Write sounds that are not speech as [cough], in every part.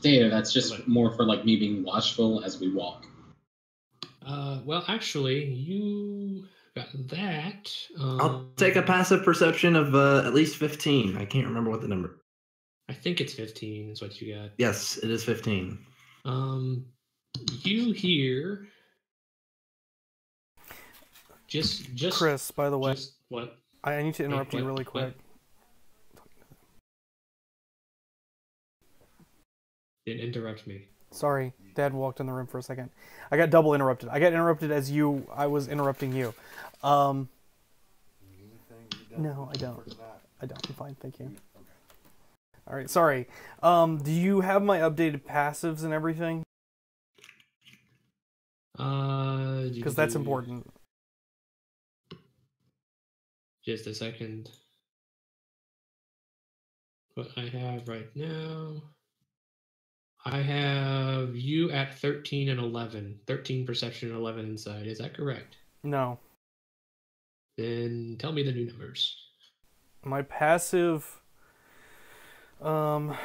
Potato, that's just more for like me being watchful as we walk. Uh, well, actually, you got that. Um, I'll take a passive perception of uh, at least 15. I can't remember what the number. I think it's 15 is what you got. Yes, it is 15. Um, you hear just just Chris, by the way, just what? I I need to interrupt you what- really what? Didn't interrupt me. Sorry, Dad walked in the room for a second. I got double interrupted. I got interrupted as you. I was interrupting you. Um, no, I don't. I don't. I'm fine. Thank you. Okay. All right. Sorry. Um, do you have my updated passives and everything? Uh, Because that's do- important. Just a second. What I have right now. I have you at 13 and 11. 13 perception and 11 insight. Is that correct? No. Then tell me the new numbers. My passive um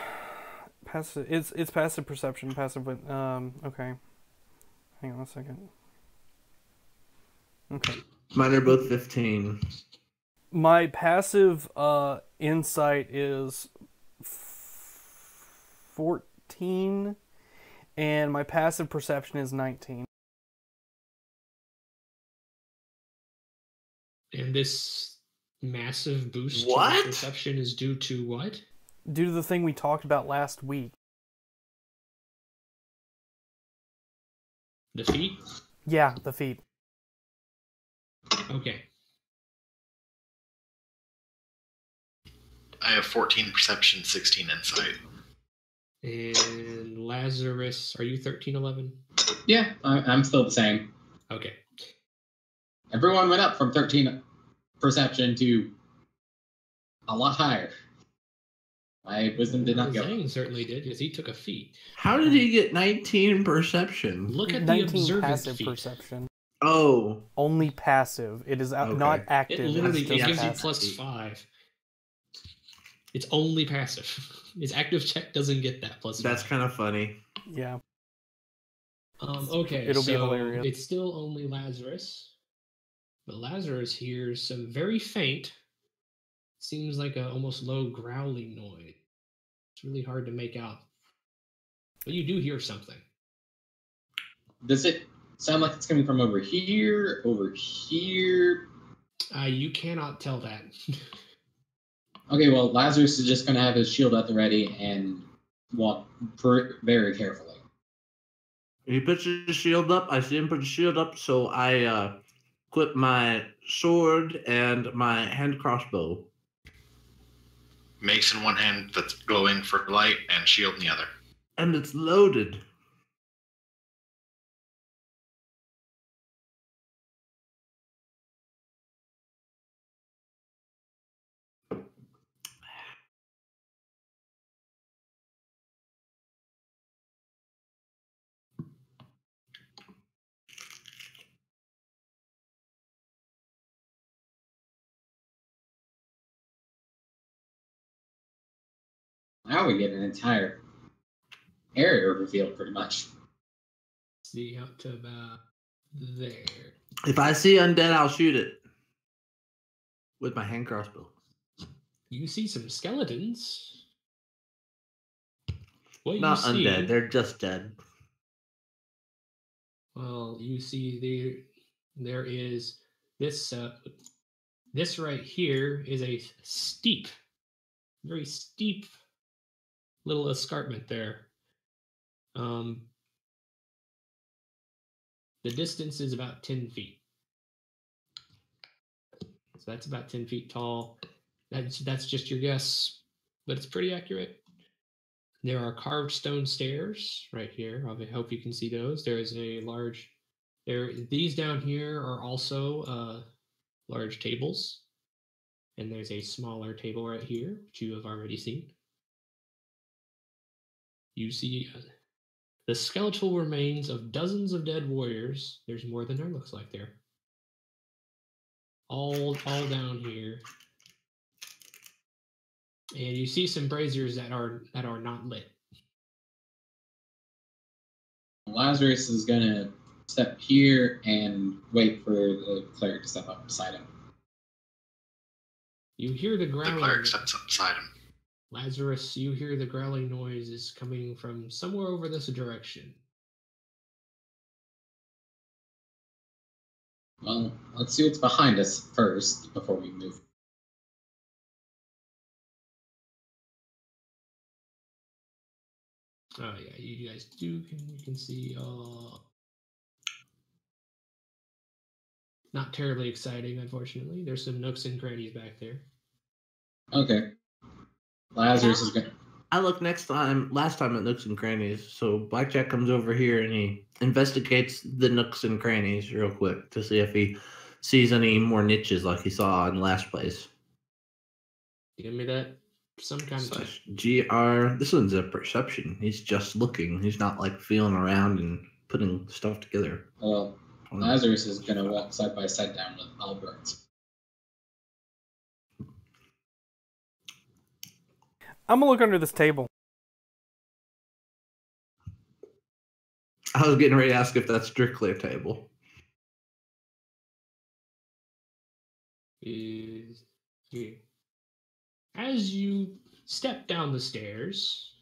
passive it's it's passive perception, passive But um okay. Hang on a second. Okay. Mine are both 15. My passive uh insight is 14 18, and my passive perception is 19. And this massive boost what? to perception is due to what? Due to the thing we talked about last week. The feet? Yeah, the feet. Okay. I have 14 perception, 16 insight. And Lazarus, are you 1311? Yeah, I, I'm still the same. Okay. Everyone went up from 13 perception to a lot higher. My wisdom did not go. Zane certainly did, because he took a feat. How did he get 19 perception? Look at the 19 observant passive feat. perception. Oh, Only passive. It is Okay. not It active. literally it just gives you plus five. It's only passive. [laughs] His active check doesn't get that plus that's kind of funny. Yeah. Um, okay, It'll be hilarious. It's still only Lazarus, but Lazarus hears some very faint, seems like a almost low growling noise. It's really hard to make out, but you do hear something. Does it sound like it's coming from over here, over here? Uh, you cannot tell that. [laughs] Okay, well, Lazarus is just going to have his shield at the ready and walk per- very carefully. He puts his shield up. I see him put his shield up, so I uh, equip my sword and my hand crossbow. Mace in one hand that's glowing for light, and shield in the other. And it's loaded. Now we get an entire area revealed, pretty much. See up to about there. If I see undead, I'll shoot it with my hand crossbow. You see some skeletons. What Not you see, undead; they're just dead. Well, you see there there is this uh, this right here is a steep, very steep little escarpment there. Um, the distance is about ten feet, so that's about ten feet tall. That's that's just your guess, but it's pretty accurate. There are carved stone stairs right here. I hope you can see those. There is a large there these down here are also uh large tables. And there's a smaller table right here, which you have already seen. You see uh, the skeletal remains of dozens of dead warriors. There's more than there looks like there. All all down here. And you see some braziers that are that are not lit. Lazarus is gonna step here and wait for the cleric to step up beside him. You hear the The cleric steps up beside him. Lazarus, you hear the growling noise is coming from somewhere over this direction. Well, let's see what's behind us first before we move. Oh yeah, you guys do can you can see uh not terribly exciting, unfortunately. There's some nooks and crannies back there. Okay. Lazarus is gonna. I look next time, last time at Nooks and Crannies. So Blackjack comes over here and he investigates the nooks and crannies real quick to see if he sees any more niches like he saw in the last place. Give me that some kind of check. GR. This one's a perception. He's just looking. He's not like feeling around and putting stuff together. Well, Lazarus is gonna walk side by side down with Albert. I'm gonna look under this table. I was getting ready to ask if that's strictly a table. is here. As you step down the stairs,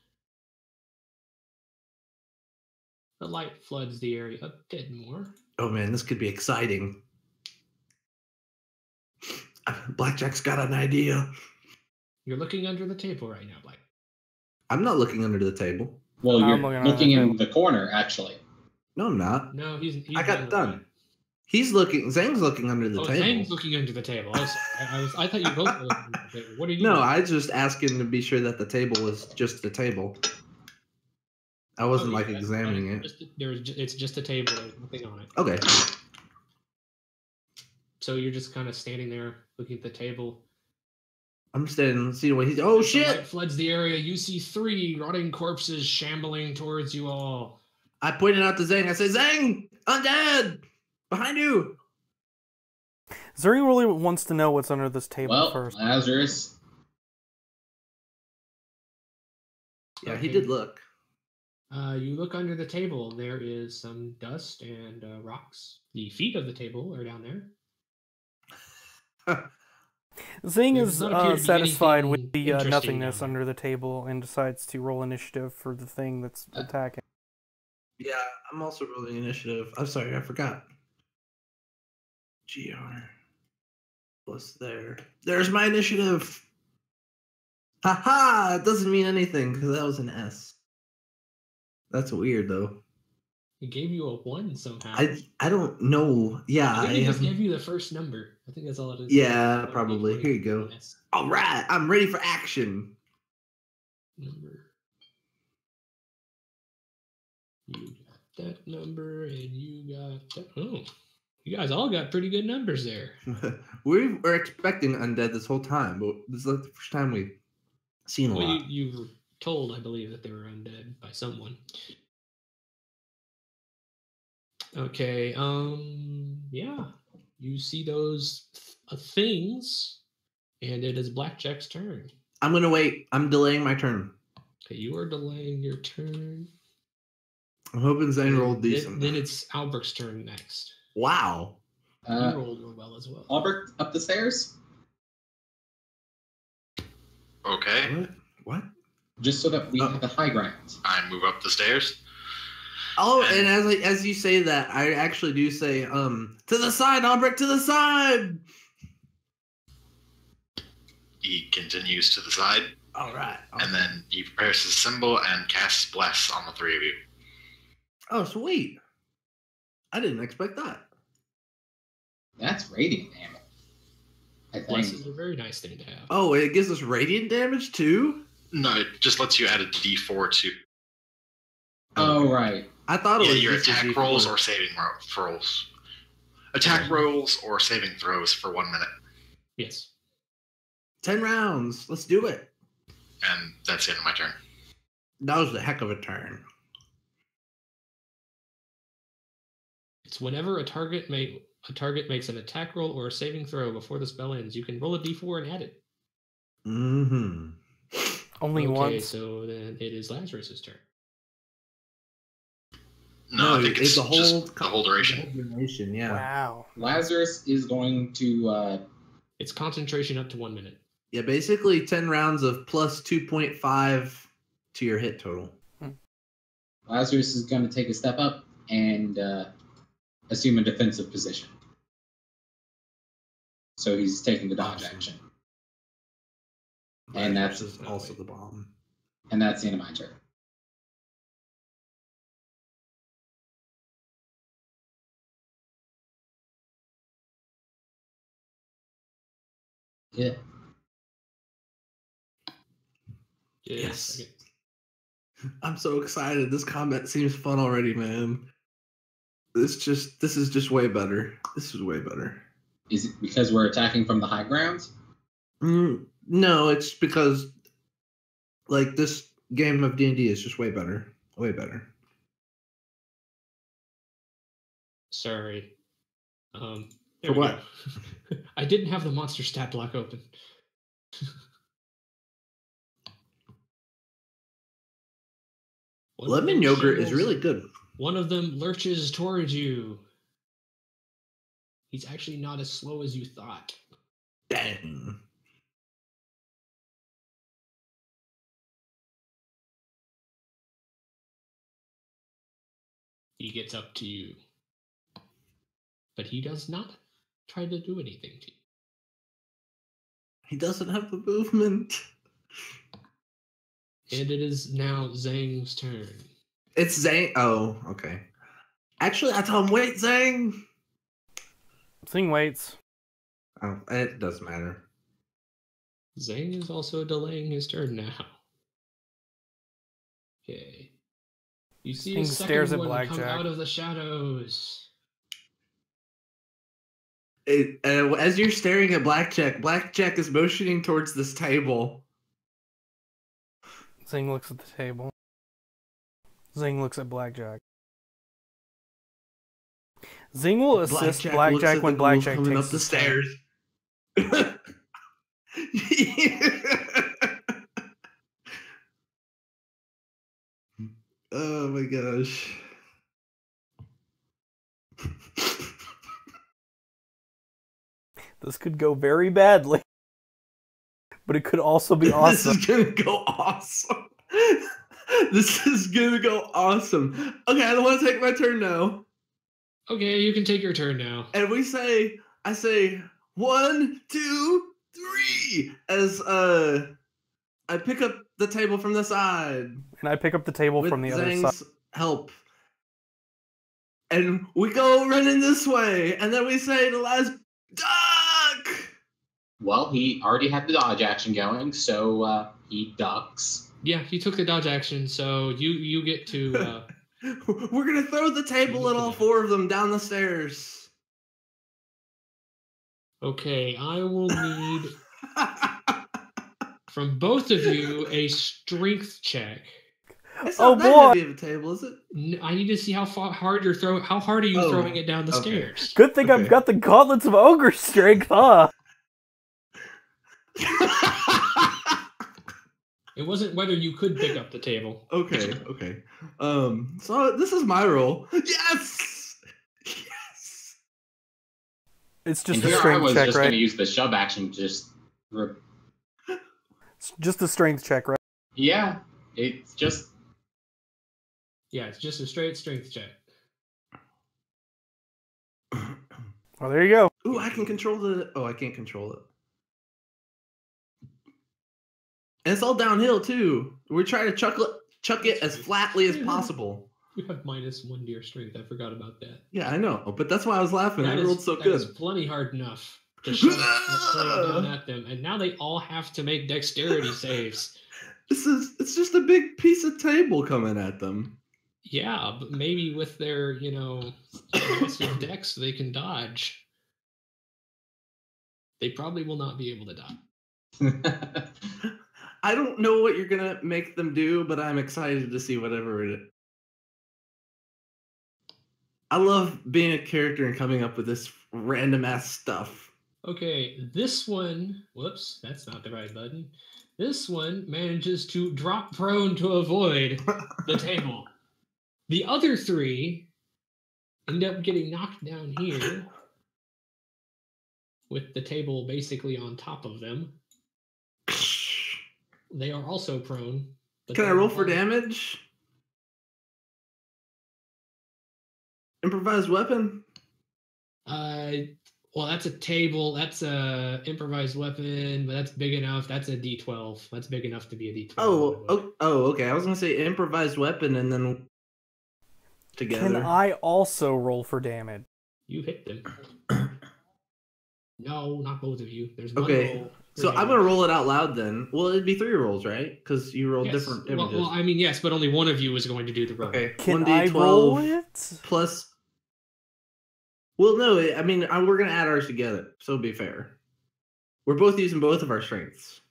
the light floods the area a bit more. Oh man, this could be exciting. Blackjack's got an idea. You're looking under the table right now, Black. I'm not looking under the table. Well, I'm you're looking looking the in the corner, actually. No, I'm not. No, he's. he's I got done. line. He's looking. Zhang's looking under the oh, table. Zhang's looking under the table. Sorry. I, I was. I thought you both were looking under the table. What are you? No, doing? I just asking to be sure that the table was just the table. I wasn't Oh, like examining it. Just, there's. ju- It's just a table. There's nothing on it. Okay. So you're just kind of standing there looking at the table. I'm standing, seeing what he's. Oh the shit! floods the area. You see three rotting corpses shambling towards you all. I pointed out to Zhang. I said, Zhang, undead, behind you. Zuri really wants to know what's under this table Well, first. Lazarus. Yeah, he did look. Uh, you look under the table. There is some dust and uh, rocks. The feet of the table are down there. [laughs] Zing There is does uh, satisfied with the uh, nothingness down there. under the table and decides to roll initiative for the thing that's Uh, attacking. Yeah, I'm also rolling initiative. I'm sorry, I forgot. GR. Plus there. There's my initiative. Haha! It doesn't mean anything because that was an S. That's weird though. He gave you a one somehow. I I don't know. Yeah, I I he just gave you the first number. I think that's all it is. Yeah, probably. Here you go. Yes. All right, I'm ready for action. Number. You got that number, and you got that. Oh, you guys all got pretty good numbers there. [laughs] we were expecting undead this whole time, but this is like the first time we've seen a Well, lot. you, you were told, I believe, that they were undead by someone. Okay. Um. Yeah. You see those th- uh, things, and it is Blackjack's turn. I'm gonna wait. I'm delaying my turn. Okay, you are delaying your turn. I'm hoping Zane rolled Then- decent. Then, it's Albert's turn next. wow. you Uh, rolled well as well. Albert up the stairs, Okay, What? What? just so that we Oh. have the high ground. I move up the stairs. Oh, and as I, as you say that, I actually do say, um, to the side, Albrecht, to the side. He continues to the side, All right. and then he prepares his symbol and casts Bless on the three of you. Oh, sweet. I didn't expect that. That's radiant damage. I Bless think. is a very nice thing to have. Oh, it gives us radiant damage too. No, it just lets you add a D4 to Oh right. I thought it yeah, was your attack rolls or saving ro- throws. Attack Okay. rolls or saving throws for one minute, Yes. ten rounds. Let's do it. and that's the end of my turn. That was a heck of a turn. It's whenever a target make a target makes an attack roll or a saving throw before the spell ends, you can roll a d4 and add it. Mm-hmm. Only okay, once. so then it is Lazarus's turn. No, I think it's it's, the whole just the whole duration. duration. Yeah. Wow. Lazarus is going to uh, It's concentration up to one minute. Yeah, basically 10 rounds of plus 2.5 to your hit total. Lazarus is going to take a step up and uh, assume a defensive position. So he's taking the dodge Awesome. action, And that's- also the bomb. and that's the end of my turn. Yeah. Yeah, Yes. okay. [laughs] I'm so excited. This combat seems fun already, man. This just this is just way better. This is way better. Is it because we're attacking from the high grounds? Mm, no, it's because like this game of D&D is just way better. Way better. Sorry. Um, For there we what? [laughs] I didn't have the monster stat block open. [laughs] Lemon yogurt is really good. One of them lurches towards you. He's actually not as slow as you thought. Dang. He gets up to you. But he does not try to do anything to you. He doesn't have the movement. And it is now Zhang's turn. It's Zang. Oh, okay. Actually, I told him, wait, Zang. Sing waits. Oh, it doesn't matter. Zhang is also delaying his turn now. Okay. You see a Zhang second stares at one come Blackjack. out of the shadows. It, uh, as you're staring at Blackjack, Blackjack is motioning towards this table. Zing looks at the table. Zing looks at Blackjack. Zing will assist looks Blackjack, when Blackjack coming takes up the stairs. [laughs] oh my gosh. This could go very badly, but it could also be awesome. [laughs] This is gonna go awesome. [laughs] this is gonna go awesome. Okay, I don't want to take my turn now. Okay, you can take your turn now. And we say, I say one, two, three, as uh, I pick up the table from the side and I pick up the table with from the other side. Zhang's help. And we go running this way, and then we say the last duck. Well, he already had the dodge action going, so uh, he ducks. Yeah, he took the dodge action, so you you get to uh, [laughs] We're gonna throw the table at all four of them down the stairs. Okay, I will [laughs] need from both of you a strength check. It's Oh, that boy. heavy of a table, is it? N- I need to see how far hard you're throwing. How hard are you Oh, throwing it down the okay. stairs? Good thing Okay. I've got the gauntlets of ogre strength, huh? [laughs] It wasn't whether you could pick up the table. okay, okay. Um, so this is my roll. Yes, yes. It's and just a here I was check, just going to use the shove action just. Re- It's just a strength check, right? yeah, it's just. Yeah, it's just a straight strength check. Well, there you go. Ooh, I can control the. Oh, I can't control it. And it's all downhill too. We're trying to chuck it, chuck it as flatly as possible. You have minus one deer strength. I forgot about that. Yeah, I know, but that's why I was laughing. That I is- rolled so that good. is plenty hard enough to [laughs] shove it throw it down at them, and now they all have to make dexterity [laughs] saves. This is it's just a big piece of table coming at them. Yeah, but maybe with their, you know, massive dex, they can dodge. They probably will not be able to dodge. [laughs] I don't know what you're gonna make them do, but I'm excited to see whatever it. I love being a character and coming up with this random ass stuff. Okay, this one, whoops, that's not the right button. This one manages to drop prone to avoid [laughs] the table. The other three end up getting knocked down here with the table basically on top of them. They are also prone. but Can I roll for damage? Improvised weapon? Uh, well, that's a table. That's a improvised weapon, but that's big enough. That's a D12. That's big enough to be a D12. Oh, by the way. oh, oh, okay. I was gonna say improvised weapon and then together. Can I also roll for damage? You hit them. [coughs] no, not both of you. There's one Okay, roll for So I'm gonna roll it out loud then. Well, it'd be three rolls, right? Because you rolled Yes. different images. well, I mean, yes, but only one of you is going to do the roll. okay, Can 1d12 I roll it? plus. Well, no. I mean, I, we're gonna add ours together, so be fair. We're both using both of our strengths.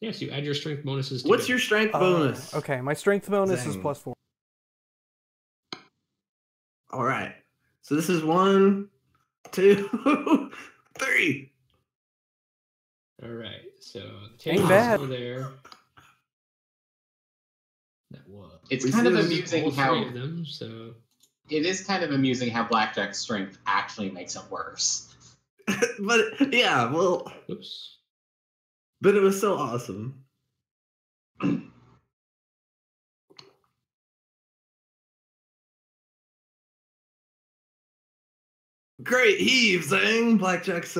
Yes, you add your strength bonuses. What's your strength Oh, bonus? okay, my strength bonus is plus four. All right. So this is one, two, [laughs] three. All right. So the Ain't table bad. still there. That was. It's We kind of amusing how of them. So it is kind of amusing how blackjack's strength actually makes it worse. [laughs] but yeah, well, oops. but it was so awesome. [clears throat] Great heave, Zing! Blackjack. s-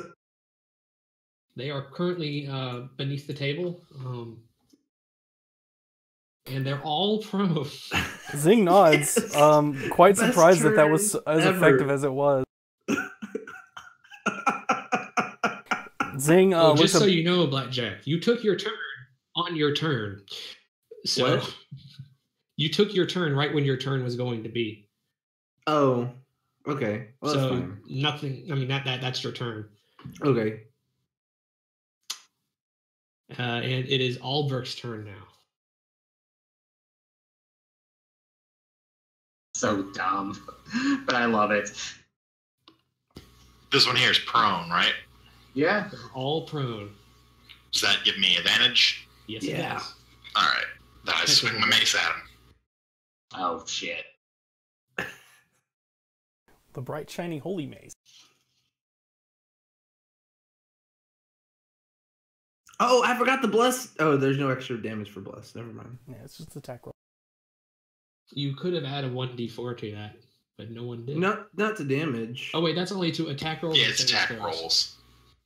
They are currently uh, beneath the table, um, and they're all prone. [laughs] Zing nods. Yes. Um, quite Best surprised that that was as ever. effective as it was. Zing uh, oh, just so up- you know, Blackjack, you took your turn on your turn. So What? [laughs] you took your turn right when your turn was going to be. oh, okay. Well, that's so fine. nothing. I mean, that that that's your turn, Okay. Uh, and it is Albert's turn now. So dumb, [laughs] but I love it. This one here is prone, right? Yeah. They're all prone. Does that give me advantage? Yes, Yeah. it does. All right. Then I swing my mace at him. Oh shit. the bright, shiny holy mace. Oh, I forgot the bless. Oh, there's no extra damage for bless. Never mind. Yeah, it's just attack roll. You could have added one d4 to that, but no one did. Not not to damage. Oh wait, that's only to attack rolls. Yeah, and it's saving attack throws. rolls.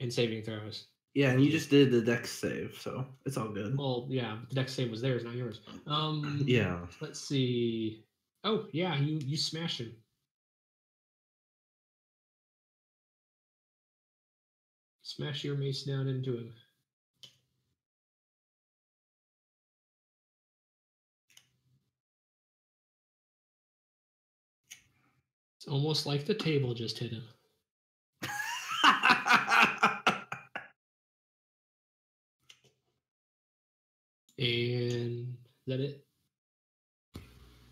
and saving throws. Yeah, and you just did the dex save, so it's all good. Well, yeah, the dex save was theirs, not yours. Um, Yeah. Let's see. Oh yeah, you you smash him. Smash your mace down into him. It's almost like the table just hit him. [laughs] And is that it?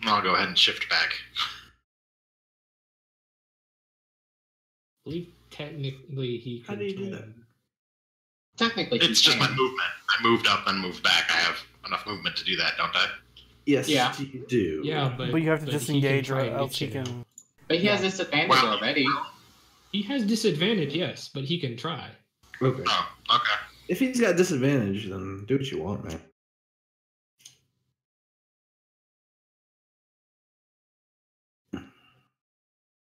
I'll go ahead and shift back. I believe technically he How can do you do that? Technically, It's just my movement. I moved up and moved back. I have enough movement to do that, don't I? yes, Yeah. you do. Yeah, but But you have to but he can disengage or else he you now. can. But he has disadvantage Wow. already. He has disadvantage, yes, but he can try. Okay. Oh, okay. If he's got disadvantage, then do what you want, man.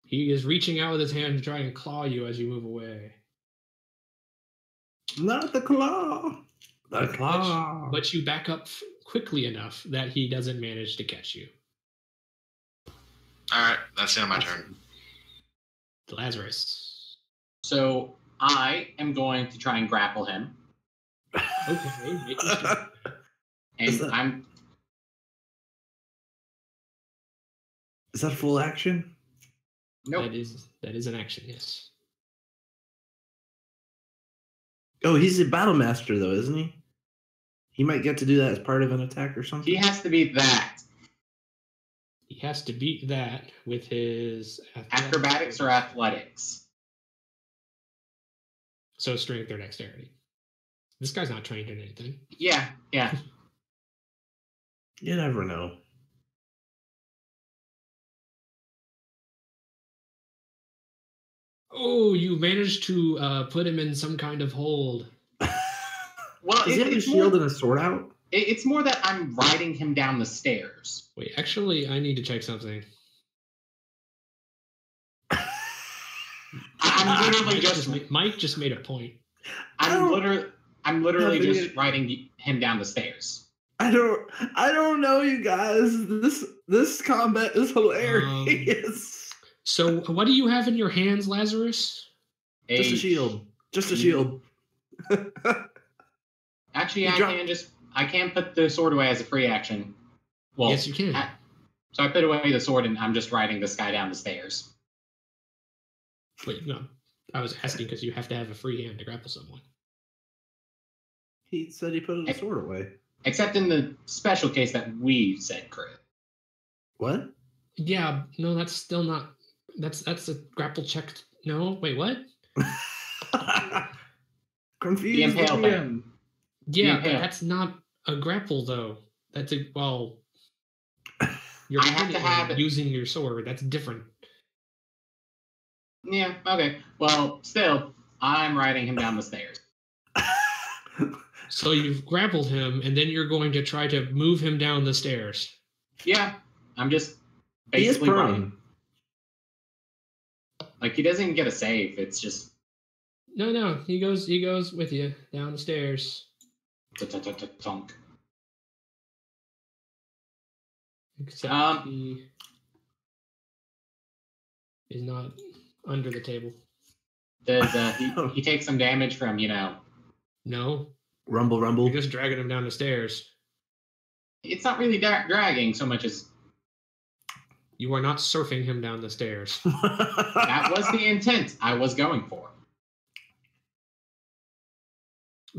He is reaching out with his hand to try and claw you as you move away. Not the claw. The claw. But you back up quickly enough that he doesn't manage to catch you. All right. That's the end of my turn. Lazarus. So I am going to try and grapple him, Okay. make [laughs] and Is that- I'm Is that full action? nope. That is that is an action, yes. Oh, he's a battle master though, isn't he? He might get to do that as part of an attack or something. He has to be that he has to beat that with his athletics. acrobatics or athletics. So strength or dexterity. This guy's not trained in anything. Yeah, yeah. [laughs] you never know. Oh, you managed to uh, put him in some kind of hold. well, is he have a shield more... and a sword out? It- it's more that I'm riding him down the stairs. Wait, actually, I need to check something. I- I'm literally Mike just, just Mike just made a point. I I'm literally, I'm literally Yeah, but just riding him down the stairs. I don't I don't know you guys. This this combat is hilarious. Um, so, what do you have in your hands, Lazarus? Just a shield. Just a shield. [laughs] Actually, I can just, I can put the sword away as a free action. Well, yes, you can. I- so I put away the sword and I'm just riding this guy down the stairs. Wait, no. I was asking because you have to have a free hand to grapple someone. he said he put his sword away. Except in the special case that we said crit. What? Yeah, no, that's still not. That's that's a grapple check. No, wait, what? [laughs] [laughs] Confused. impale the thing. DM. Yeah, but that's not a grapple though. That's a well. [laughs] You're I have to have him it- using your sword. That's different. Yeah, okay. Well, still, I'm riding him down the stairs. So you've grappled him, and then you're going to try to move him down the stairs. Yeah, I'm just basically running. Like he doesn't get a save. It's just No, no, he goes. He goes with you down the stairs. Tunk. Except Um, he is not under the table. Does uh, he, [laughs] he takes some damage from you know? No, Rumble, rumble. you're just dragging him down the stairs. It's not really dra- dragging so much as You are not surfing him down the stairs. [laughs] that was the intent I was going for.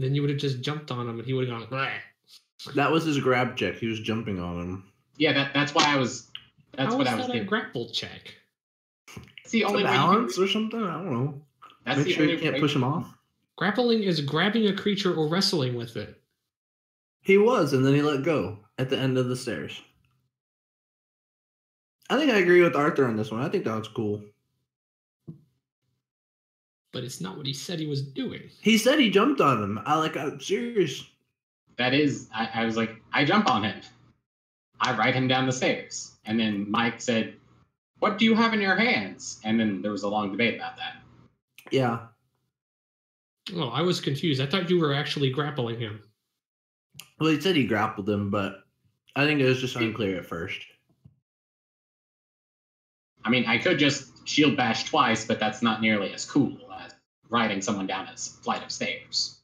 Then you would have just jumped on him, and he would have gone. "Bleh." that was his grab check. He was jumping on him. Yeah, that that's why I was. That's How what is I was that a thinking. grapple check? It's the To only way. Balance can, or something? I don't know. that's Make the sure only you can't way- push him off. Grappling is grabbing a creature or wrestling with it. He was, and then he let go at the end of the stairs. I think I agree with Arthur on this one. I think that was cool. But it's not what he said he was doing. He said he jumped on him. I like. I'm serious. That is, I, I was like, I jump on him. I ride him down the stairs, and then Mike said, "What do you have in your hands?" And then there was a long debate about that. Yeah. Oh, I was confused. I thought you were actually grappling him. Well, he said he grappled him, but I think it was just unclear at first. I mean, I could just shield bash twice, but that's not nearly as cool as riding someone down a flight of stairs.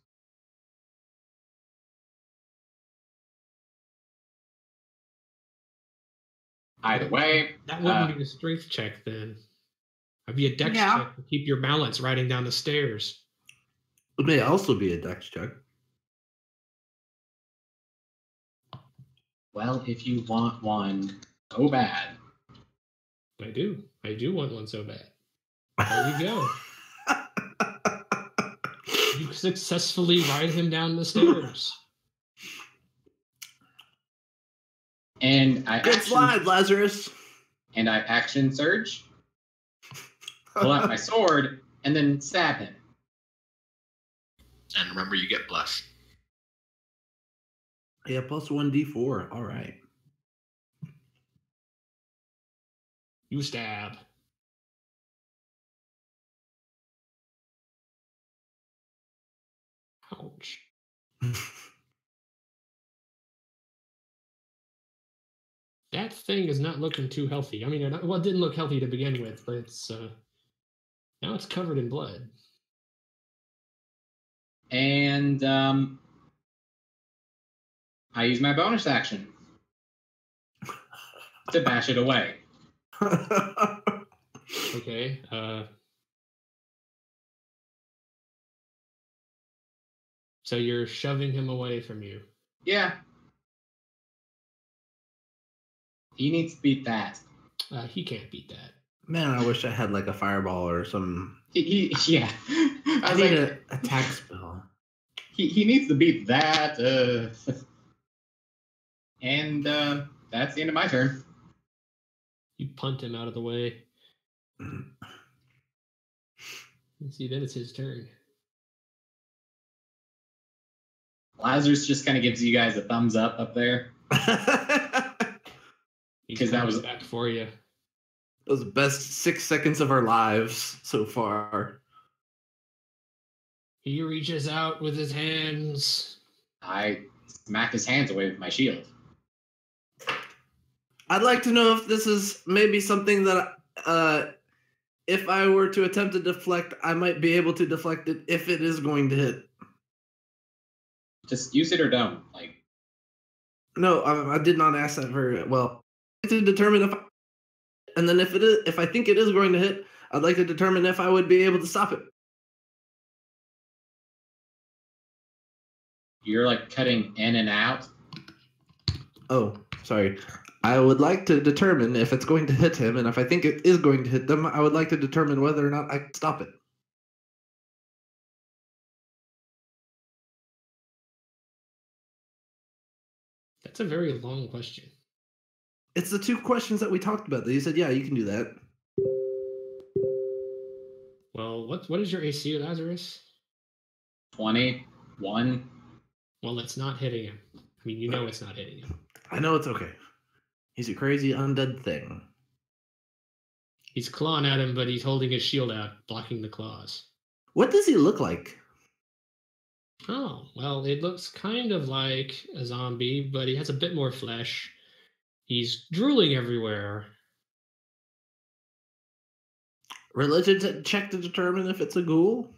Either way, That wouldn't Uh, be a strength check then. That'd be a dex Yeah. check to keep your balance riding down the stairs. It may also be a dex check. well, if you want one so bad, I do. I do want one so bad. There you go. [laughs] You successfully ride him down the stairs. and I Good action, slide, Lazarus. and I action surge, [laughs] pull out my sword, and then stab him. And remember, you get blessed. yeah, plus one d4. All right. You stab. Ouch. That thing is not looking too healthy. I mean, it, well, it didn't look healthy to begin with, but it's uh, now it's covered in blood. And um, I use my bonus action to bash it away. [laughs] Okay. Uh, so you're shoving him away from you. Yeah. He needs to beat that. Uh, he can't beat that. Man, I wish I had like a fireball or some. He, he [laughs] yeah. I I was need like, a attack spell. he, he needs to beat that. Uh, [laughs] and uh, that's the end of my turn. You punt him out of the way. You see, then it's his turn. Lazarus just kind of gives you guys a thumbs up up there. [laughs] He's 'Cause that was- back for you. Those best six seconds of our lives so far. He reaches out with his hands. I smack his hands away with my shield. I'd like to know if this is maybe something that, uh, if I were to attempt to deflect, I might be able to deflect it if it is going to hit. Just use it or don't. Like, No, I, I did not ask that very well. To determine if, and then if it is, if I think it is going to hit, I'd like to determine if I would be able to stop it. you're like cutting in and out. Oh, sorry. I would like to determine if it's going to hit him, and if I think it is going to hit them, I would like to determine whether or not I can stop it. That's a very long question. It's the two questions that we talked about. That you said, yeah, you can do that. Well, what what is your AC, Lazarus? 21. Well, it's not hitting him. I mean, you know it's not hitting him. I know it's okay. He's a crazy undead thing. He's clawing at him, but he's holding his shield out, blocking the claws. What does he look like? Oh, well, it looks kind of like a zombie, but he has a bit more flesh. He's drooling everywhere. Religion check to determine if it's a ghoul.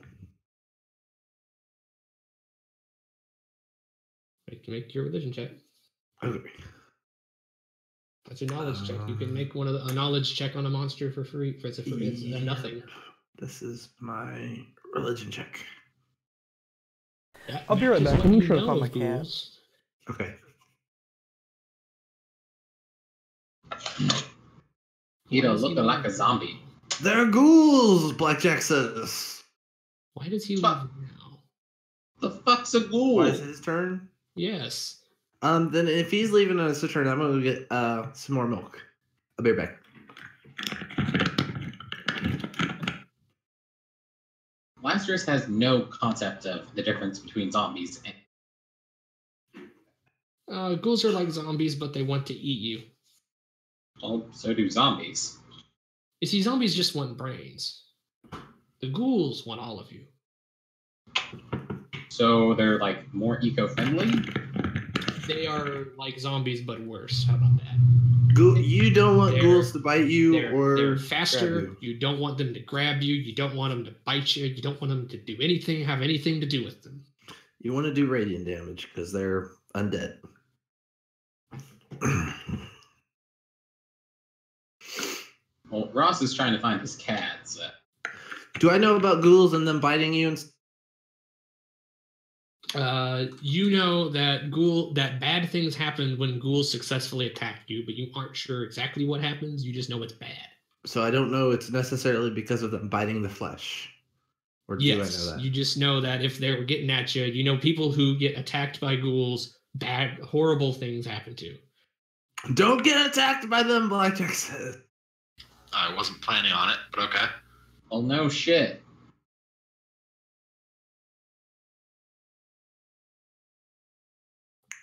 Make, make your religion check. Okay. That's a knowledge check. You can Um, make one of the, a knowledge check on a monster for free. For it's a, free, it's a nothing. This is my religion check. That I'll be right back. what I'm you sure I'll find my of cat. Okay. He Why don't does look live like a zombie. They're ghouls, Blackjack says. Why does he Fuck. live now? The fuck's a ghoul? Why is it his turn? Yes. Um, then if he's leaving on his turn, I'm gonna go get uh some more milk. I'll be right back. Lazarus has no concept of the difference between zombies and Uh, ghouls are like zombies, but they want to eat you. well, so do zombies. You see, zombies just want brains. The ghouls want all of you. So they're like more eco-friendly. They are like zombies, but worse. How about that? Ghoul, you don't want They're- ghouls to bite you They're, or they're grab faster. you. You. don't want them to grab you. You don't want them to bite you. You don't want them to do anything, have anything to do with them. You want to do radiant damage because they're undead. Well, Ross is trying to find his cat. So. Uh. do I know about ghouls and them biting you? And s- Uh, you know that ghoul that bad things happen when ghouls successfully attack you, but you aren't sure exactly what happens. You just know it's bad. so I don't know it's necessarily because of them biting the flesh. Or do I know Yes, that? you just know that if they're getting at you, you know people who get attacked by ghouls, bad, horrible things happen to. Don't get attacked by them, Blackjack said. I wasn't planning on it, but okay. Well, no shit.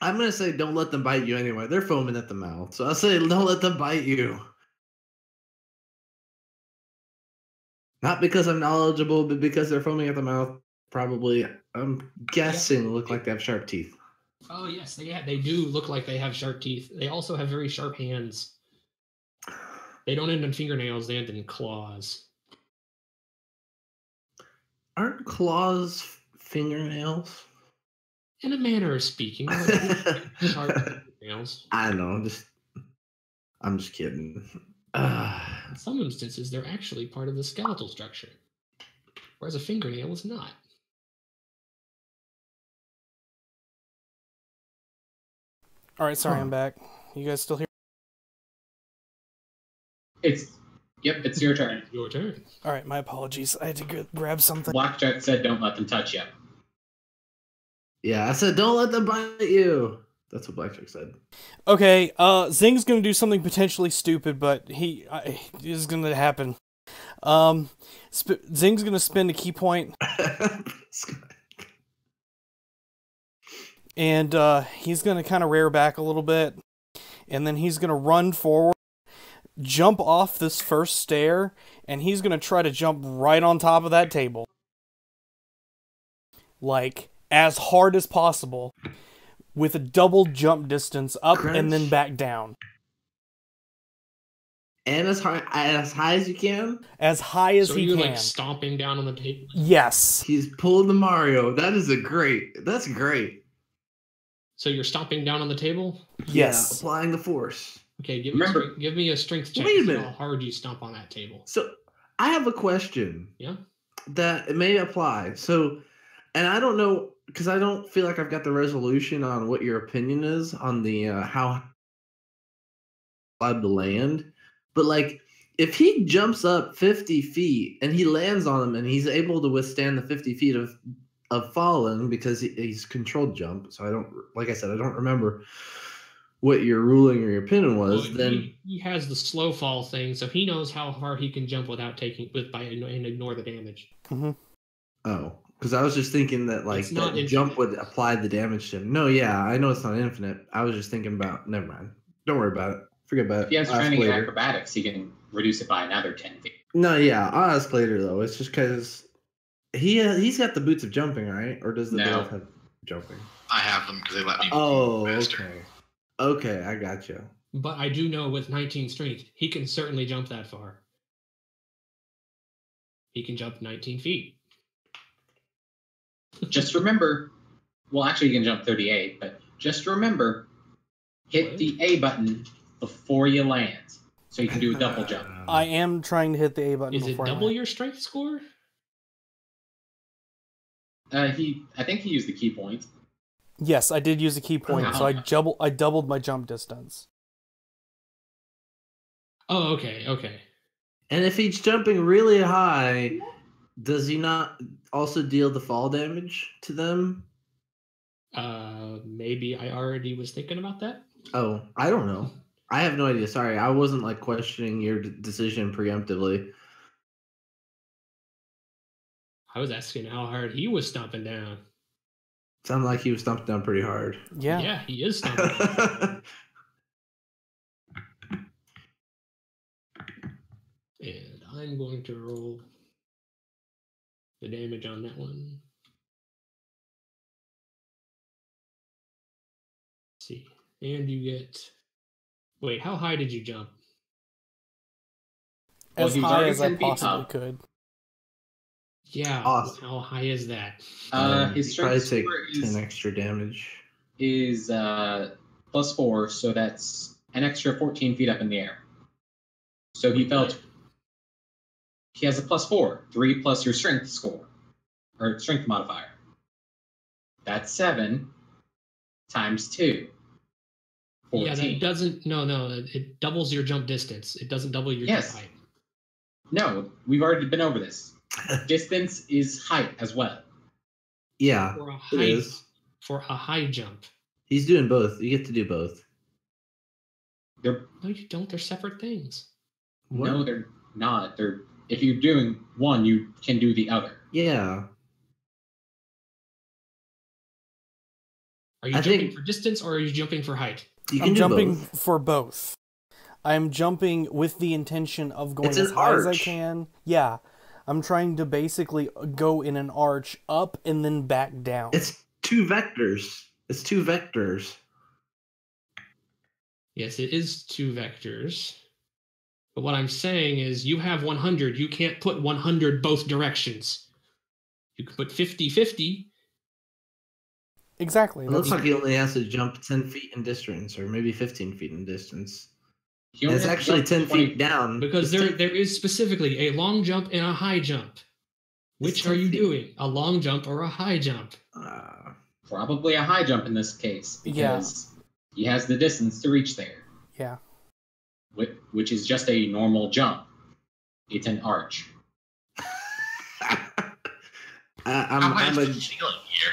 I'm gonna say don't let them bite you anyway. They're foaming at the mouth, so I'll say don't let them bite you. Not because I'm knowledgeable, but because they're foaming at the mouth. Probably, I'm guessing look like they have sharp teeth. Oh yes, they they do look like they have sharp teeth. They also have very sharp hands. They don't end in fingernails; they end in claws. Aren't claws fingernails? In a manner of speaking, nails. [laughs] I know. I'm just, I'm just kidding. Uh, [sighs] In some instances, they're actually part of the skeletal structure, whereas a fingernail is not. All right, sorry, Huh. I'm back. You guys still here? It's yep. It's your turn. Your turn. All right, my apologies. I had to g- grab something. Blackjack said, "Don't let them touch you." Yeah, I said don't let them bite you. That's what Blackjack said. Okay, uh, Zing's gonna do something potentially stupid, but he I, is gonna happen. Um, sp- Zing's gonna spend a ki point, [laughs] and uh, he's gonna kind of rear back a little bit, and then he's gonna run forward, jump off this first stair, and he's gonna try to jump right on top of that table, like as hard as possible, with a double jump distance up and then back down, and as high as high as you can. as high as so he you're can. like stomping down on the table. yes. He's pulling the Mario. That is a great. That's great. So you're stomping down on the table. Yeah, Yes. applying the force. Okay, give Remember- me a strength, give me a strength check. Wait a minute. How hard you stomp on that table? So I have a question. Yeah. That it may apply. So, and I don't know because I don't feel like I've got the resolution on what your opinion is on the uh, how allowed to land. But like, if he jumps up fifty feet and he lands on them and he's able to withstand the fifty feet of of falling because he, he's controlled jump. So I don't like I said I don't remember what your ruling or your opinion was. Well, then he, he has the slow fall thing, so he knows how far he can jump without taking with by and ignore the damage. Oh, because I was just thinking that like It's not that jump would apply the damage to him. No, yeah, I know it's not infinite. I was just thinking about. Never mind. Don't worry about it. Forget about If he it. has I'll ask training in later. acrobatics, he can reduce it by another 10 feet. No, yeah, I'll ask later though. It's just because he uh, he's got the boots of jumping, right? Or does the No. dwarf have jumping? I have them because they let me. Oh, okay. Okay, I got you. But I do know with 19 strength, he can certainly jump that far. He can jump 19 feet. Just remember, well, actually, you can jump 38, but just remember, hit What? the A button before you land, so you can do a double [laughs] jump. I am trying to hit the A button Is it before I double land. your strength score? Uh, he, I think he used the ki point. Yes, I did use a ki point, so I double I doubled my jump distance. Oh, okay, okay. And if he's jumping really high, does he not also deal the fall damage to them? Uh, maybe I already was thinking about that. Oh, I don't know. I have no idea. Sorry, I wasn't like questioning your d- decision preemptively. I was asking how hard he was stomping down. Sounded like he was thumped down pretty hard. Yeah. Yeah, he is stomping. down. [laughs] and I'm going to roll the damage on that one. Let's see, and you get. Wait, how high did you jump? Well, As he high as I possibly up. could. Yeah, Awesome. how high is that? Uh, Um, his he'd probably strength take score is, ten extra damage. is uh, plus four, so that's an extra 14 feet up in the air. So he felt he has a plus four, three plus your strength score or strength modifier. That's seven times two. Yeah, 14. that doesn't. No, no, it- it doubles your jump distance. It doesn't double your Yes. height. No, we've already been over this. [laughs] Distance is height as well. Yeah, For a high, is. for a high jump. He's doing both. You get to do both. They're No, you don't. They're separate things. no, they're not. They're if you're doing one, you can do the other. Yeah. Are you I jumping think- for distance or are you jumping for height? You can I'm jumping both. for both. I'm jumping with the intention of going as an high as I can. Yeah. I'm trying to basically go in an arch up and then back down. It's two vectors. It's two vectors. Yes, it is two vectors. But what I'm saying is you have 100. You can't put 100 both directions. You can put 50 50. exactly. It looks like he only has to jump ten feet in distance, or maybe fifteen feet in distance. He And only it's actually ten 20 feet down. Because It's there 10 there is specifically a long jump and a high jump. Which are you feet. doing? A long jump or a high jump? Uh, Probably a high jump in this case Yeah. because he has the distance to reach there, yeah. Which, which is just a normal jump. It's an arch. I, [laughs] uh, I'm, How high I'm is a, the ceiling here?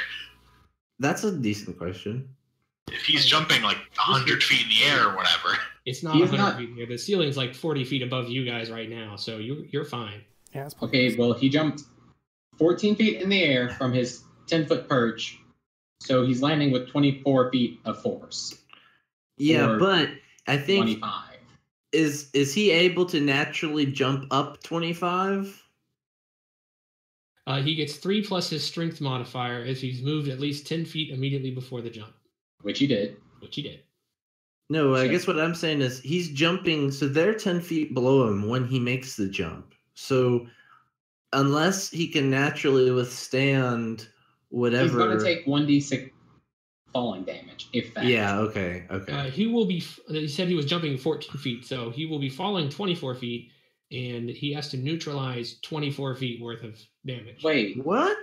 that's a decent question. If he's jumping like hundred feet in the air or whatever. It's not He's 100 not- feet here. The ceiling's like 40 feet above you guys right now, so you you're fine. Yeah, it's Okay, well, he jumped 14 feet in the air from his 10 foot perch, so he's landing with 24 feet of force. Yeah, but I think 25. Is is he able to naturally jump up 25? Uh, he gets three plus his strength modifier if he's moved at least 10 feet immediately before the jump, Which he did. which he did. No, I Sure. guess what I'm saying is he's jumping, so they're 10 feet below him when he makes the jump. So unless he can naturally withstand whatever. He's going to take 1d6 falling damage, if that. Yeah, okay, okay. Uh, he will be. He said he was jumping 14 feet, so he will be falling 24 feet, and he has to neutralize 24 feet worth of damage. Wait, what?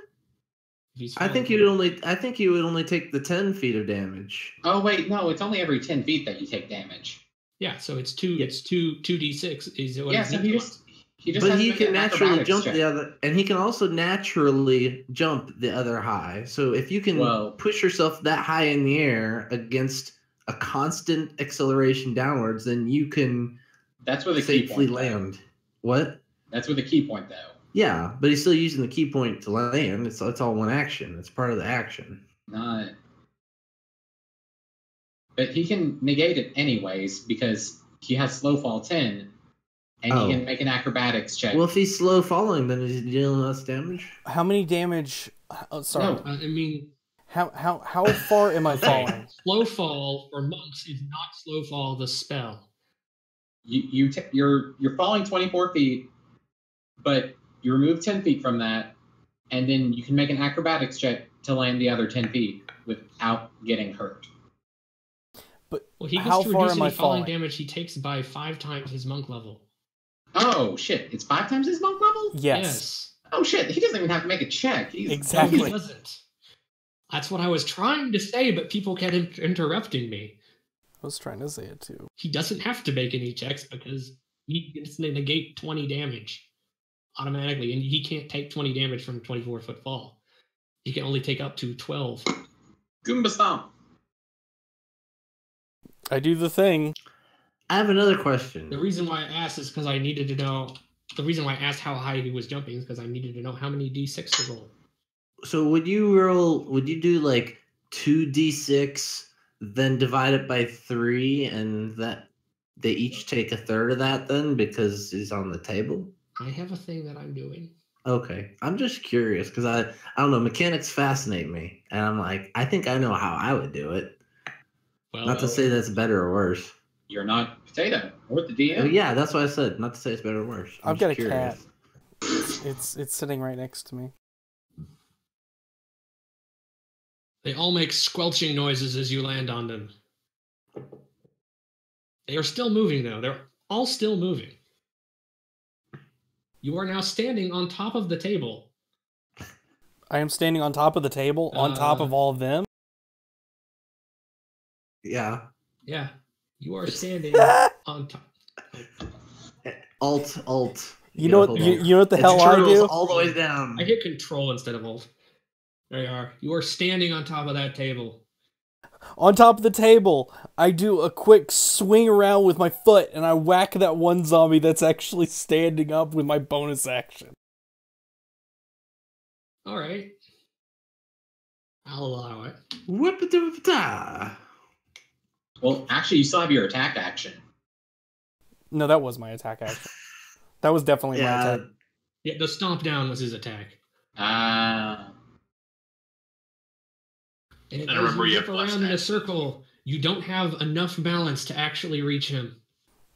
I think falling- you'd only I think you would only take the 10 feet of damage. oh, wait, no, it's only every 10 feet that you take damage. Yeah, so it's two. It's two two d six. Is what yeah, it's so he just. He just but he can naturally jump check. the other and he can also naturally jump the other high. So if you can Well- push yourself that high in the air against a constant acceleration downwards, then you can That's where the key safely point. though. land. What? That's where the ki point, though. Yeah, but he's still using the ki point to land. It's it's all one action. It's part of the action. Not. But he can negate it anyways because he has slow fall 10 and Oh. he can make an acrobatics check. Well, if he's slow falling, then is he dealing less damage? How many damage? Oh, sorry. No. I mean, How how how far am I [laughs] falling? slow fall for monks is not slow fall the spell. you, you t- you're you're falling 24 feet, but you remove 10 feet from that, and then you can make an acrobatics check to land the other 10 feet without getting hurt. But well, he gets How to reduce am any falling falling? damage he takes by five times his monk level. Oh shit! It's five times his monk level. Yes. Oh shit! He doesn't even have to make a check. He's, Exactly. he doesn't. That's what I was trying to say, but people kept in- interrupting me. I was trying to say it too. He doesn't have to make any checks because he gets to negate 20 damage automatically, and he can't take 20 damage from a 24 foot fall. He can only take up to 12. Goomba stomp. I do the thing. I have another question. The reason why I asked is because I needed to know. The reason why I asked how high he was jumping is because I needed to know how many d6 to roll. So would you roll? Would you do like two d six, then divide it by three, and that they each take a third of that then because it's on the table? I have a thing that I'm doing. Okay, I'm just curious because I I don't know mechanics fascinate me, and I'm like I think I know how I would do it. Well, Not to uh, say that's better or worse. You're not potato or the Yeah. DM. yeah, that's what I said. Not to say it's better or worse. I'm I've got just a cat. It's it's sitting right next to me. They all make squelching noises as you land on them. They are still moving, though. They're all still moving. You are now standing on top of the table. I am standing on top of the table, on top Uh, of all of them. Yeah. Yeah, you are standing [laughs] on top. Alt alt. You know what? You, you know what the It's hell I do? all the way down. I hit control instead of alt. There you are. You are standing on top of that table. On top of the table, I do a quick swing around with my foot, and I whack that one zombie that's actually standing up with my bonus action. All right. I'll allow it. Whip-a-dip-a-da. Well, actually, you still have your attack action. No, that was my attack action. That was definitely my attack. Yeah, the stomp down was his attack. Ah. And And as remember you you whip have plus around in a circle, you don't have enough balance to actually reach him.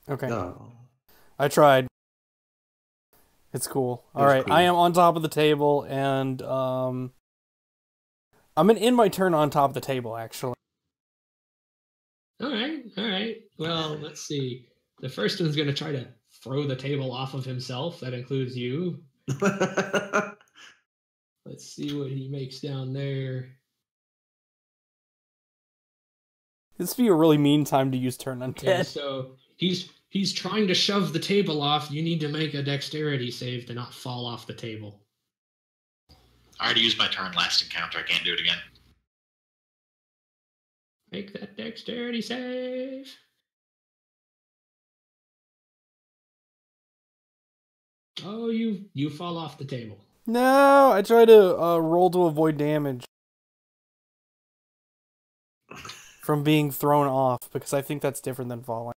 Okay, oh. I tried. It's cool. All It's right, cool. I am on top of the table, and um, I'm gonna end my turn on top of the table. Actually, All right, all right. Well, let's see. The first one's going to try to throw the table off of himself. That includes you. [laughs] Let's see what he makes down there. this would be a really mean time to use turn Okay, undead. so he's he's trying to shove the table off. You need to make a dexterity save to not fall off the table. I already used my turn last encounter. I can't do it again. Make that dexterity save. Oh, you you fall off the table. No, I try to uh, roll to avoid damage from being thrown off because I think that's different than falling.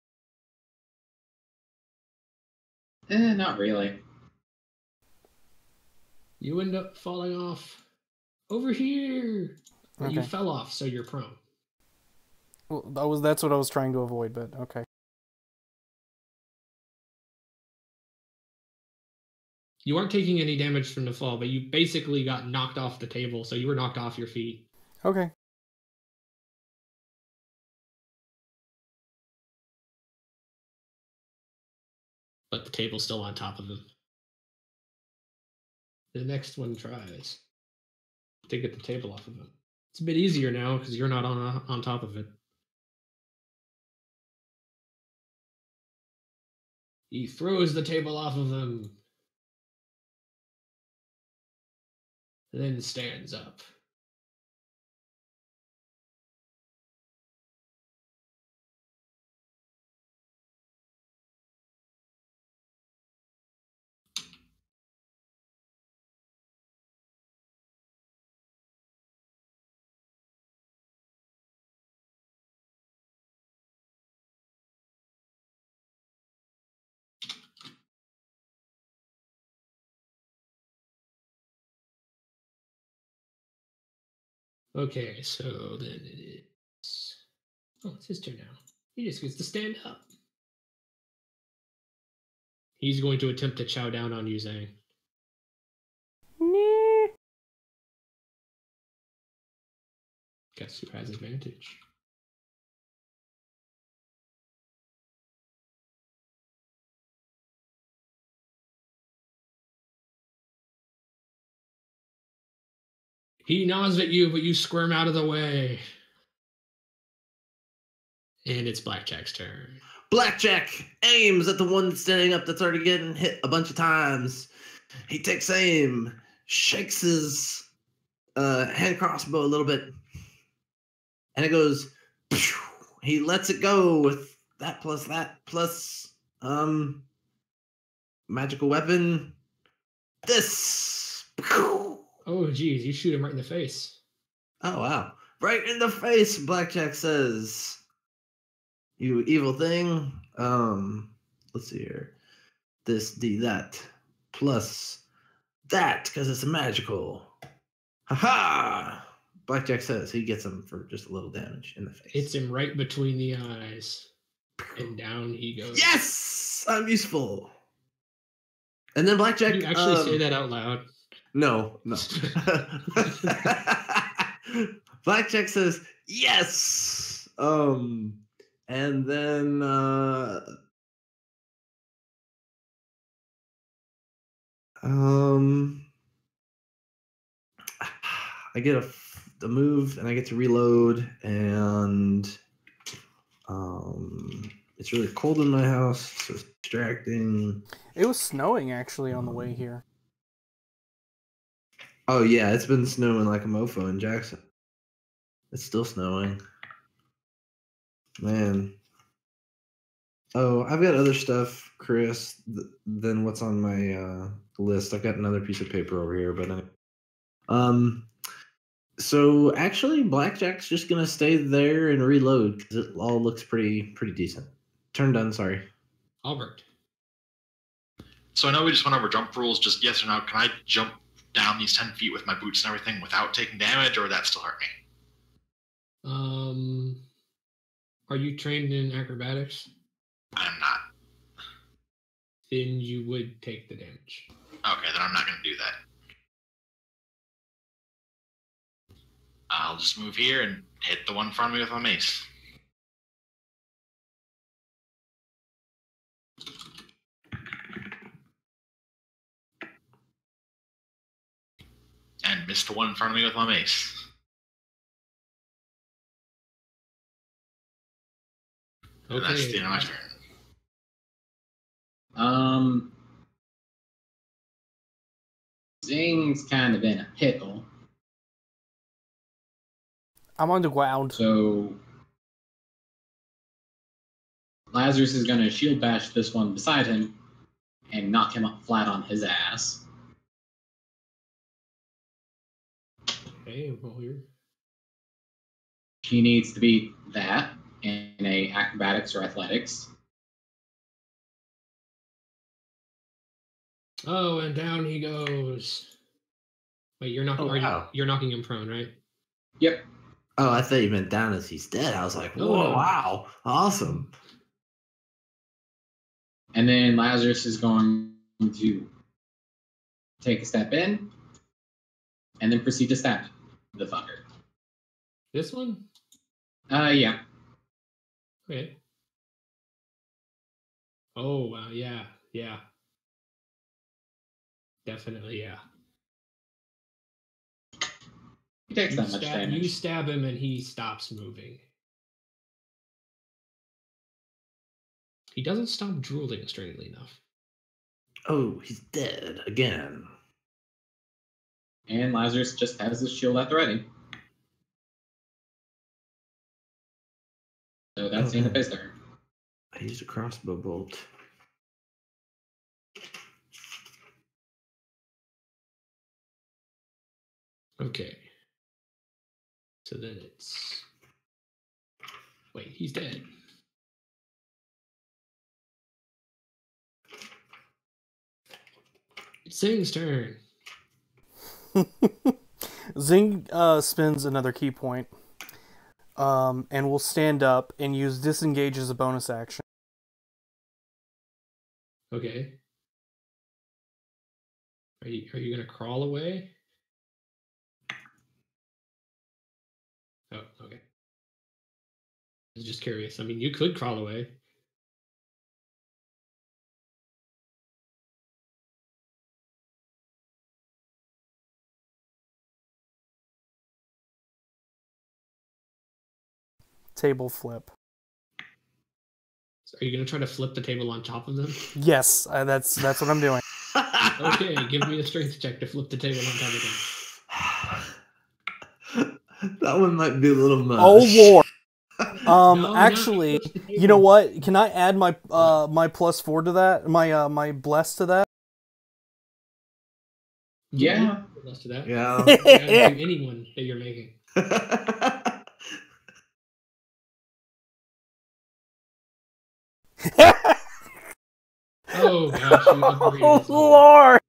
Eh, not really. You end up falling off over here. Or You fell off, so you're prone. Well, that was that's what I was trying to avoid, but okay. You aren't taking any damage from the fall, but you basically got knocked off the table, so you were knocked off your feet. Okay. but the table's still on top of him. The next one tries to get the table off of him. It's a bit easier now because you're not on on top of it. He throws the table off of him, then stands up. Okay, so then it is. Oh, it's his turn now. He just gets to stand up. He's going to attempt to chow down on you, Zhang. Nah. Guess who has advantage? He nods at you, but you squirm out of the way. And it's Blackjack's turn. Blackjack aims at the one that's standing up that's already getting hit a bunch of times. He takes aim, shakes his uh, hand crossbow a little bit, and it goes. Phew. He lets it go with that plus that plus um magical weapon. This. Phew. Oh, geez, you shoot him right in the face. Oh wow. Right in the face, Blackjack says. You evil thing. Um let's see here. This D that plus that because it's magical. Ha ha! Blackjack says he gets him for just a little damage in the face. Hits him right between the eyes. And down he goes. Yes! I'm useful. And then Blackjack Did you actually say um, that out loud? No, no. [laughs] Blackjack says yes. Um, and then uh, um, I get a, a move and I get to reload and um, it's really cold in my house, so it's distracting. It was snowing actually on the way here. Oh yeah, it's been snowing like a mofo in Jackson. It's still snowing. Man. Oh, I've got other stuff, Chris, th- than what's on my uh, list. I've got another piece of paper over here, but um, so actually, Blackjack's just gonna stay there and reload because it all looks pretty pretty decent. Turn done. Sorry. Albert. So I know we just went over jump rules. Just yes or no? Can I jump down these ten feet with my boots and everything without taking damage, or would that still hurt me? Um, are you trained in acrobatics? I'm not. Then you would take the damage. Okay, then I'm not going to do that. I'll just move here and hit the one in front of me with my mace. And miss the one in front of me with my mace. And that's Okay. the end of my turn. Um, Zing's kind of in a pickle. I'm on the ground. So Lazarus is going to shield bash this one beside him and knock him up flat on his ass. Okay, well here. He needs to be that in a acrobatics or athletics. Oh, and down he goes. Wait, you're knocking. Oh, are you, wow. you're knocking him prone, right? Yep. Oh, I thought you meant down as he's dead. I was like, Oh, whoa, no. wow, awesome. And then Lazarus is going to take a step in and then proceed to stab the fucker. This one. Uh, yeah. Okay. Oh wow, yeah, yeah. Definitely, yeah. He takes You that much stab, you stab him and he stops moving. He doesn't stop drooling, strangely enough. Oh, he's dead again. And Lazarus just has his shield at the ready. So that's the end of his turn. I used a crossbow bolt. Okay. So then it's. Wait, he's dead. It's Zing's turn. [laughs] Zing uh, spends another ki point, um, and will stand up and use disengage as a bonus action. Okay. Are you are you gonna crawl away? Oh, okay. I was just curious. I mean, you could crawl away. Table flip. So are you gonna try to flip the table on top of them? Yes, uh, that's that's what I'm doing. [laughs] Okay, give me a strength check to flip the table on top of them. [sighs] that one might be a little much. Oh lord. [laughs] Um, No, actually, touch you know what? Can I add my uh my plus four to that? My uh my bless to that? Yeah. Less to that. Yeah. Add it to anyone that you're making. [laughs] Oh gosh, [laughs] oh lord.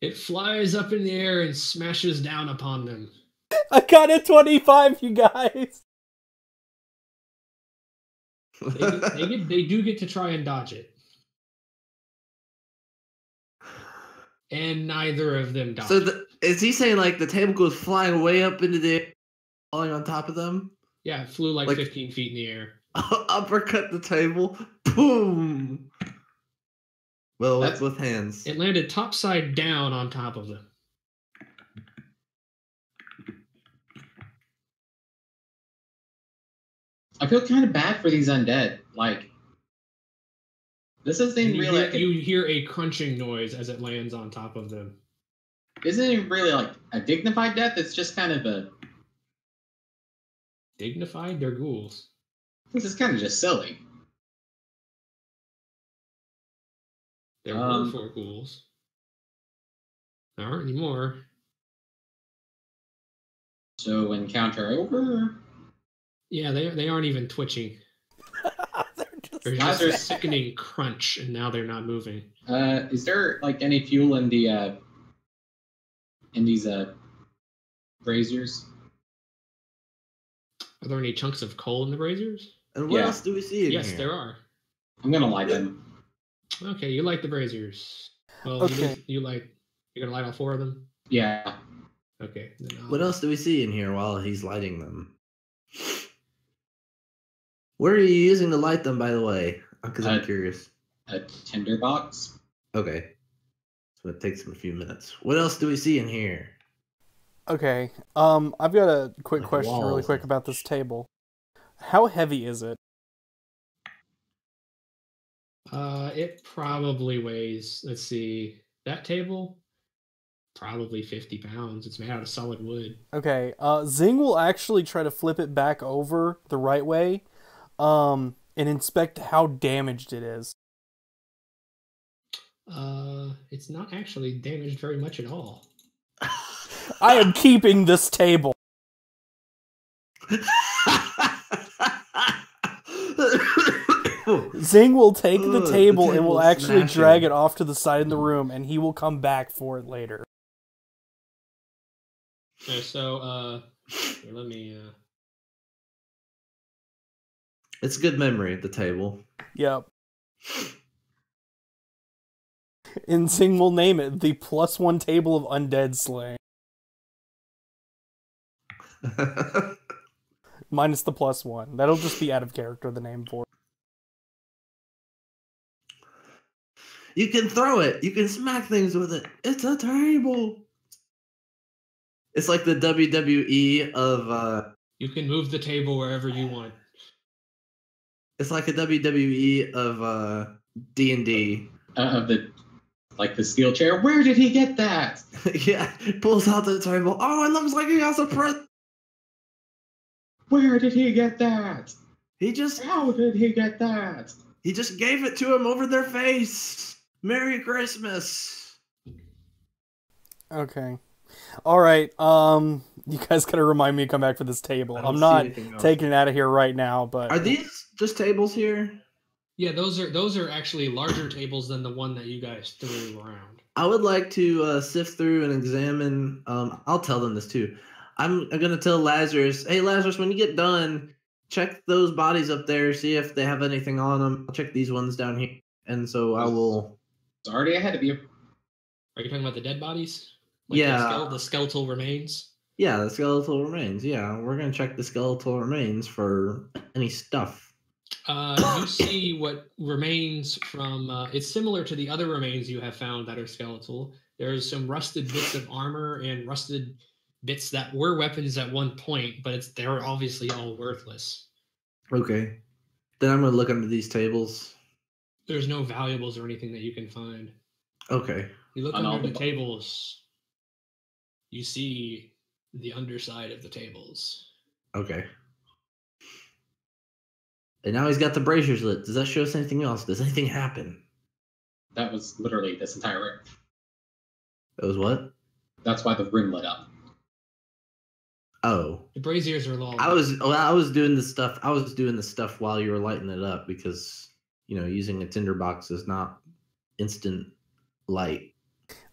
It flies up in the air and smashes down upon them. I got a 25, you guys. They, they, get, they do get to try and dodge it, and neither of them dodge. so the, is he saying like the table goes flying way up into the air, falling on top of them? yeah, it flew like, like- 15 feet in the air. [laughs] Uppercut the table, boom. Well, That's- with hands. It landed topside down on top of them. I feel kind of bad for these undead. Like, this isn't And you, really hear, like a, you hear a crunching noise as it lands on top of them. isn't it really like a dignified death. It's just kind of a. Dignified, they're ghouls. This is kind of just silly. There Um, were four ghouls. There aren't anymore. So encounter over. Yeah, they they aren't even twitching. [laughs] They're just- There's Guys just a sickening crunch, and now they're not moving. Uh, is there like any fuel in the uh in these uh braziers? Are there any chunks of coal in the braziers? And what yeah. else do we see in here? yes, here? there are. I'm gonna light them. Okay, you like the braziers. Well, you, Okay. light- you like. You're gonna light all four of them. Yeah. Okay. What else do we see in here while he's lighting them? Where are you using to light them, by the way? Because I'm Uh, curious. A tinder box. Okay. So it takes him a few minutes. What else do we see in here? Okay. Um, I've got a quick Like question, really quick, about this table. How heavy is it? Uh, it probably weighs. Let's see. That table, probably fifty pounds. It's made out of solid wood. Okay. Uh, Zing will actually try to flip it back over the right way, um, and inspect how damaged it is. Uh, it's not actually damaged very much at all. [laughs] I am keeping this table. [laughs] [laughs] Zing will take Ugh, the the table and will actually smashing. drag it off to the side of the room, and he will come back for it later. Okay, so uh, here, let me. Uh, it's a good memory at the table. Yep. And Zing will name it the plus one table of undead slaying, [laughs] minus the plus one. That'll just be out of character. The name for you can throw it. You can smack things with it. It's a table. It's like the WWE of uh you can move the table wherever you want. it's like a WWE of uh D&D. Uh, of the like the steel chair. Where did he get that? [laughs] yeah, pulls out the table. Oh, it looks like he has a press. Where did he get that? He just How did he get that? he just gave it to him over their face. Merry Christmas. Okay. All right. Um, you guys gotta remind me to come back for this table. I don't I'm not taking it out of here right now, but Are these just tables here? Yeah, those are those are actually larger tables than the one that you guys threw around. I would like to uh, sift through and examine. Um, I'll tell them this too. I'm, I'm gonna tell Lazarus, hey Lazarus, when you get done, check those bodies up there, see if they have anything on them. I'll check these ones down here, and so I will. It's already ahead of you. Are you talking about the dead bodies? the Yeah. skele- the skeletal remains. Yeah, the skeletal remains. Yeah, we're gonna check the skeletal remains for any stuff. Uh, you see what remains from. Uh, it's similar to the other remains you have found that are skeletal. There's some rusted bits of armor and rusted bits that were weapons at one point, but it's they're obviously all worthless. Okay. Then I'm gonna look under these tables. There's no valuables or anything that you can find. Okay. You look On all under the the tables. You see the underside of the tables. Okay. And now he's got the braziers lit. Does that show us anything else? Does anything happen? That was literally this entire room. It was what? That's why the room lit up. Oh. The braziers are long. I was well, I was doing the stuff. I was doing the stuff while you were lighting it up because you know using a tinderbox is not instant light.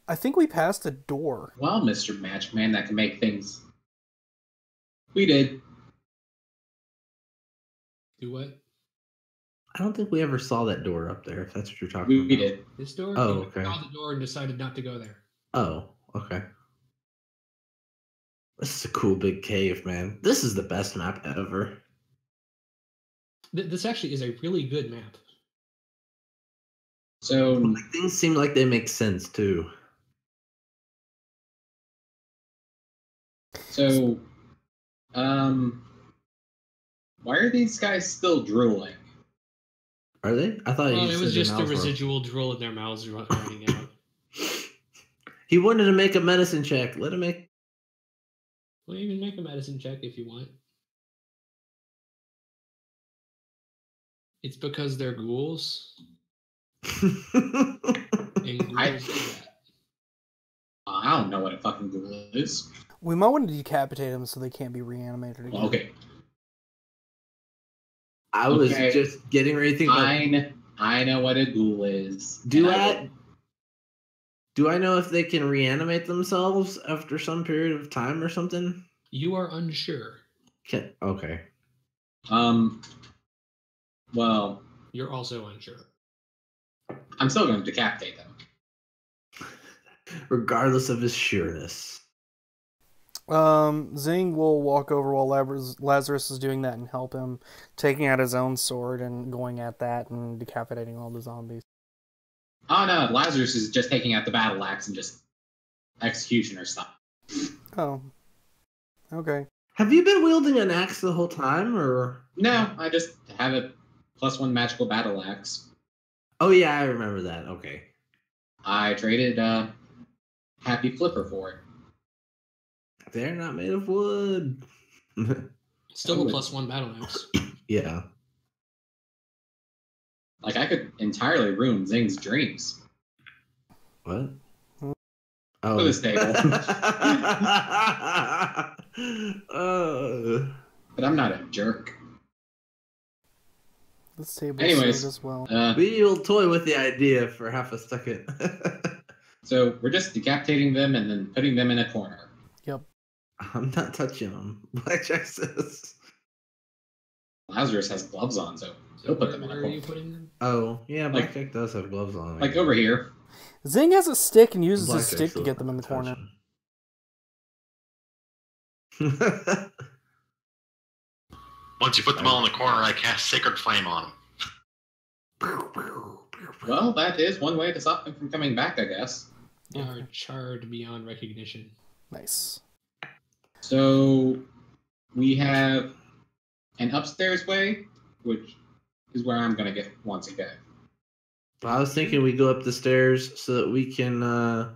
I think we passed a door. Well, Mr. Magic Man, that can make things. We did. Do what? I don't think we ever saw that door up there. If that's what you're talking We, about. we did. This door? Oh, You okay. Saw the door and decided not to go there. Oh, okay. This is a cool big cave, man. This is the best map ever. This actually is a really good map. So, Like, things seem like they make sense too. so, um, why are these guys still drooling? Are they? I thought Well, you it was just the residual drool in their mouths running out. [laughs] [laughs] He wanted to make a medicine check. Let him make. Well, you can make a medicine check if you want. It's because they're ghouls [laughs] I- do that. Uh, I don't know what a fucking ghoul is. We might want to decapitate them so they can't be reanimated again. Okay, I was Okay. just getting ready to think. About, fine. I know what a ghoul is. do and I? Do I know if they can reanimate themselves after some period of time or something? You are unsure. Can, okay. Um. Well, You're also unsure. I'm still going to decapitate them. Regardless of his sureness. Um, Zing will walk over while Lazarus is doing that and help him, taking out his own sword and going at that and decapitating all the zombies. Oh no, Lazarus is just taking out the battle axe and just executioner stuff. Oh, okay. Have you been wielding an axe the whole time, or? No, I just have a plus one magical battle axe. Oh yeah, I remember that. Okay. I traded uh, Happy Flipper for it. They're not made of wood. [laughs] Still a plus one battle axe. [coughs] yeah. Like I could entirely ruin Zing's dreams. What? Oh, this table. uh, But I'm not a jerk. This table Anyways. as well. Uh, we will toy with the idea for half a second. [laughs] so we're just decapitating them and then putting them in a corner. Yep. I'm not touching them. [laughs] Blackjack says. Lazarus has gloves on, so So he'll put where, them in a where are corner. you putting them? Oh, yeah, Like- Blackjack does have gloves on. Like over here. Zing has a stick and uses his stick to get them in the corner. [laughs] 'em. Once you put them all in the corner, I cast Sacred Flame on them. Well, that is one way to stop them from coming back, I guess. They are charred beyond recognition. Nice. So we have an upstairs way, which is where I'm gonna get once again. I was thinking we go up the stairs so that we can uh,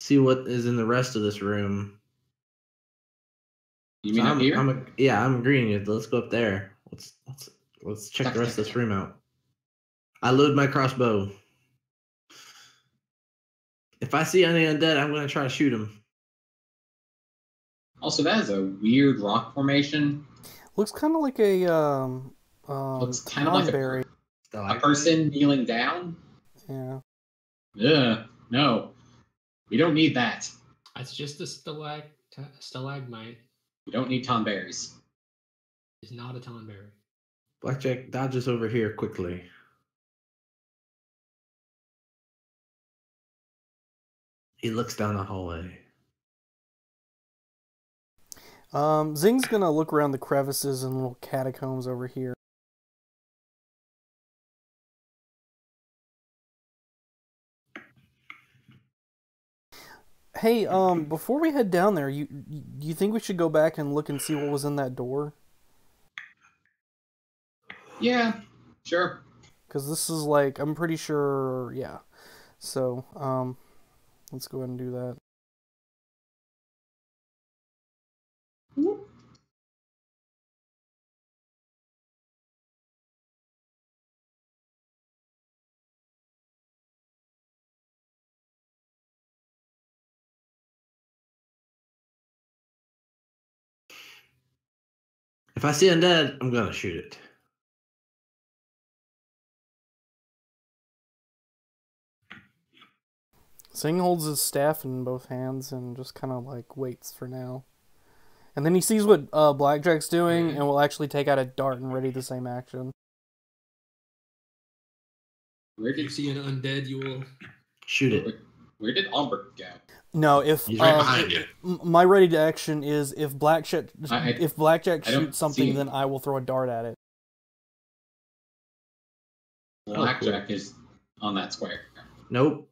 see what is in the rest of this room. You So mean I'm, here? I'm a, yeah, I'm agreeing. Let's go up there. Let's let's let's check the rest of this room out. I load my crossbow. If I see any undead, I'm gonna try to shoot him. Also, that is a weird rock formation. Looks kind of like a um um Looks kind of like a, a person kneeling down. Yeah. Ugh, no, we don't need that. That's just a stalag stalagmite. We don't need tonberries. It's not a tonberry. Blackjack dodges over here quickly. He looks down the hallway. Um, Zing's gonna look around the crevices and little catacombs over here. Hey, um, before we head down there, you you you think we should go back and look and see what was in that door? Yeah, sure. Because this is like, I'm pretty sure, yeah. So, um, let's go ahead and do that. If I see undead, I'm gonna shoot it. Zing holds his staff in both hands and just kind of like waits for now. And then he sees what uh, Blackjack's doing and will actually take out a dart and ready the same action. Where If you see an undead, you will. Shoot it. Where did Albert go? No, if He's right uh, behind you. my ready to action is if Blackjack I- I- if Blackjack I shoots something, then I will throw a dart at it. Blackjack is on that square. Nope.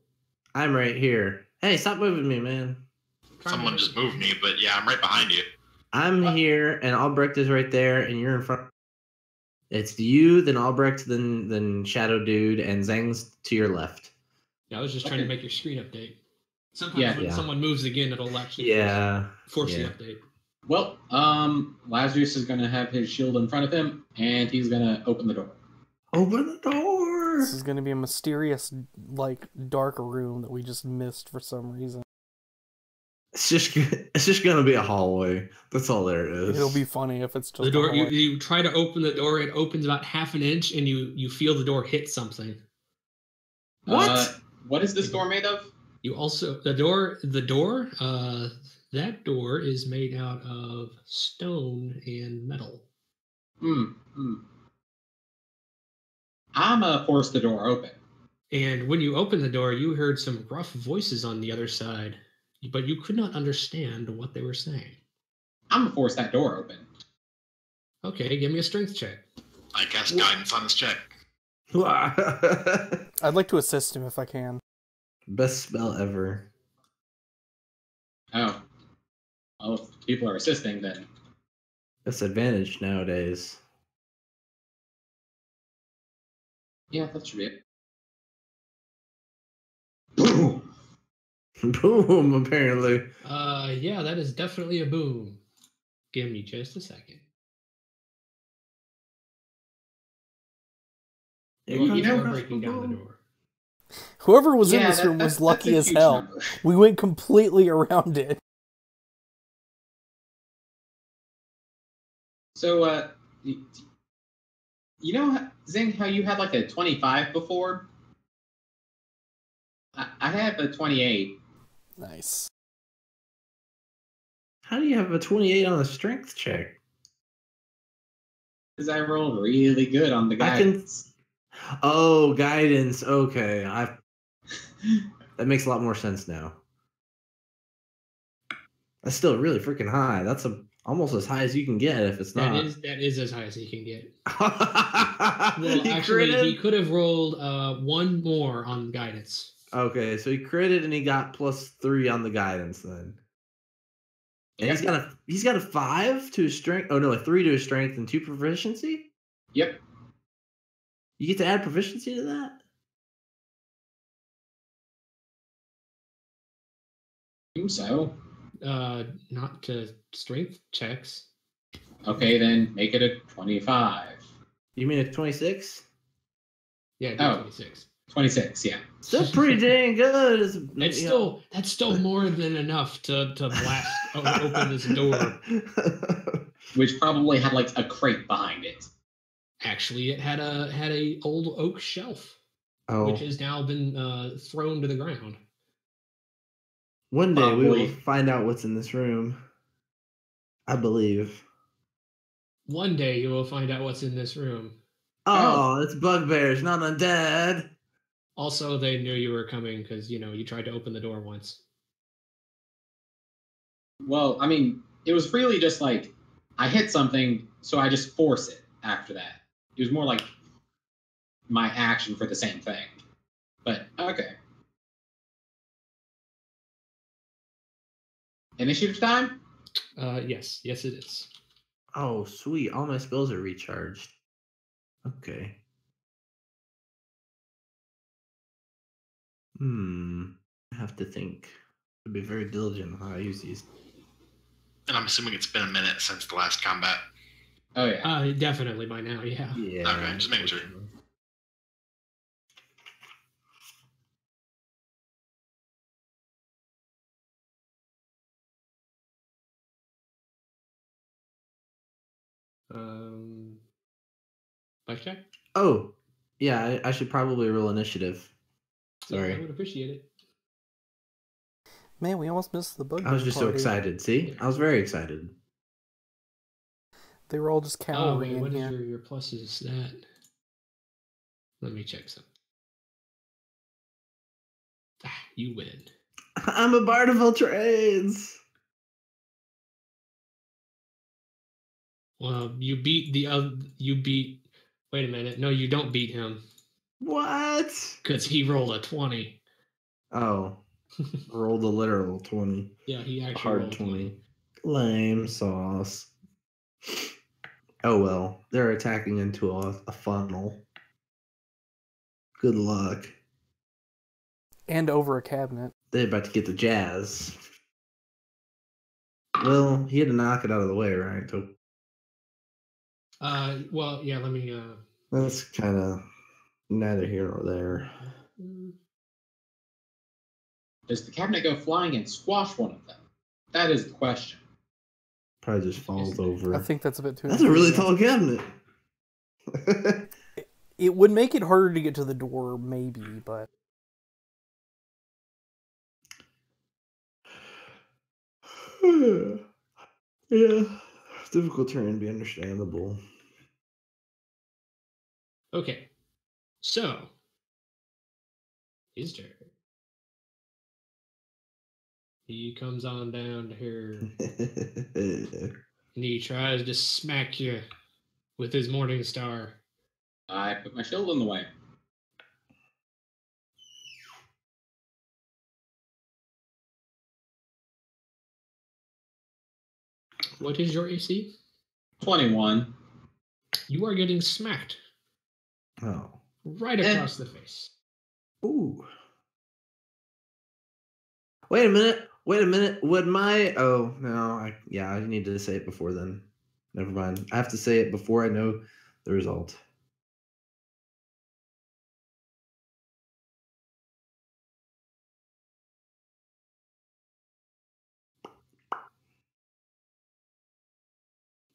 I'm right here. Hey, stop moving me, man. Someone just moved me, but yeah, I'm right behind you. I'm What? here, and Albrecht is right there, and you're in front. It's you, then Albrecht, then then Shadow Dude, and Zang's to your left. Yeah, I was just trying to make your screen update. Sometimes Yeah. when Yeah. someone moves again, it'll actually Yeah. force yeah. the update. Well, um, Lazarus is gonna have his shield in front of him, and he's gonna open the door. Open the door. This is going to be a mysterious, like, dark room that we just missed for some reason. It's just it's just gonna be a hallway. That's all there is. It'll be funny if it's just The a door. You, you try to open the door. It opens about half an inch, and you you feel the door hit something. What? Uh, what is this door made of? You also the door. The door. Uh, that door is made out of stone and metal. Hmm. hmm. I'm gonna force the door open. And when you opened the door, you heard some rough voices on the other side, but you could not understand what they were saying. I'm gonna force that door open. Okay, give me a strength check. I cast guidance on this check. [laughs] I'd like to assist him if I can. Best spell ever. Oh. Well, if people are assisting, then That's advantage nowadays. yeah, that should be it. Boom. [laughs] Boom. Apparently. Uh, yeah, that is definitely a boom. Give me just a second. Here you know, breaking down the door. Whoever was in this that- room that's- was that's lucky as hell. number. We went completely [laughs] around it. So, uh, you know, Zing, how you had like a 25 before? I, I have a 28. Nice. How do you have a 28 on a strength check? Because I rolled really good on the I can- guidance. Oh, guidance. Okay, I. [laughs] That makes a lot more sense now. That's still really freaking high. That's a almost as high as you can get if it's That not. is that is as high as he can get. [laughs] well, Well, actually, he could have rolled uh, one more on guidance. Okay, so he critted and he got plus three on the guidance then. And he's Yep. got a he's got a five to his strength. Oh no, a three to his strength and two proficiency. Yep. You get to add proficiency to that. think so. Uh, not to strength checks. Okay, then make it a 25. You mean a twenty six? Yeah, Oh. 26. 26, yeah. Still pretty dang good. It's, That's you still that's still more than enough to to blast open this door. [laughs] Which probably had like a crate behind it. Actually, it had a had a old oak shelf, oh, which has now been uh, thrown to the ground. one day we will find out what's in this room. I believe. One day you will find out what's in this room. Oh, it's bugbears, not undead. Also, they knew you were coming because you know you tried to open the door once. Well, I mean, it was really just like I hit something, so I just force it after that. It was more like my action for the same thing. But okay. Initiative time? Uh, yes, yes, it is. Oh, sweet. All my spells are recharged. Okay. Hmm. I have to think. To be very diligent how I use these. And I'm assuming it's been a minute since the last combat. Oh yeah. Uh, definitely by now, yeah. Yeah. Okay, just making sure. Um, Um, blackjack. Oh, yeah. I, I should probably roll initiative. Sorry. I would appreciate it. Man, we almost missed the bug. I was just so excited. See? I was very excited. They were all just Oh wait, in what is here. your your pluses? That. Let me check some. Ah, you win. [laughs] I'm a bard of all trades. Well, you beat the other. You beat. Wait a minute. No, you don't beat him What? because he rolled a twenty. Oh, [laughs] rolled a literal 20. Yeah, he actually Hard rolled 20. Lame sauce. Oh well, they're attacking into a, a funnel. Good luck. And over a cabinet. They're about to get the jazz. Well, he had to knock it out of the way, right? So Uh, well, yeah. Let me. Uh, that's kind of neither here nor there. Does the cabinet go flying and squash one of them? That is the question. Probably just falls over. I think that's a bit too. that's a really tall cabinet. [laughs] It would make it harder to get to the door, maybe, but [sighs] yeah, difficult terrain, be understandable. okay. So. His turn. He comes on down to her. [laughs] and he tries to smack you with his morning star. I put my shield in the way. What is your AC? 21. You are getting smacked oh, right Eh. across the face. ooh. Wait a minute. Wait a minute. Would my oh no? I, yeah, I need to say it before then. Never mind. I have to say it before I know the result.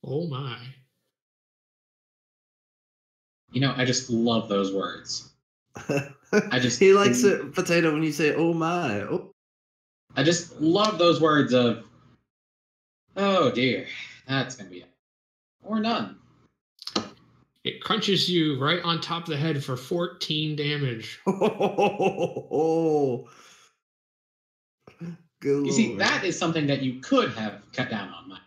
Oh my. You know, I just love those words. [laughs] I just He likes it potato when you say oh my. Oh I just love those words of, oh dear, that's gonna be it, or none. It crunches you right on top of the head for 14 damage. Oh, [laughs] Good You see, lord. that is something that you could have cut down on. Mike.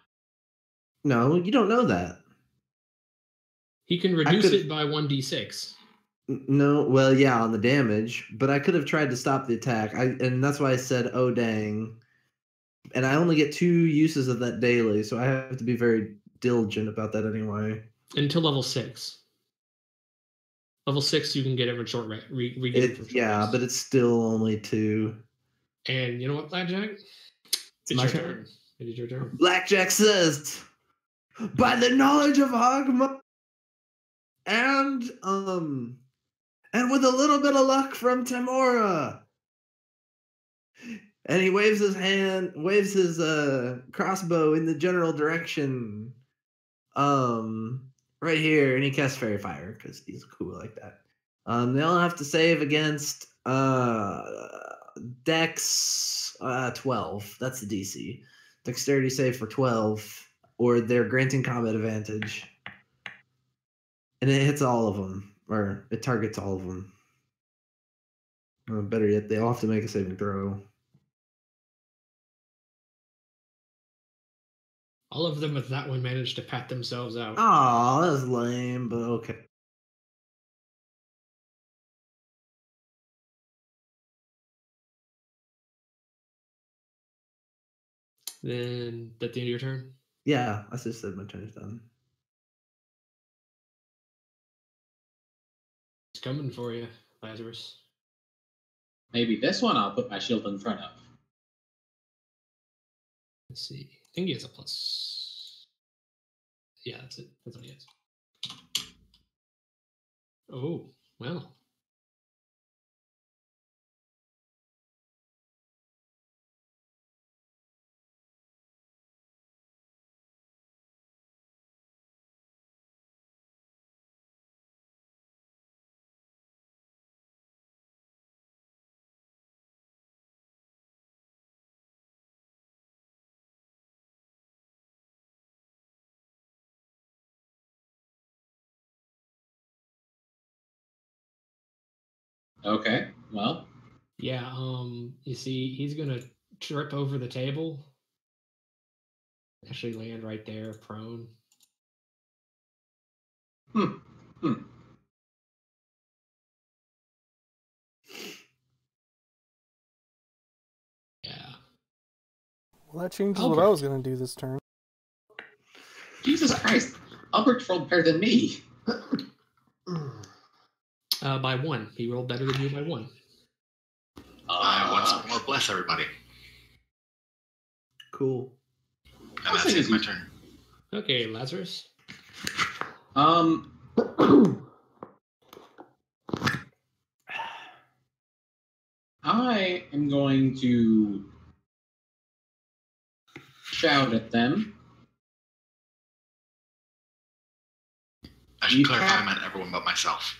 No, you don't know that. He can reduce could've- it by 1d6. No, well, yeah, on the damage, but I could have tried to stop the attack. I and that's why I said, "Oh dang," and I only get two uses of that daily, so I have to be very diligent about that anyway. Until level 6. Level 6, you can get it for short rest. Re- regain it short yeah, rest. but it's still only two. And you know what, Blackjack? It's my your turn. turn. It is your turn. Blackjack says, "By the knowledge of Oghma, and um, and with a little bit of luck from Tymora." And he waves his hand, waves his uh crossbow in the general direction, um, right here, and he casts Faerie Fire because he's cool like that. Um, they all have to save against uh Dex uh twelve. That's the DC dexterity save for 12 or they're granting combat advantage and it hits all of them or it targets all of them or uh, better yet they all have to make a saving throw All of them with that one managed to pat themselves out. oh that was lame but okay Then at the end of your turn. yeah i just said my turn is done coming for you, Lazarus. Maybe this one I'll put my shield in front of. Let's see. I think he has a plus. Yeah, that's it. That's all he has. Oh, well. Okay, well, Yeah, um, you see, he's gonna trip over the table. Actually land right there, prone. hmm, hmm. Yeah. Well, that changes what I was gonna do this turn. Jesus Christ, Albert rolled better than me. [laughs] Uh, by one. He rolled better than you by one. I Uh, once more bless everybody. cool And I'll that's say it, my turn. Okay, Lazarus. Um, [clears throat] I am going to shout at them. I should You clarify have- I meant everyone but myself.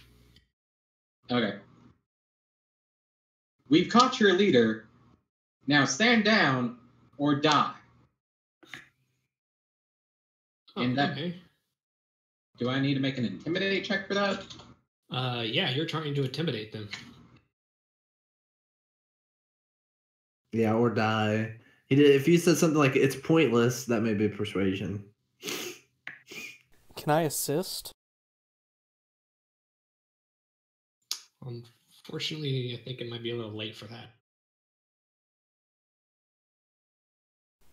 Okay. We've caught your leader. Now stand down or die. And that- okay. Do I need to make an intimidate check for that? Uh, yeah, you're trying to intimidate them. yeah or die he did if you said something like it's pointless that may be persuasion Can I assist? Unfortunately, I think it might be a little late for that.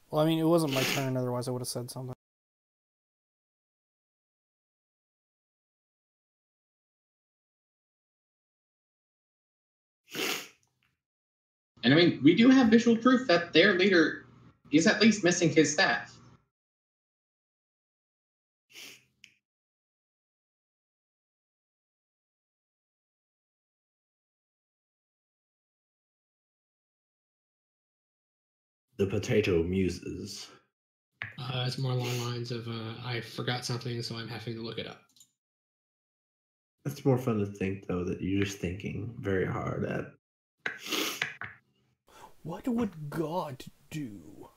Well, I mean, it wasn't my turn. Otherwise, I would have said something. And I mean, we do have visual proof that their leader is at least missing his staff. The potato muses Uh, it's more along the lines of uh, I forgot something, so I'm having to look it up. That's more fun to think though that you're just thinking very hard at. What would God do?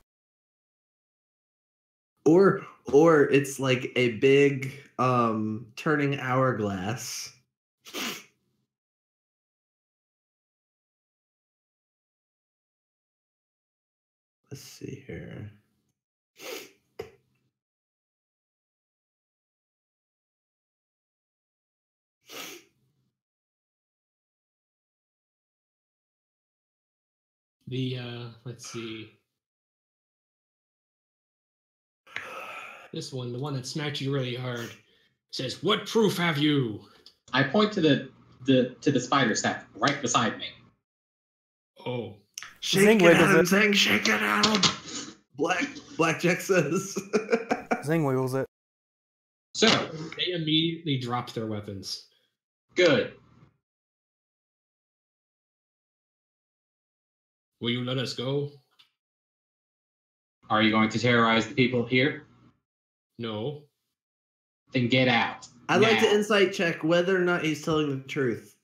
Or or it's like a big um turning hourglass. Let's see here. The uh, let's see. This one, the one that smacked you really hard, says, "What proof have you?" I point to the, the to the spider staff right beside me. Oh, Shake it wiggles at him, it. Zing, shake it at him. Black Blackjack says. [laughs] Zing wiggles it. So they immediately drop their weapons. good. Will you let us go? Are you going to terrorize the people here? No. Then get out. I'd like to now. insight check whether or not he's telling the truth.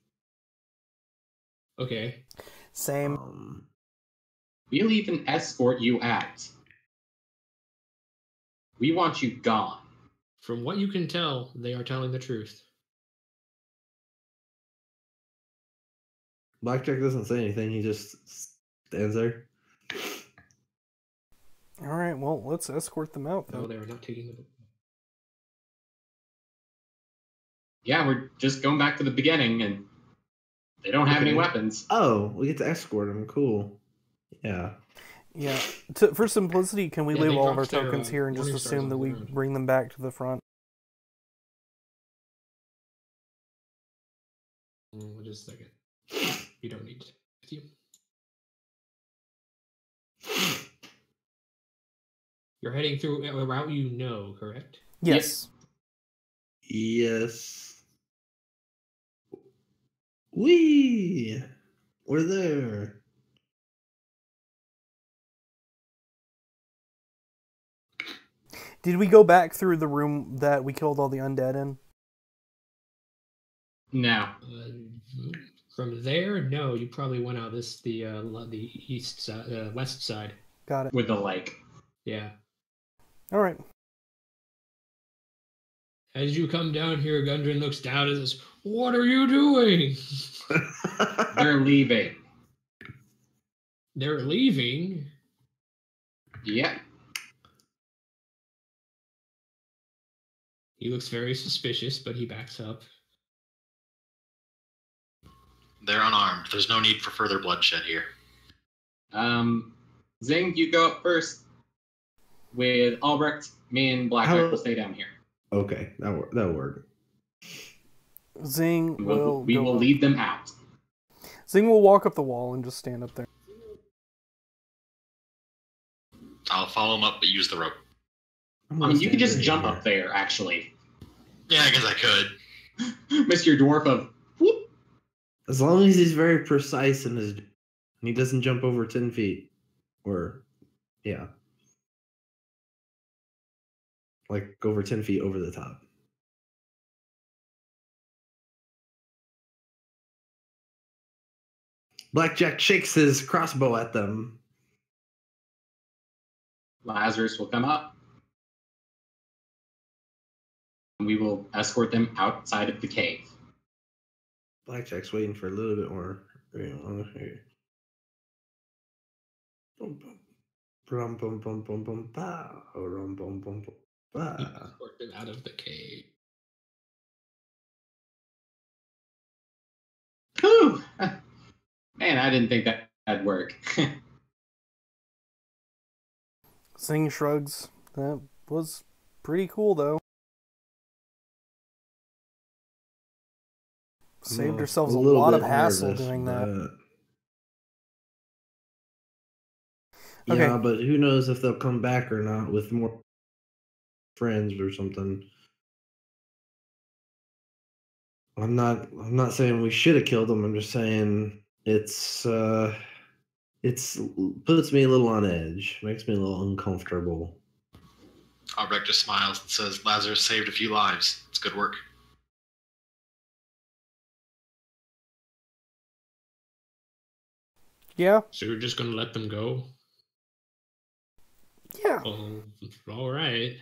Okay. Same. Um, We'll even escort you out. We want you gone. From what you can tell, they are telling the truth. Blackjack doesn't say anything. He just stands there. All right, well, let's escort them out No, they are not taking the. Yeah, we're just going back to the beginning, and they don't have any weapons. Oh, we get to escort them. Cool. Yeah. Yeah. To, for simplicity, can we Yeah, leave all of our dropped tokens uh, here and just assume that we ground. bring them back to the front? Mm, just a second. You don't need it with you. You're heading through a route you know, correct? Yes. Yes. We. We're there. Did we go back through the room that we killed all the undead in? No. Uh, from there, no. You probably went out this the uh, the east side, uh, west side. Got it. With the lake. Yeah. All right. As you come down here, Gundren looks down and says, "What are you doing?" [laughs] They're leaving. They're leaving. Yep. He looks very suspicious, but he backs up. They're unarmed. There's no need for further bloodshed here. Um, Zing, you go up first. With Albrecht, me and Blackjack How- will stay down here. okay, that work. That'll work. Zing We will. will, we will up. lead them out. Zing will walk up the wall and just stand up there. I'll follow him up, but use the rope. I'm I gonna mean, you can stand just jump here. up there, actually. Yeah, I guess I could. [laughs] Mr. Dwarf of whoop. As long as he's very precise in his, and he doesn't jump over ten feet, or, yeah, like over ten feet over the top. Blackjack shakes his crossbow at them. Lazarus will come up. We will escort them outside of the cave. Blackjack's waiting for a little bit more. rain here. Bum, bum. Brum, bum, bum, bum, bum, pow. Rum, bum, bum, bum, He pow. escorted them out of the cave. Whew! Man, I didn't think that that'd work. Zing shrugs. That was pretty cool, though. Saved I'm ourselves a, little lot of hassle doing that. but- Okay. Yeah, but who knows if they'll come back or not with more friends or something. I'm not I'm not saying we should have killed them. I'm just saying it's uh it's puts me a little on edge. Makes me a little uncomfortable. Albrecht just smiles and says, Lazarus saved a few lives. It's good work. Yeah. So you're just gonna let them go? Yeah. Oh, all right.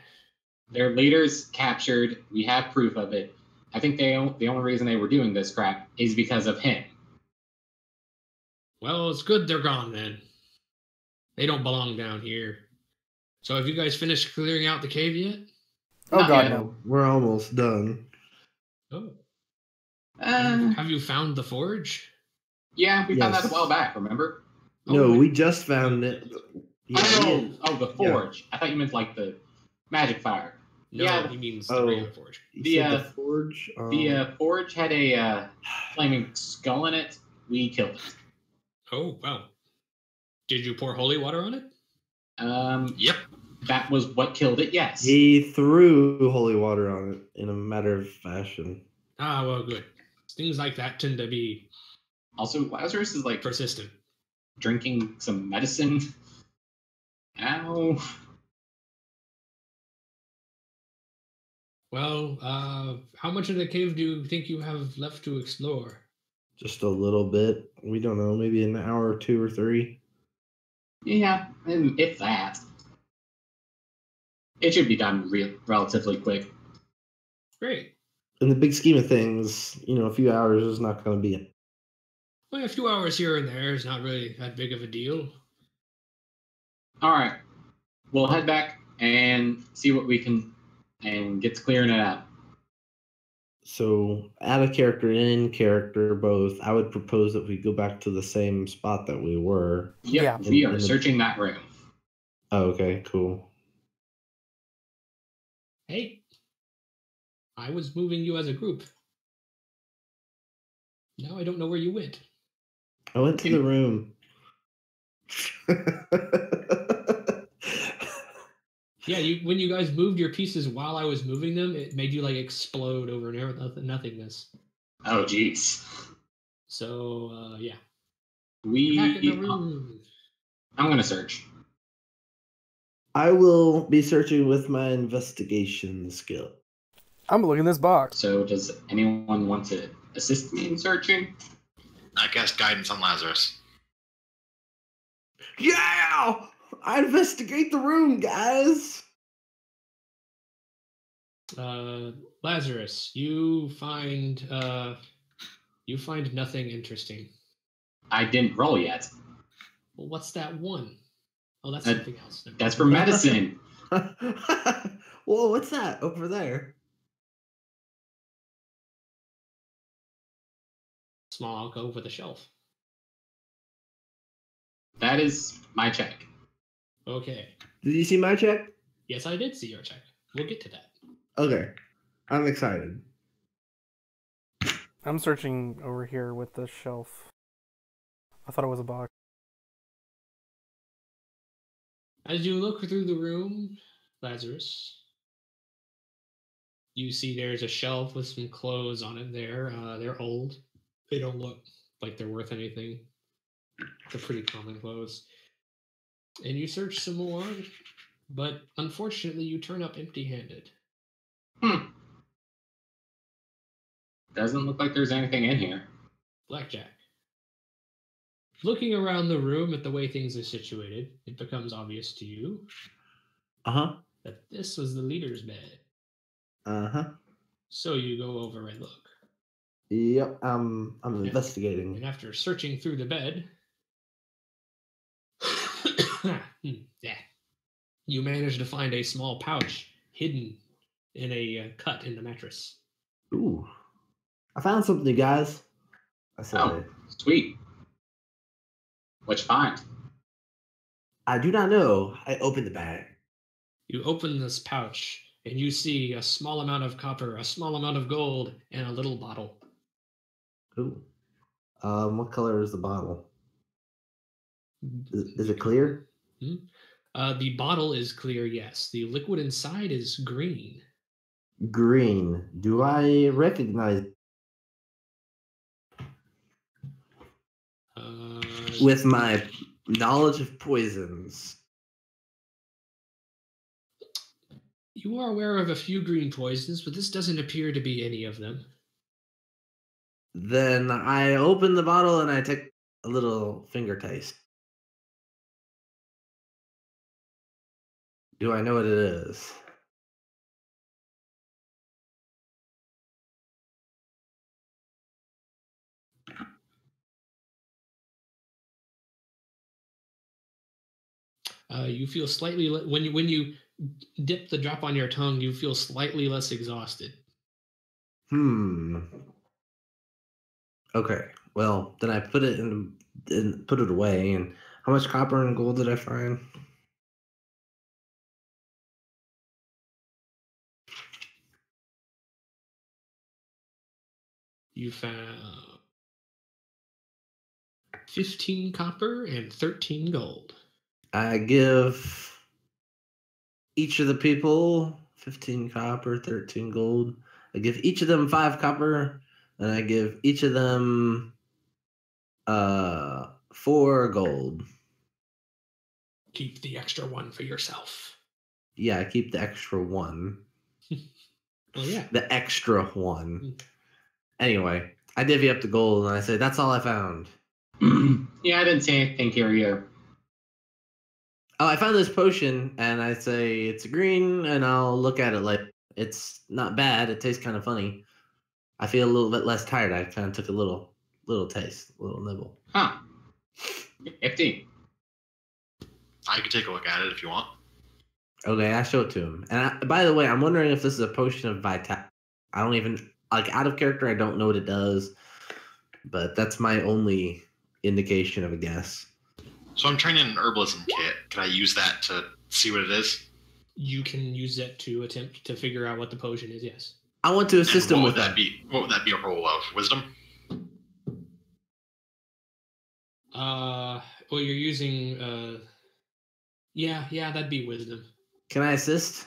Their leaders captured. We have proof of it. I think they the only reason they were doing this crap is because of him. Well, it's good they're gone then. They don't belong down here. So have you guys finished clearing out the cave yet? Oh Not god yet. no. We're almost done. Oh. Uh, Have you found the forge? Yeah, we found that a while back. Remember? no, Oh, we just found it. Yeah, oh, oh, the forge. I thought you meant like the magic fire. No, yeah. he means Oh. the forge. the, uh, the forge. The um, uh, forge had a uh, flaming skull in it. We killed it. Oh, wow. Did you pour holy water on it? Um, Yep. that was what killed it. Yes. He threw holy water on it in a matter of fashion. Ah, well, good. Things like that tend to be Also, Lazarus is like persistent. drinking some medicine. Ow. Well, uh, how much of the cave do you think you have left to explore? Just a little bit. We don't know, maybe an hour or two or three. Yeah, and if that, it should be done re- relatively quick. Great. In the big scheme of things, you know, a few hours is not going to be it. Well, a few hours here and there is not really that big of a deal. All right, we'll head back and see what we can and get to clearing it out. So, out of character, in character, both, I would propose that we go back to the same spot that we were. Yep, Yeah. we are the- searching that room. Oh, okay, cool. Hey, I was moving you as a group. Now I don't know where you went. I went to the [clears throat] room. Yeah, you when you guys moved your pieces while I was moving them, it made you like explode over near noth- nothingness. Oh, jeez. So uh, yeah, We. back in the room. I'm gonna search. I will be searching with my investigation skill. I'm looking at this box. So, does anyone want to assist me in searching? I cast guidance on Lazarus. Yeah! I investigate the room, guys! Uh, Lazarus, you find uh, you find nothing interesting. I didn't roll yet. Well, what's that one? Oh, that's Uh, something else. That's for medicine. [laughs] [laughs] Whoa, what's that over there? Small. I'll go over the shelf. that is my check. Okay. Did you see my check? Yes, I did see your check. We'll get to that. Okay. I'm excited. I'm searching over here with the shelf. I thought it was a box. As you look through the room, Lazarus, you see there's a shelf with some clothes on it there. Uh, they're old. They don't look like they're worth anything. They're pretty common clothes. And you search some more, but unfortunately, you turn up empty handed. Hmm. Doesn't look like there's anything in here. Blackjack. Looking around the room at the way things are situated, it becomes obvious to you Uh huh. that this was the leader's bed. Uh huh. So you go over and look. Yep. Um, I'm Yeah. investigating. And after searching through the bed, [coughs] Hmm, yeah, you manage to find a small pouch hidden in a uh, cut in the mattress. Ooh. I found something, guys. I said, Oh, sweet. What'd you find? I do not know. I opened the bag. You open this pouch and you see a small amount of copper, a small amount of gold, and a little bottle. Ooh. Um, what color is the bottle? Is, is it clear? Uh, the bottle is clear, yes. The liquid inside is green. Green. Do I recognize Uh, with my knowledge of poisons? You are aware of a few green poisons, but this doesn't appear to be any of them. Then I open the bottle and I take a little finger taste. Do I know what it is? Uh, you feel slightly le- when you when you dip the drop on your tongue, you feel slightly less exhausted. Hmm. Okay. Well, then I put it in and put it away. And how much copper and gold did I find? You found fifteen copper and thirteen gold. I give each of the people 15 copper, 13 gold. I give each of them 5 copper, and I give each of them uh 4 gold. Keep the extra one for yourself. Yeah, I keep the extra one. [laughs] Oh yeah. The extra one. Mm. Anyway, I divvy up the gold and I say, that's all I found. [clears throat] yeah, I didn't see anything here either. Oh, I found this potion and I say it's green and I'll look at it like it's not bad. It tastes kind of funny. I feel a little bit less tired. I kind of took a little little taste, a little nibble. Huh. 15. I ah, can take a look at it if you want. Okay, I show it to him. And I, by the way, I'm wondering if this is a potion of vitality. I don't even like out of character. I don't know what it does, but that's my only indication of a guess. So I'm training an herbalism kit. Can I use that to see what it is? You can use that to attempt to figure out what the potion is. Yes. I want to assist what him with that that. be? What would that be a roll of? Wisdom? Uh, well, you're using. Uh, yeah, yeah, that'd be wisdom. Can I assist?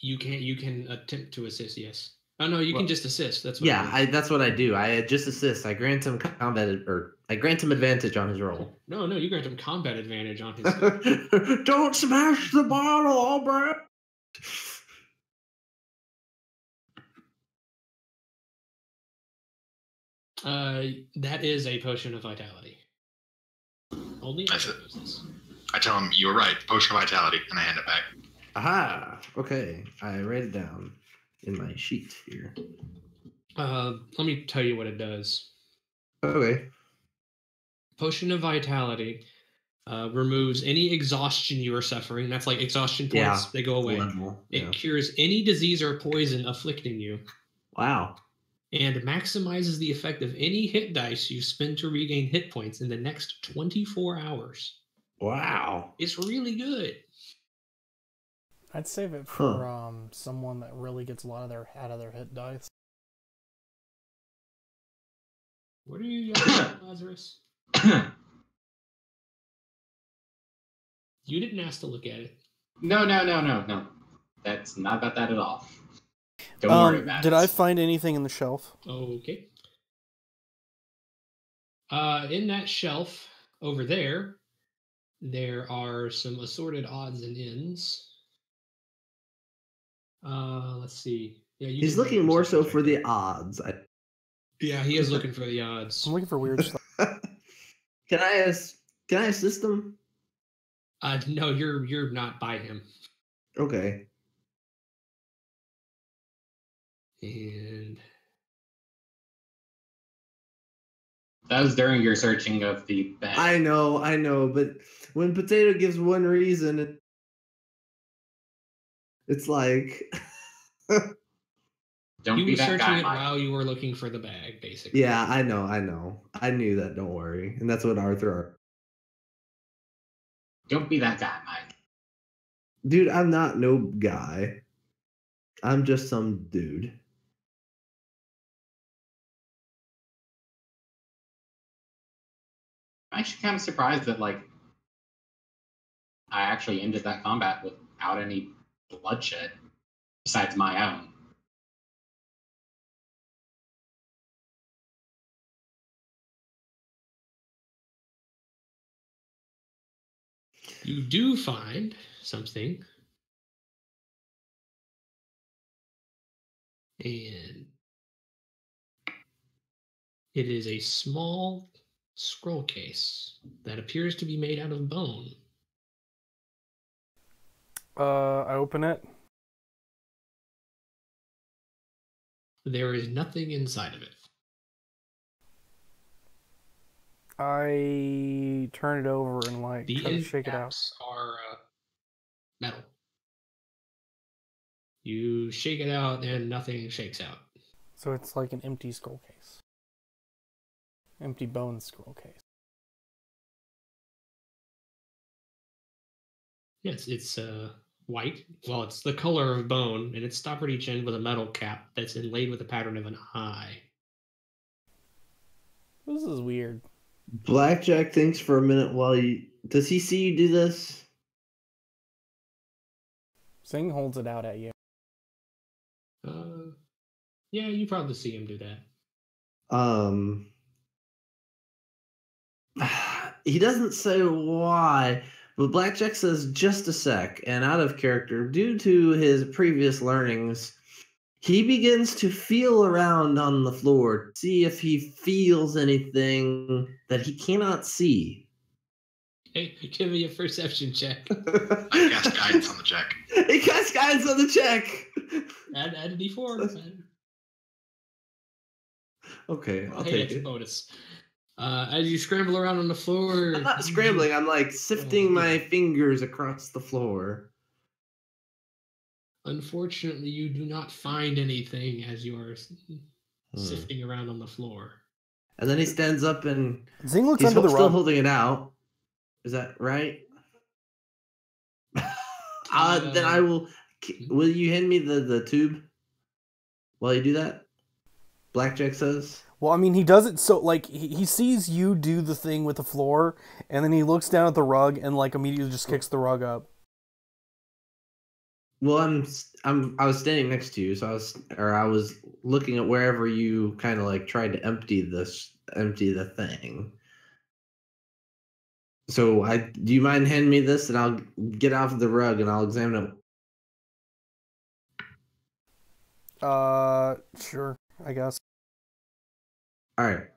You can you can attempt to assist. Yes. Oh no, you Well, can just assist. That's what Yeah, I, I, that's what I do. I just assist. I grant him combat or I grant him advantage on his roll. no no. You grant him combat advantage on his. [laughs] Don't smash the bottle, Albert. Uh, that is a potion of vitality. Only That's Albert it. knows this. I tell him you're right. Potion of vitality, and I hand it back. Aha. Okay, I write it down in my sheet here. Uh, let me tell you what it does. Okay. Potion of Vitality uh, removes any exhaustion you are suffering. That's like exhaustion points; Yeah, they go away. Level. It Yeah. cures any disease or poison afflicting you, Wow. And maximizes the effect of any hit dice you spend to regain hit points in the next 24 hours. Wow. It's really good. I'd save it Huh. for um someone that really gets a lot of their out of their hit dice. What are you yelling at, [coughs] Lazarus? You didn't ask to look at it. no, no, no, no, no. That's not about that at all. Don't worry Um, about did it. I find anything in the shelf? Okay. Uh, in that shelf over there, there are some assorted odds and ends. Uh, let's see. Yeah, you He's looking more so perception for check. the odds. I, Yeah, he is looking for the odds. I'm looking for weird stuff. [laughs] can I ass- can I assist him? Uh, no, you're you're not by him. Okay. And That was during your searching of the bag. I know, I know, but when Potato gives one reason, it's like, [laughs] Don't you be were that searching guy, it Mike. while you were looking for the bag, basically. yeah, I know, I know, I knew that. Don't worry, and that's what Arthur. Are. Don't be that guy, Mike. Dude, I'm not no guy. I'm just some dude. Actually kind of surprised that like I actually ended that combat without any bloodshed besides my own. You do find something And it is a small scroll case that appears to be made out of bone. Uh, I open it. There is nothing inside of it. I turn it over and like The try to shake it out. are uh, metal. You shake it out, and nothing shakes out. So it's like an empty scroll case. Empty bone scroll case. Yes, it's uh, white. Well, it's the color of bone, and it's stoppered each end with a metal cap that's inlaid with a pattern of an eye. This is weird. Blackjack thinks for a minute while you. Does he see you do this? Zing holds it out at you. Uh, yeah, you probably see him do that. Um. [sighs] He doesn't say why, but Blackjack says just a sec, and out of character, due to his previous learnings, he begins to feel around on the floor to see if he feels anything that he cannot see. Hey, give me a perception check. [laughs] I cast guidance on the check. [laughs] he casts guidance on the check. add, add a d4. Add- [laughs] Okay, I'll hey, take it. bonus. Uh, as you scramble around on the floor, I'm not scrambling. I'm like sifting my fingers across the floor. Unfortunately, you do not find anything as you are s- Hmm. sifting around on the floor. And then he stands up and Zing looks he's under hol- the still rug. holding it out. Is that right? [laughs] uh, then I Uh, will. Will you hand me the the tube while you do that? Blackjack says. Well, I mean, he does it so like he, he sees you do the thing with the floor, and then he looks down at the rug and like immediately just kicks the rug up. Well, I'm I'm I was standing next to you, so I was or I was looking at wherever you kind of like tried to empty this empty the thing. So I do you mind handing me this and I'll get off the rug and I'll examine it. Uh, sure, I guess. All right.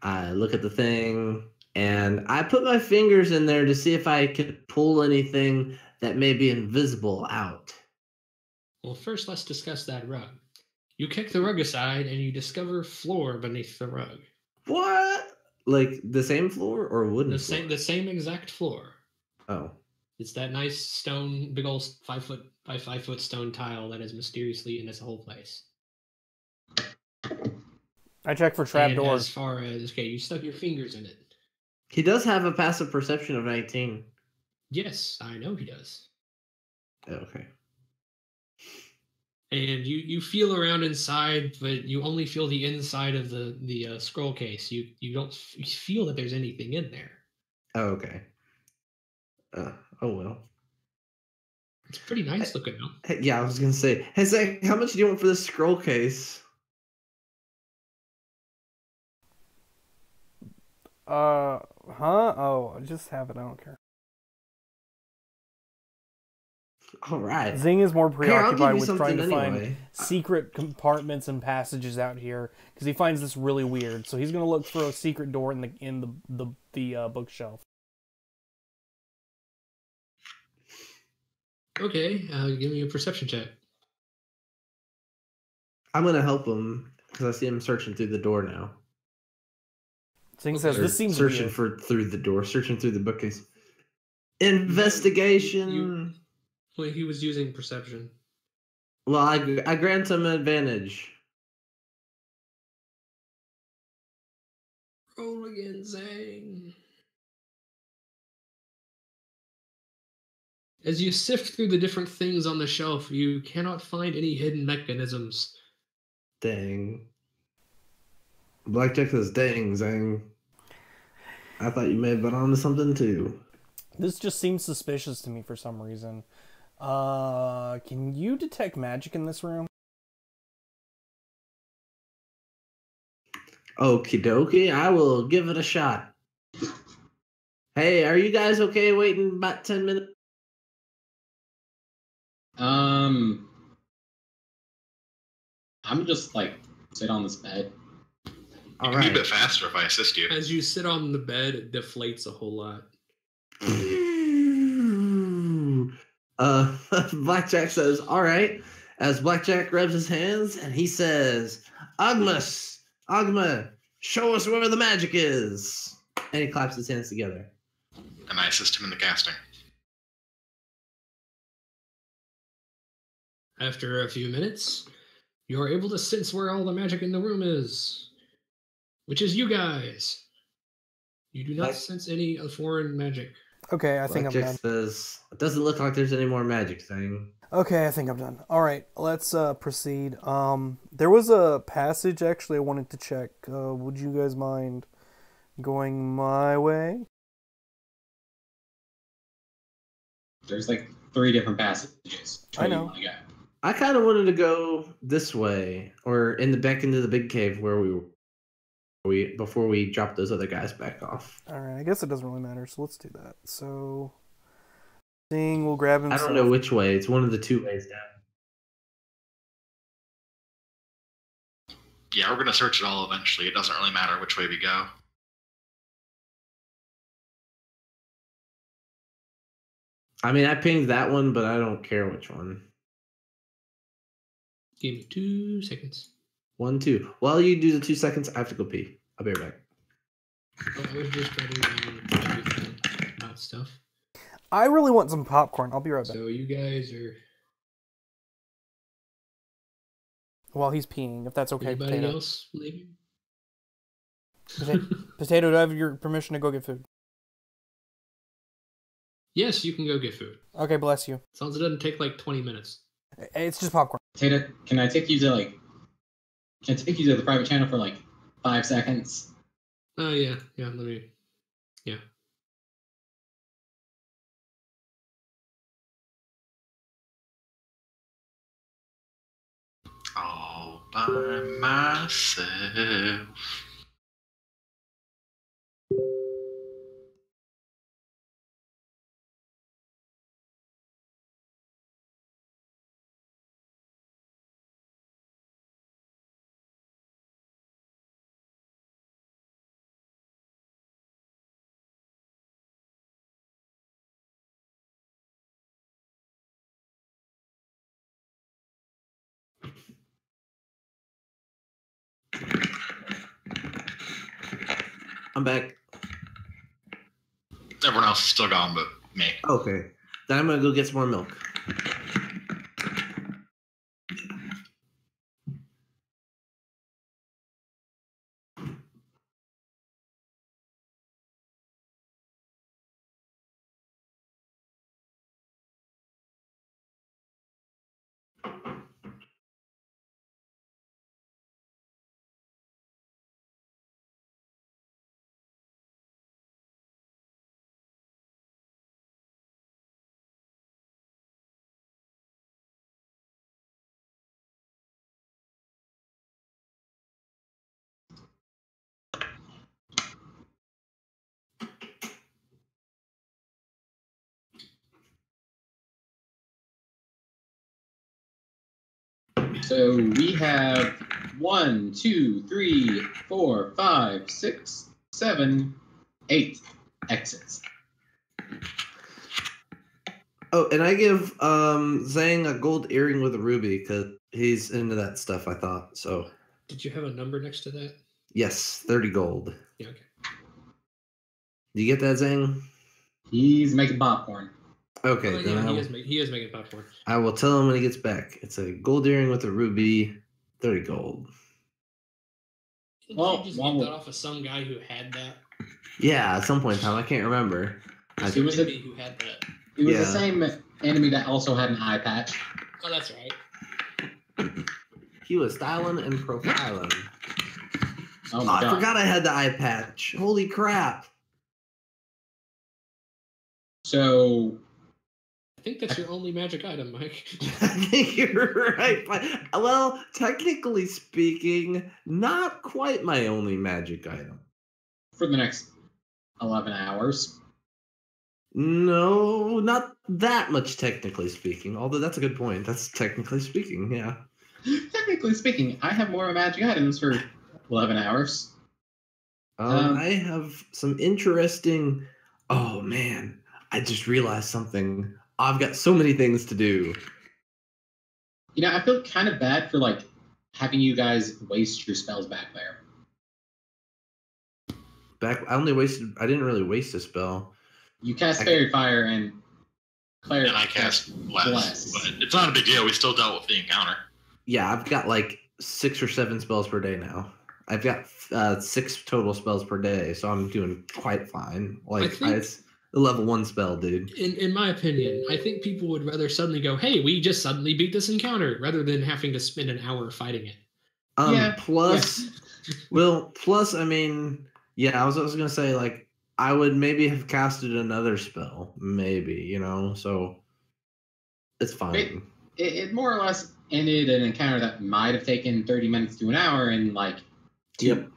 I look at the thing and I put my fingers in there to see if I could pull anything that may be invisible out. Well, first, let's discuss that rug. You kick the rug aside, and you discover floor beneath the rug. What? Like the same floor or wooden The floor? same, the same exact floor. Oh. It's that nice stone, big old five foot by five foot stone tile that is mysteriously in this whole place. I check for And trap As far as okay, you stuck your fingers in it. He does have a passive perception of 19. Yes, I know he does. Oh, okay. And you you feel around inside, but you only feel the inside of the the uh, scroll case. You you don't f- feel that there's anything in there. Oh, okay. Uh, oh well. It's pretty nice looking though. Yeah, I was gonna say, hey Zach, how much do you want for this scroll case? Uh, huh? Oh, just have it. I don't care. All right. Zing is more Here, I'll give preoccupied with trying to anyway. find secret compartments and passages out here because he finds this really weird. So he's gonna look for a secret door in the in the the the uh, bookshelf. Okay, uh, give me a perception check. I'm gonna help him because I see him searching through the door now. Zing Okay. says this seems searching weird. for through the door, searching through the bookcase. Investigation. Well, he was using perception. Well, I, I grant him advantage. Roll again, Zang. As you sift through the different things on the shelf, you cannot find any hidden mechanisms. Dang. Blackjack says, "Dang, Zang." I thought you may have been onto something too. This just seems suspicious to me for some reason. Uh, can you detect magic in this room? Okie dokie, I will give it a shot. Hey, are you guys okay waiting about 10 minutes? Um, I'm just like sit on this bed. You All can be a right. bit faster if I assist you. As you sit on the bed, it deflates a whole lot. [laughs] Uh, [laughs] Blackjack says, "All right." As Blackjack rubs his hands and he says, "Oghma's, Oghma, show us where the magic is." And he claps his hands together. And I assist him in the casting. After a few minutes, you're able to sense where all the magic in the room is, which is you guys. You do not Like- sense any uh, foreign magic. Okay, I think I'm Blackjack done. says, "It doesn't look like there's any more magic thing." Okay, I think I'm done. All right, let's uh, proceed. Um, there was a passage actually I wanted to check. Uh, would you guys mind going my way? There's like three different passages. I know. I kind of wanted to go this way, or in the back into the big cave where we were. We before we drop those other guys back off. All right, I guess it doesn't really matter, so let's do that. So, seeing, we'll grab him. I don't know which way. It's one of the two ways down. Yeah, we're gonna search it all eventually. It doesn't really matter which way we go. I mean, I pinged that one, but I don't care which one. Give me two seconds. One, two. While you do the two seconds, I have to go pee. I'll be right back. Oh, I was just writing down everything about stuff. I really want some popcorn. I'll be right back. So you guys are. While he's peeing, if that's okay. anybody Potato. else leaving? Potato. [laughs] Potato, do I have your permission to go get food? yes, you can go get food. Okay, bless you. As long as it doesn't take like 20 minutes. It's just popcorn. Potato, can I take you to like? Can I take you to the private channel for like five seconds? Oh, yeah. Yeah, let me. Yeah. All by myself. I'm back. Everyone else is still gone, but me. Okay. Then I'm gonna go get some more milk. So we have one, two, three, four, five, six, seven, eight exits. Oh, and I give um Zhang a gold earring with a ruby because he's into that stuff. I thought so. Did you have a number next to that? Yes, thirty gold. Yeah, okay. Do you get that, Zhang? He's making popcorn. Okay, then yeah, I he will, is, make, he is making popcorn. I will tell him when he gets back. It's a gold earring with a ruby, thirty gold. Didn't Well, you just one get that off of some guy who had that? Yeah, at some point in time, I can't remember. I, It was a- who had that? It was Yeah. the same enemy that also had an eye patch. Oh, that's right. he was styling and profiling. Oh Oh, my I forgot I had the eye patch. Holy crap! So I think that's your only magic item, Mike. I [laughs] think you're right. but- Well, technically speaking, not quite my only magic item. for the next eleven hours. No, not that much technically speaking. Although that's a good point. That's technically speaking, yeah. [laughs] technically speaking, I have more magic items for 11 hours. Um, Um, I have some interesting. Oh man, I just realized something. I've got so many things to do. You know, I feel kind of bad for like having you guys waste your spells back there. Back, I only wasted. I didn't really waste a spell. You cast I- Faerie Fire and Claire. And I cast bless, Bless. but it's not a big deal. We still dealt with the encounter. Yeah, I've got like six or seven spells per day now. I've got uh, six total spells per day, so I'm doing quite fine. Like I think- it's a level one spell, dude. In in my opinion, I think people would rather suddenly go, "Hey, we just suddenly beat this encounter," rather than having to spend an hour fighting it. Um, Yeah, plus, [laughs] well, plus, I mean, yeah, I was, I was gonna say like I would maybe have casted another spell, maybe you know, so it's fine. Wait. It, it more or less ended an encounter that might have taken 30 minutes to an hour and like. two- Yep.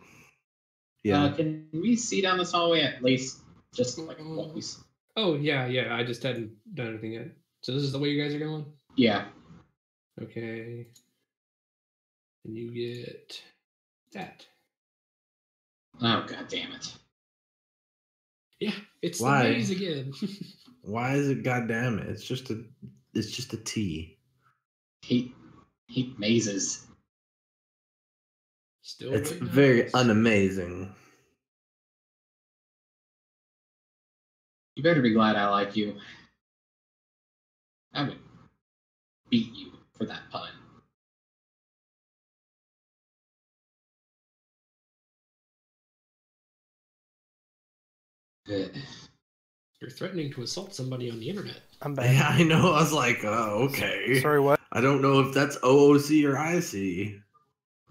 Yeah. Uh, can we see down this hallway at least just like what we? s- Oh yeah, yeah. I just hadn't done anything yet. So this is the way you guys are going. Yeah. Okay. And you get that. Oh god damn it! Yeah, it's Why? the maze again. [laughs] Why is it goddamn it? It's just a it's just a T. Hate hate mazes. Still It's waiting very this. unamazing. You better be glad I like you. I would beat you for that pun. You're threatening to assault somebody on the internet. I'm [laughs] back. Yeah, I know. I was like, oh, okay. Sorry, what? I don't know if that's OOC or IC.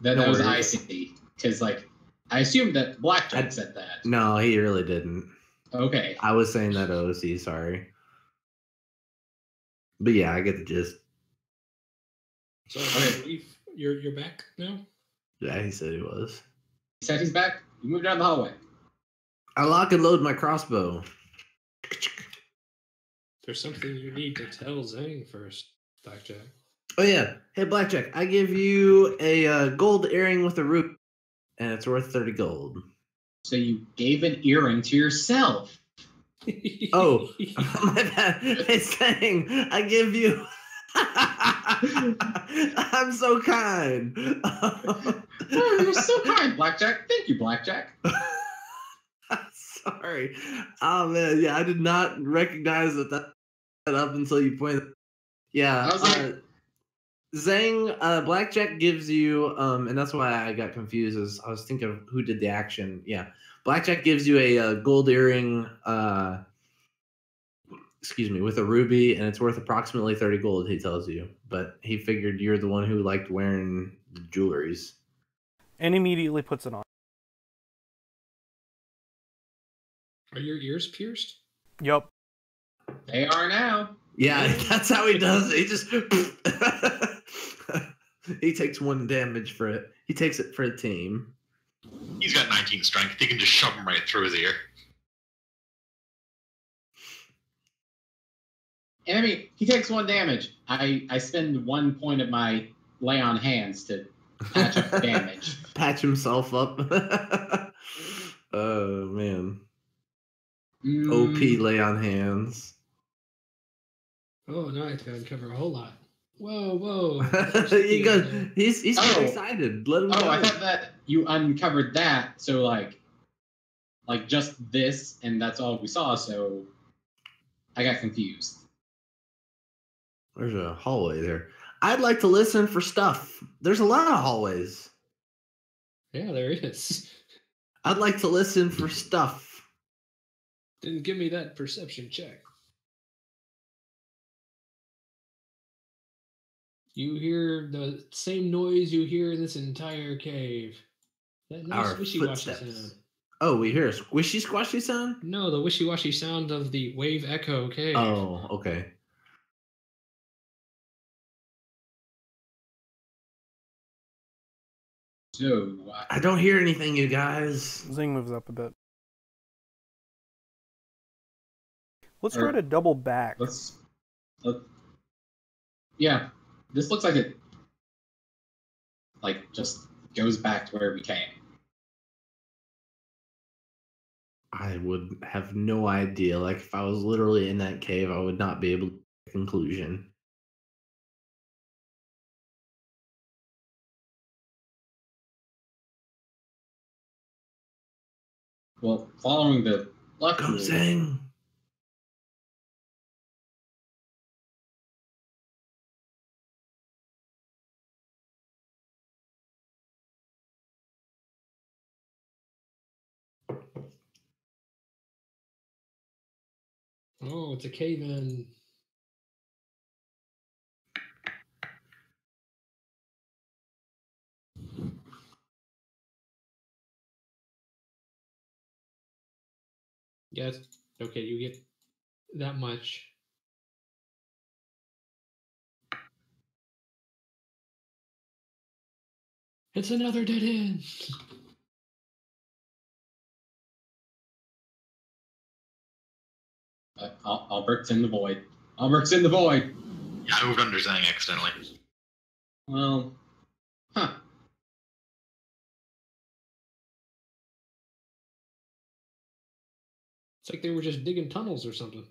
That, No that was worries. IC. Because, like, I assumed that Blackjack I- said that. No, he really didn't. Okay. I was saying that OOC. Sorry. But yeah, I get the gist. So Okay. You're you're back now. Yeah, he said he was. He said he's back. You moved down the hallway. I lock and load my crossbow. There's something you need to tell Zhang first, Blackjack. Oh yeah. Hey Blackjack, I give you a uh, gold earring with a ruby, and it's worth thirty gold. So you gave an earring to yourself. [laughs] Oh. [laughs] my bad. It's saying I give you. [laughs] I'm so kind. Oh, you're so kind, Blackjack. Thank you, Blackjack. Sorry. Oh man, yeah, I did not recognize that that that up until you pointed. Yeah. I was like- uh, Zhang, uh, Blackjack gives you, um, and that's why I got confused. Is I was thinking of who did the action. Yeah, Blackjack gives you a, uh gold earring. Uh, excuse me, with a ruby, and it's worth approximately thirty gold. He tells you, but he figured you're the one who liked wearing the jewelries. And immediately puts it on. Are your ears pierced? Yup. They are now. Yeah, [laughs] that's how he does it. He just [laughs] [laughs] he takes one damage for it. He takes it for the team. He's got 19 strength. He can just shove him right through his ear. And I mean, he takes one damage. I, I spend one point of my lay on hands to patch up damage. [laughs] Patch himself up. [laughs] oh man. OP Mm, lay on hands. Oh, now I have to uncover a whole lot. Whoa, whoa. [laughs] he goes, he's he's Oh. so excited. Let him Oh, go. I thought that you uncovered that. So like, like just this, and that's all we saw. So I got confused. There's a hallway there. I'd like to listen for stuff. There's a lot of hallways. Yeah, there is. I'd like to listen for stuff. Didn't give me that perception check. You hear the same noise you hear in this entire cave. That nice Our wishy-washy footsteps. sound. Oh, we hear a squishy squashy sound? No, the wishy-washy sound of the wave echo cave. Oh, okay. So uh, I don't hear anything, you guys. Zing moves up a bit. Let's Or- try to double back. let's, let, yeah, this looks like it. like just goes back to where we came. I would have no idea. Like if I was literally in that cave, I would not be able to conclusion. Well, following the left Come rule, Oh, it's a cave in. Yes. Okay, you get that much. It's another dead end. Uh, Al- Albert's in the void. Albert's in the void. Yeah, I moved under Zang accidentally. Well, huh. It's like they were just digging tunnels or something.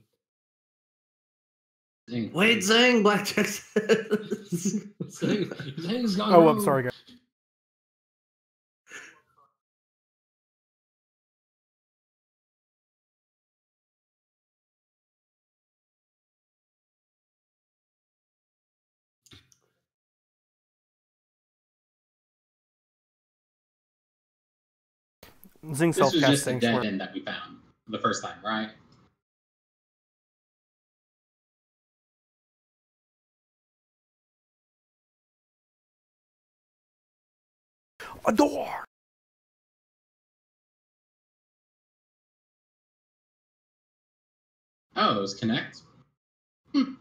Dang. Wait, Zang, Blackjack says. [laughs] Zang, Zang's gone. Oh, I'm sorry, guys. Zing This was just a dead end that we found the first time, right? A door. Oh, those connect. Hmm.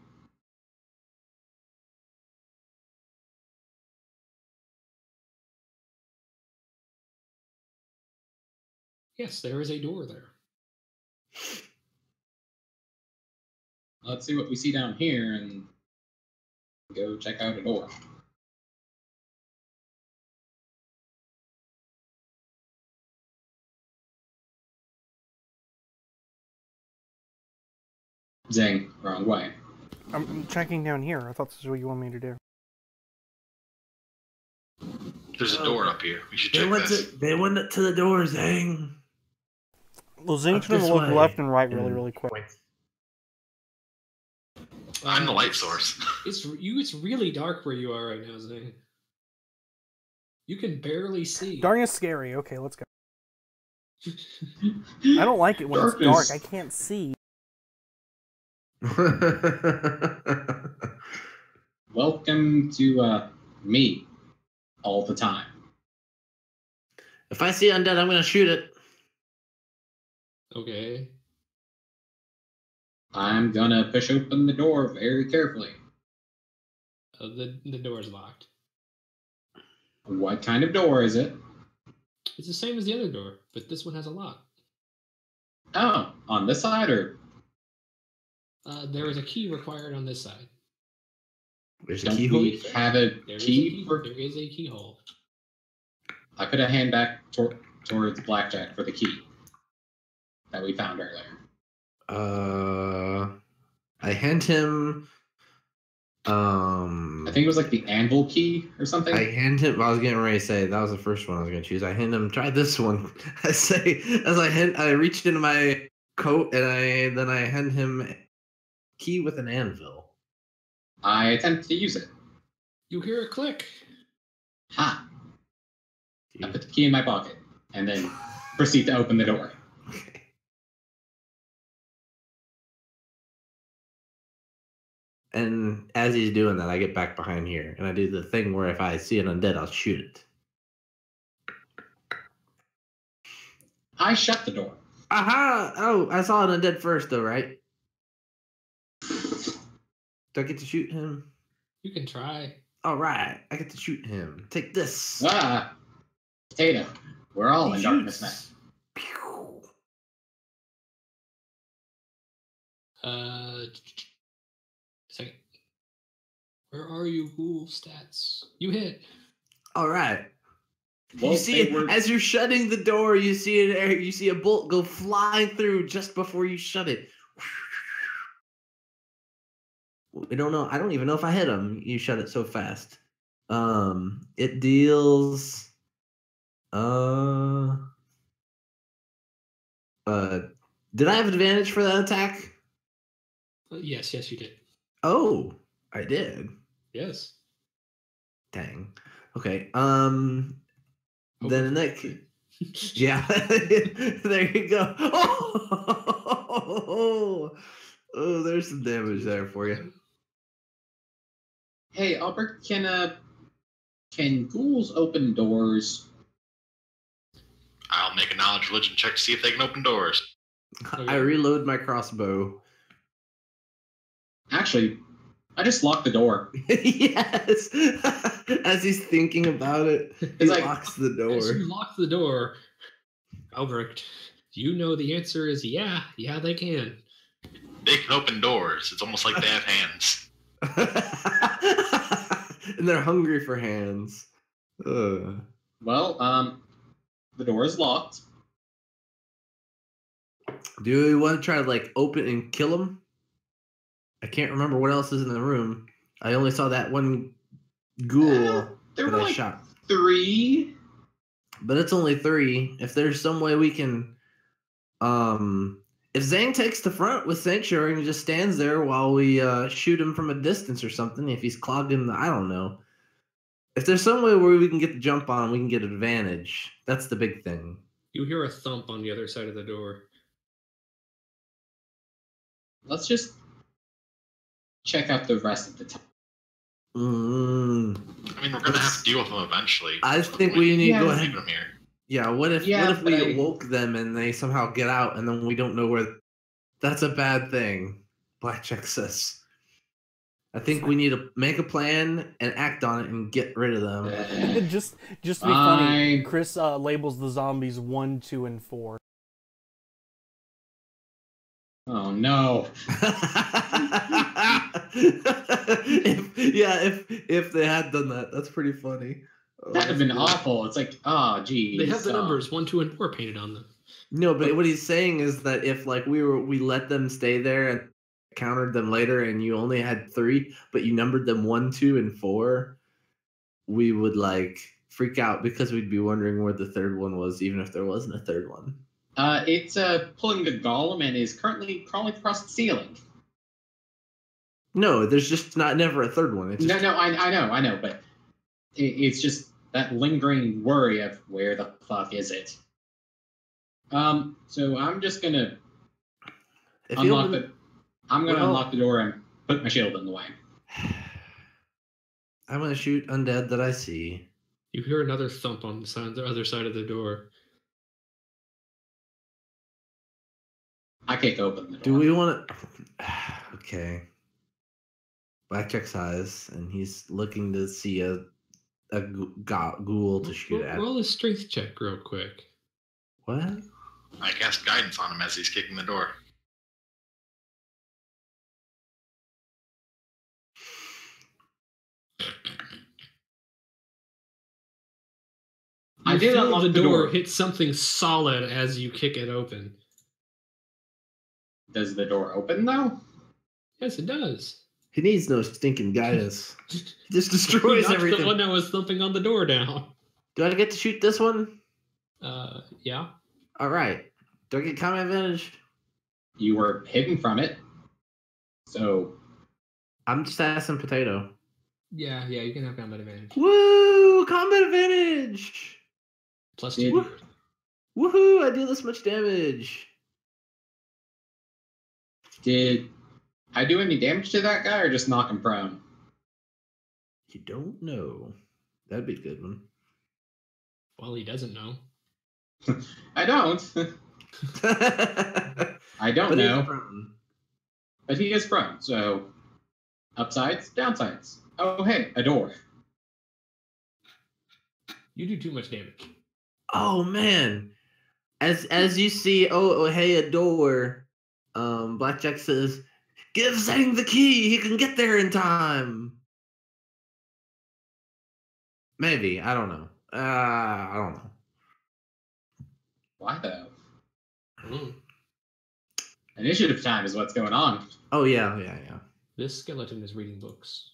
Yes, there is a door there. Let's see what we see down here and go check out a door. Zing, wrong way. I'm, I'm checking down here. I thought this is what you want me to do. There's a uh, door up here. We should they check went this. to they went to the door, Zang. Well, Zing's Up gonna look way. left and right really, And really quick. I'm the light source. [laughs] It's you. It's really dark where you are right now, Zang. You can barely see. Darn is scary. Okay, let's go. [laughs] I don't like it when it's dark. I can't see. [laughs] Welcome to uh, me all the time. if I see undead, I'm gonna shoot it. Okay. I'm gonna push open the door very carefully. Uh, the the is locked. What kind of door is it? It's the same as the other door, but this one has a lock. Oh, on this side or Uh, there is a key required on this side. There's a don't keyhole. we have a There is a key key. for? There is a keyhole. I put a hand back tor- towards Blackjack for the key that we found earlier. Uh, I hand him. Um, I think it was like the anvil key or something. I hand him. I was getting ready to say that was the first one I was gonna choose. I hand him. Try this one. [laughs] I say as I hand. I reached into my coat and I then I hand him key with an anvil. I attempt to use it. You hear a click. Ha! I put the key in my pocket and then proceed to open the door. And as he's doing that, I get back behind here and I do the thing where if I see an undead, I'll shoot it. I shut the door. Aha! Oh, I saw an undead first, though, right? Do I get to shoot him? You can try. All right, I get to shoot him. Take this. Ah! Potato. We're all He in darkness now. Pew. Uh, second. Where are you, ghoul stats? You hit. All right. Well, you see it were- as you're shutting the door. You see it. air- You see a bolt go flying through just before you shut it. We don't know. I don't even know if I hit him. You shut it so fast. Um, it deals. Uh. Uh, did I have advantage for that attack? Uh, yes, yes, you did. Oh, I did. Yes. Dang. Okay. Um. Oh, Then in that ca- Yeah, [laughs] there you go. [laughs] Oh, oh, there's some damage there for you. Hey, Albert, can uh, can ghouls open doors? I'll make a knowledge religion check to see if they can open doors. I reload my crossbow. Actually, I just locked the door. [laughs] yes, [laughs] as he's thinking about it, he like- locks the As door. you lock the door, Albrecht, you know the answer is yeah, yeah, they can. They can open doors. It's almost like they have hands. [laughs] and they're hungry for hands. Ugh. Well, um, the door is locked. Do we want to try to like open and kill him? I can't remember what else is in the room. I only saw that one ghoul Uh, there that were I like shot. three. But it's only three. If there's some way we can um if Zhang takes the front with Sanctuary and just stands there while we uh shoot him from a distance or something, if he's clogging the I don't know. If there's some way where we can get the jump on him, we can get advantage. That's the big thing. You hear a thump on the other side of the door. Let's just check out the rest of the time. Mm, I mean, we're gonna have to deal with them eventually. I think we need to go Yeah. ahead Leave them here. Yeah, what if Yeah, what if we but I- awoke them and they somehow get out and then we don't know where that's a bad thing. Blackjack says. I think we need to make a plan and act on it and get rid of them. [laughs] just just to be funny, Chris uh, labels the zombies one, two, and four. Oh no! [laughs] if, yeah, if if they had done that, that's pretty funny. Oh, That'd have been that's good. awful. It's like, oh, geez. They have the uh, numbers one, two, and four painted on them. No, but what he's saying is that if like we were we let them stay there and countered them later and you only had three, but you numbered them one, two, and four, we would like freak out because we'd be wondering where the third one was, even if there wasn't a third one. Uh, it's uh pulling the golem and is currently crawling across the ceiling. No, there's just not never a third one. It's No, just, no, I, I know, I know, but it, it's just that lingering worry of where the fuck is it? Um, so I'm just gonna if unlock open- the. I'm gonna Well- unlock the door and put my shield in the way. [sighs] I'm gonna shoot undead that I see. You hear another thump on the side, the other side of the door. I kick open the door. Do we want to? [sighs] okay. Blackjack's eyes, and he's looking to see a a go- ghoul to shoot Roll- at. Roll a strength check real quick. What? I cast guidance on him as he's kicking the door. I did feel unlock the the door door. hit something solid as you kick it open. Does the door open though? Yes, it does. He needs no stinking guidance. He [laughs] just destroys knocked everything. The one that was thumping on the door down. Do I get to shoot this one? Uh, yeah. All right. Do I get combat advantage? You were hidden from it. So I'm just asking potato. Yeah, yeah, you can have combat advantage. Woo! Combat advantage! Plus Did- two. Woohoo! I deal this much damage. Did I do any damage to that guy or just knock him prone? You don't know. That'd be a good one. Well, he doesn't know. [laughs] I don't. [laughs] I don't But know. But he is prone, so upsides, downsides. Oh hey, a door. You do too much damage. Oh man. As as you see, oh, oh hey, a door. Um, Blackjack says, "Give Zhang the key. He can get there in time." Maybe I don't know. Uh, I don't know. Why though? Mm. Initiative time is what's going on. Oh yeah, yeah, yeah. This skeleton is reading books.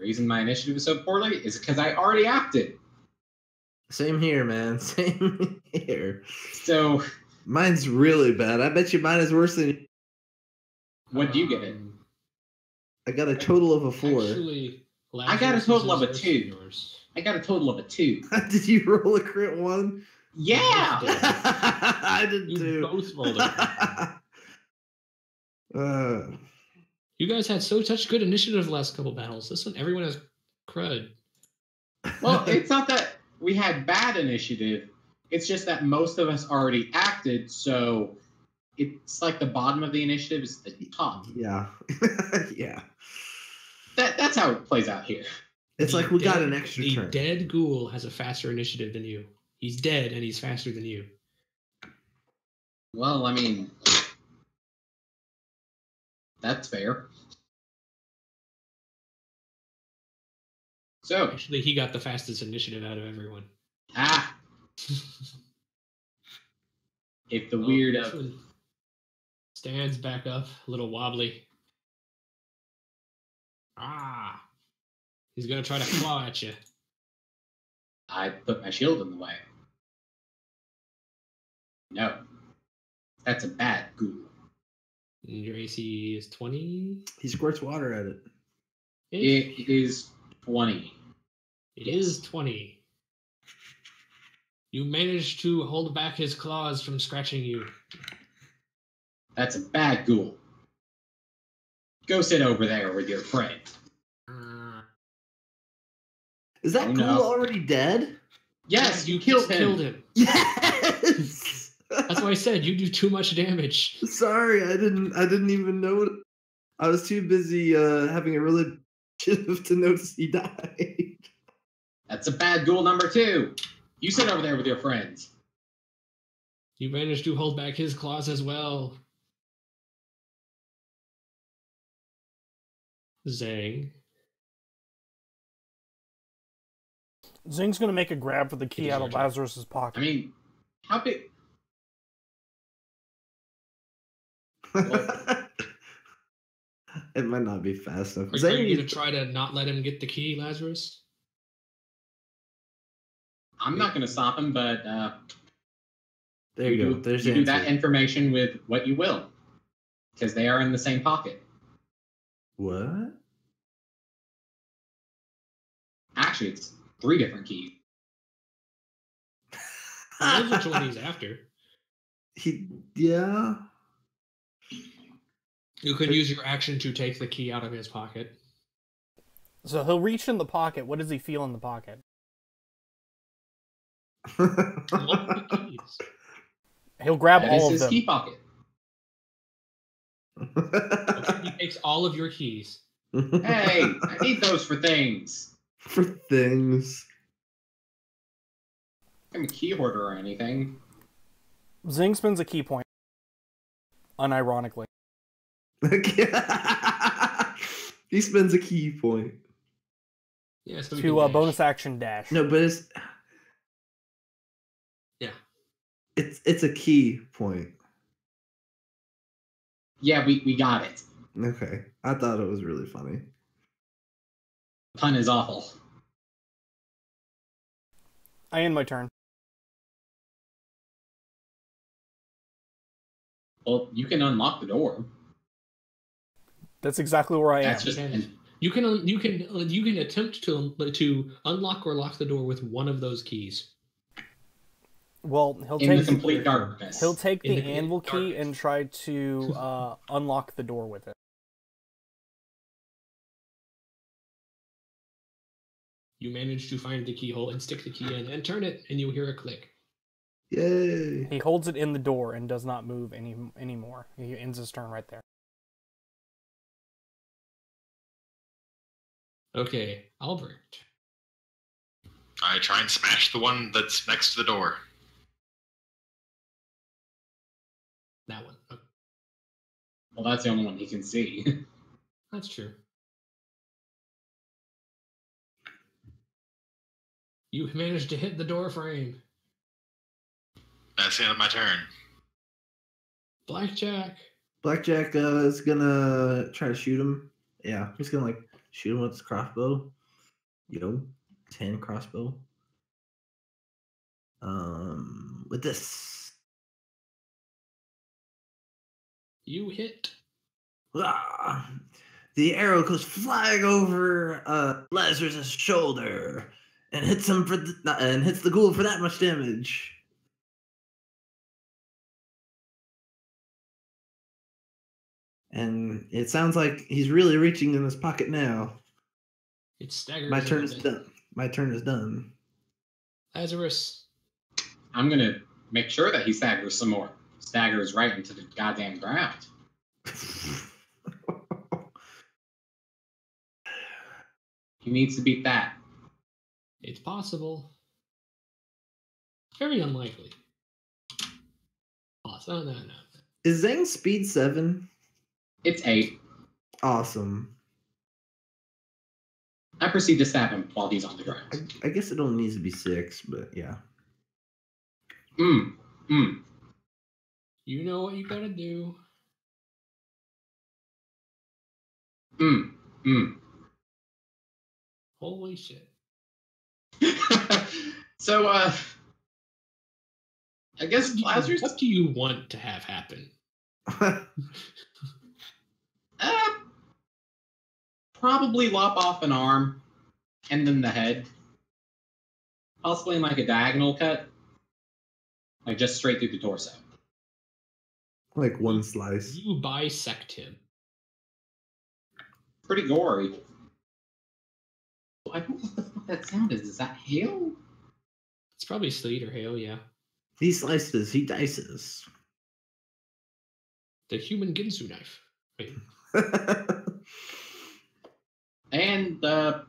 reason my initiative is so poorly is because I already acted. Same here, man. [laughs] Same here. So Mine's really bad. I bet you mine is worse than. what do you get it? Um, I got a total of a four. Actually, I got a total of a two. Yours. I got a total of a two. [laughs] Did you roll a crit one? Yeah. [laughs] I did You too. both rolled a [laughs] uh, You guys had so such good initiative the last couple battles. This one, everyone has crud. Well, it's not that we had bad initiative. It's just that most of us already acted, so it's like the bottom of the initiative is the top. yeah, [laughs] yeah. That that's how it plays out here. It's The like we got an extra The turn. dead ghoul has a faster initiative than you. He's dead and he's faster than you. Well, I mean, that's fair. So, Actually, he got the fastest initiative out of everyone. ah, if the Oh, weird this of stands back up, a little wobbly. Ah, he's gonna try to claw at you. I put my shield in the way. No, that's a bad ghoul. And your AC is twenty. He squirts water at it. It is twenty. It is 20. You managed to hold back his claws from scratching you. That's a bad ghoul. Go sit over there with your friend. Is that ghoul no. already dead? Yes, Yeah, you killed just him. killed him. Yes. That's why I said you do too much damage. Sorry, I didn't. I didn't even know. It. I was too busy uh, having a really [laughs] to notice he died. That's a bad ghoul number two. You sit over there with your friends. You managed to hold back his claws as well. Zang. Zing's gonna make a grab for the key out of. Lazarus's pocket. I mean, how big? [laughs] it might not be fast enough. Are, are Zane you gonna try to not let him get the key, Lazarus? I'm not going to stop him, but uh, there you, go. do, There's you the do that information with what you will, because they are in the same pocket. what? Actually, it's three different keys. He knows which one he's after. [laughs] He yeah. You can use your action to take the key out of his pocket. So he'll reach in the pocket. What does he feel in the pocket? Multiple [laughs] keys. He'll grab That is all of his them. key pocket. Okay, he takes all of your keys. Hey, I [laughs] need those for things. For things. I'm a key hoarder or anything. Zing spends a key point. Unironically. [laughs] he spends a key point. Yeah, so To a uh, bonus action dash. No, but it's it's it's a key point. Yeah, we, we got it. Okay, I thought it was really funny. The pun is awful. I end my turn. Well, you can unlock the door. That's exactly where I am. Just Okay. You can you can uh, you can attempt to to unlock or lock the door with one of those keys. Well, he'll in the take complete darkness. he'll take in the the anvil key darkness. and try to [laughs] uh, unlock the door with it. You manage to find the keyhole and stick the key in and turn it, and you hear a click. Yay! He holds it in the door and does not move any anymore. He ends his turn right there. Okay, Albert. I try and smash the one that's next to the door. That one. Well, that's the only one he can see. [laughs] that's true. You managed to hit the door frame. That's the end of my turn. Blackjack. Blackjack uh, is gonna try to shoot him. Yeah, he's gonna like shoot him with his crossbow. You know, ten crossbow. Um, with this. You hit. Ah, the arrow goes flying over uh, Lazarus' shoulder and hits him for the, and hits the ghoul for that much damage. And it sounds like he's really reaching in his pocket now. It staggers. My turn is bit. done. My turn is done. Lazarus. I'm gonna make sure that he staggers some more. Staggers right into the goddamn ground. [sighs] He needs to beat that. It's possible. Very unlikely. Poss- Oh, no, no. Is Zang speed seven? It's eight. Awesome. I proceed to stab him while he's on the ground. I, I guess it only needs to be six, but yeah. Mm. Mm. You know what you gotta do. Mm. Mm. Holy shit. [laughs] so, uh, I guess What Lazarus. what do you want to have happen? [laughs] Uh, probably lop off an arm and then the head. Possibly in like a diagonal cut. Like just straight through the torso. Like one slice. You bisect him. Pretty gory. I don't know what that sound is. Is that hail? It's probably sleet or hail, yeah. He slices, he dices. The human Ginsu knife. Wait, [laughs] And uh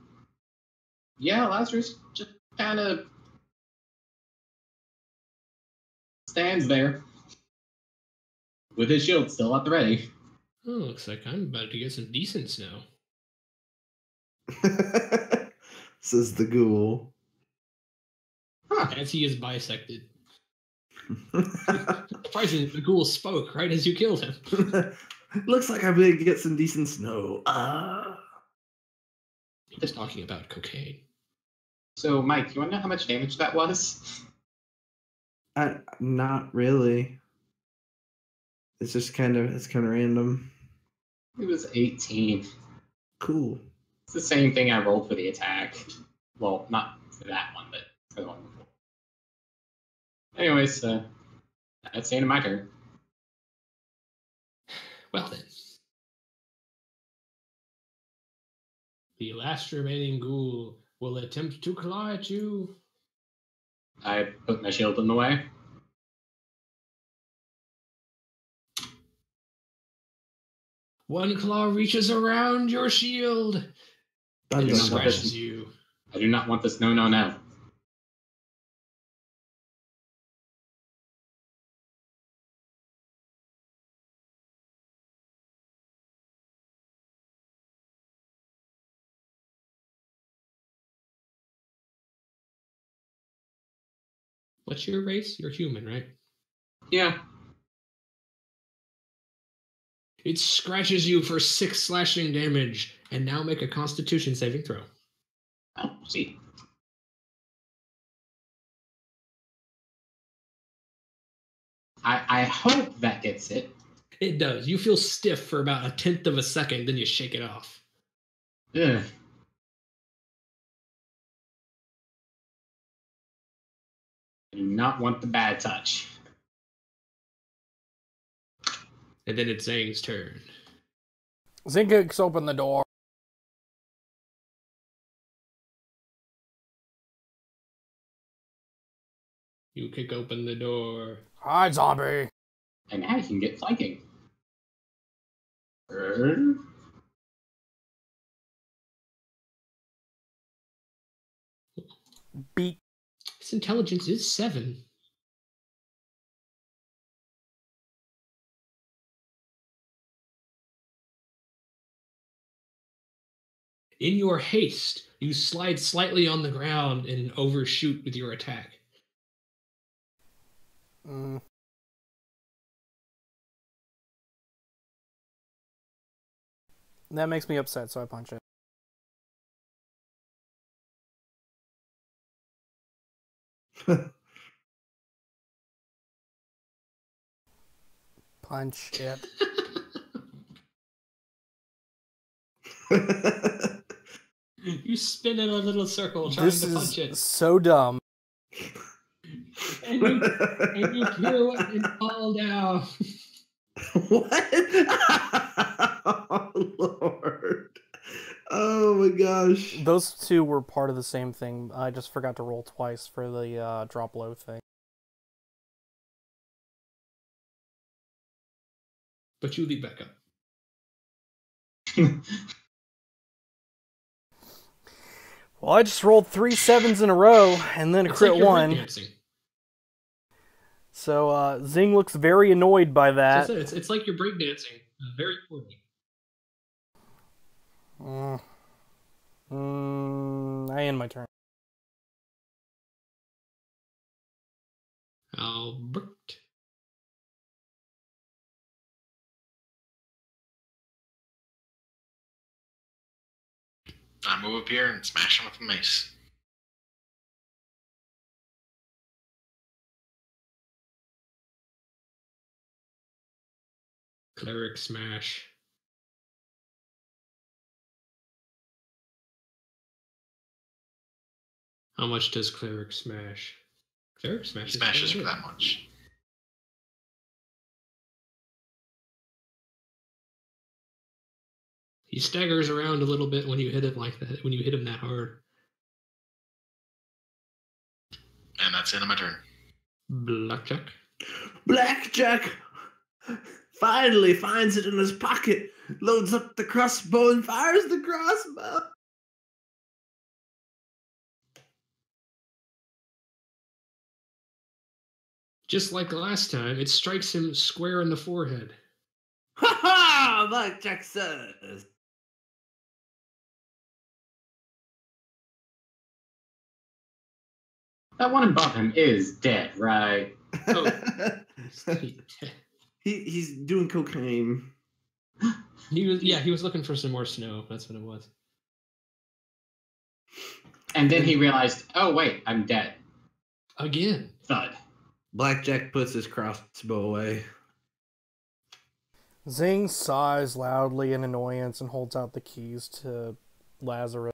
yeah, Lazarus just kind of stands there with his shield still at the ready. oh, looks like I'm about to get some decent snow. [laughs] Says the ghoul. Huh. As he is bisected. [laughs] Surprisingly, the ghoul spoke right as you killed him. [laughs] Looks like I'm gonna get some decent snow. Uh, He was talking about cocaine. So, Mike, you want to know how much damage that was? I, not really. It's just kind of it's kind of random. It was 18. Cool. It's the same thing I rolled for the attack. Well, not for that one, but for the one before. Anyways, uh, that's the end of my turn. Well then. The last remaining ghoul will attempt to claw at you. I put my shield in the way. One claw reaches around your shield Dun, and dun, dun. scratches you. I do not want this no, no, no. What's your race? You're human, right? Yeah. It scratches you for six slashing damage, and now make a Constitution saving throw. Oh, see. I, I hope that gets it. It does. You feel stiff for about a tenth of a second, then you shake it off. Ugh. I do not want the bad touch. And then it's Zang's turn. Zing kicks open the door. You kick open the door. Hi, zombie. And now you can get flanking. Er, Beat. His intelligence is seven. In your haste, You slide slightly on the ground and overshoot with your attack. Mm. That makes me upset, so I punch it. [laughs] Punch it. [laughs] you spin in a little circle trying This to punch is it. so dumb. And you, and you kill and fall down. [laughs] what? [laughs] oh Lord. Oh my gosh. Those two were part of the same thing. I just forgot to roll twice for the uh, drop low thing. But you leap back up. [laughs] Well, I just rolled three sevens in a row and then a It's crit like one. So uh, Zing looks very annoyed by that. it. It's, it's like you're breakdancing very poorly. Mm. Mm, I end my turn. Albert. I move up here and smash him with a mace. Cleric smash. How much does cleric smash? Cleric smash. He smashes for that much. He staggers around a little bit when you hit him like that. When you hit him that hard. And that's the end of my turn. Blackjack. Blackjack finally finds it in his pocket, loads up the crossbow, and fires the crossbow. Just like last time, it strikes him square in the forehead. Ha ha! Blackjack says. That one above him is dead, right? Oh. [laughs] he, he's doing cocaine. he was yeah, he was looking for some more snow. That's what it was. And then he realized, oh wait, I'm dead. Again. Thud. Blackjack puts his crossbow away. Zing sighs loudly in annoyance and holds out the keys to Lazarus.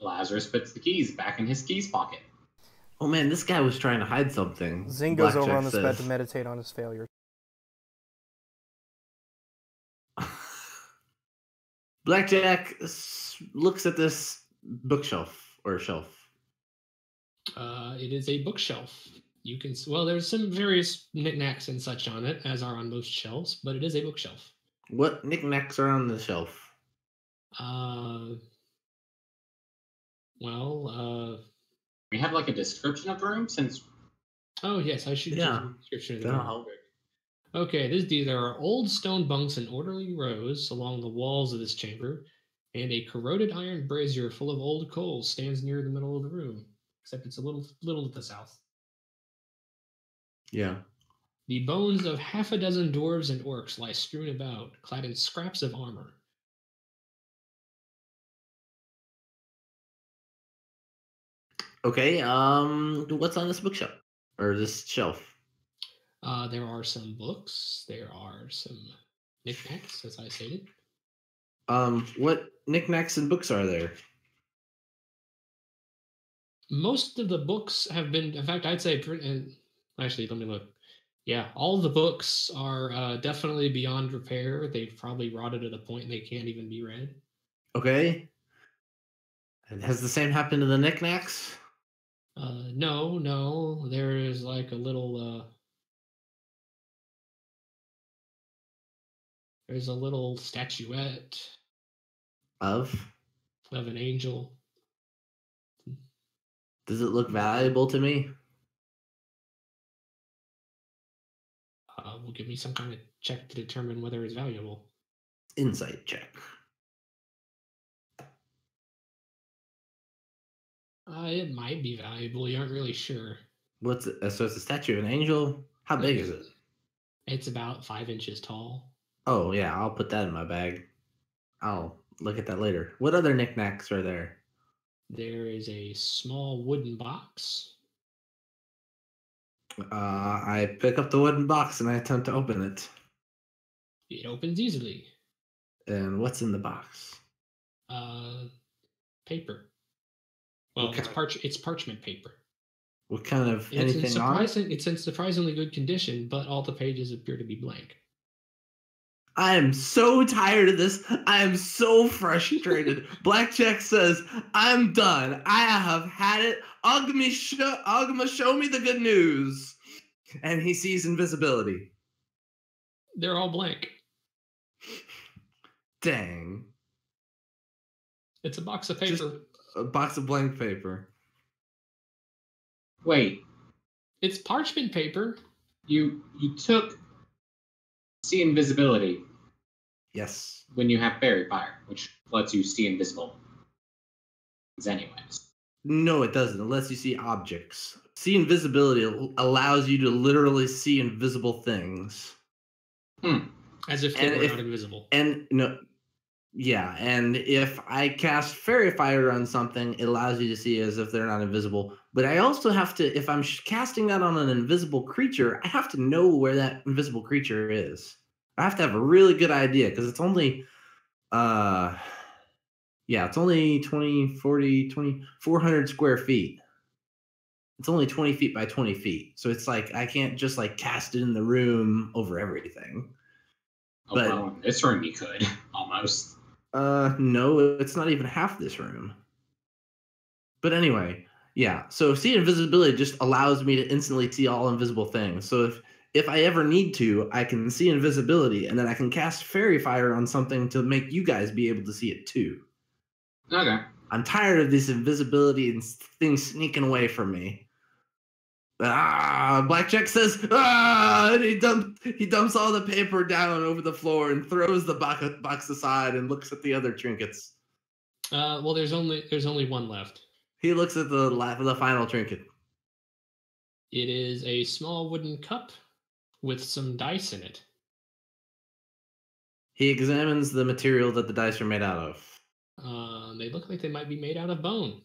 Lazarus puts the keys back in his keys pocket. Oh man, this guy was trying to hide something. Zing goes over Blackjack on this bed to meditate on his failure. [laughs] Blackjack looks at this bookshelf or shelf. Uh, it is a bookshelf. You can well, there's some various knickknacks and such on it, as are on most shelves, but it is a bookshelf. What knickknacks are on the shelf? Uh, well, uh, We have like a description of the room since oh yes, I should Yeah, give you a description of the that'll room help. Okay, this, these are old stone bunks in orderly rows along the walls of this chamber, and a corroded iron brazier full of old coals stands near the middle of the room, except it's a little little to the south. Yeah. The bones of half a dozen dwarves and orcs lie strewn about, clad in scraps of armor. Okay. Um, what's on this bookshelf or this shelf? Uh, there are some books. There are some knickknacks, as I stated. Um, what knickknacks and books are there? Most of the books have been, in fact, I'd say, uh, actually, let me look. Yeah, all the books are uh, definitely beyond repair. They've probably rotted at a point they can't even be read. Okay. And has the same happened to the knickknacks? Uh, no, no, there is like a little. Uh, there's a little statuette Of? of an angel. Does it look valuable to me? Uh, will give me some kind of check to determine whether it's valuable. Insight check. Uh, it might be valuable. You aren't really sure. What's it? uh, So it's a statue of an angel. How big is it? It's about five inches tall. Oh yeah, I'll put that in my bag. I'll look at that later. What other knickknacks are there? There is a small wooden box. Uh, I pick up the wooden box and I attempt to open it. It opens easily. And what's in the box? Uh, paper. Well, Okay. it's parch. It's parchment paper. What kind of And It's in anything on. It's in surprisingly good condition, but all the pages appear to be blank. I am so tired of this. I am so frustrated. [laughs] Blackjack says, I'm done. I have had it. Oghma, show, Oghma, show me the good news. And he sees invisibility. They're all blank. Dang. It's a box of paper. Just- A box of blank paper. Wait, It's parchment paper. you you took see invisibility Yes. when you have Faerie Fire, which lets you see invisible. Anyways, No, it doesn't. It lets you see objects. See invisibility allows you to literally see invisible things. Hmm. As if they And were if- not invisible. And no, yeah. And if I cast Faerie Fire on something, it allows you to see as if they're not invisible. But I also have to, if I'm sh- casting that on an invisible creature, I have to know where that invisible creature is. I have to have a really good idea because it's only, uh, yeah, it's only 20, 40, 20, 400 square feet. It's only 20 feet by 20 feet. So it's like, I can't just like cast it in the room over everything. oh, But- well, in this room you could [laughs] almost. Uh, no, it's not even half this room. But anyway, yeah. So see invisibility just allows me to instantly see all invisible things. So if if I ever need to, I can see invisibility, and then I can cast Faerie Fire on something to make you guys be able to see it too. Okay. I'm tired of this invisibility and things sneaking away from me. Ah, Blackjack says, ah, and he dump, he dumps all the paper down over the floor and throws the box, box aside and looks at the other trinkets. Uh, well, there's only there's only one left. He looks at the la- the final trinket. It is a small wooden cup with some dice in it. He examines the material that the dice are made out of. Uh, they look like they might be made out of bone.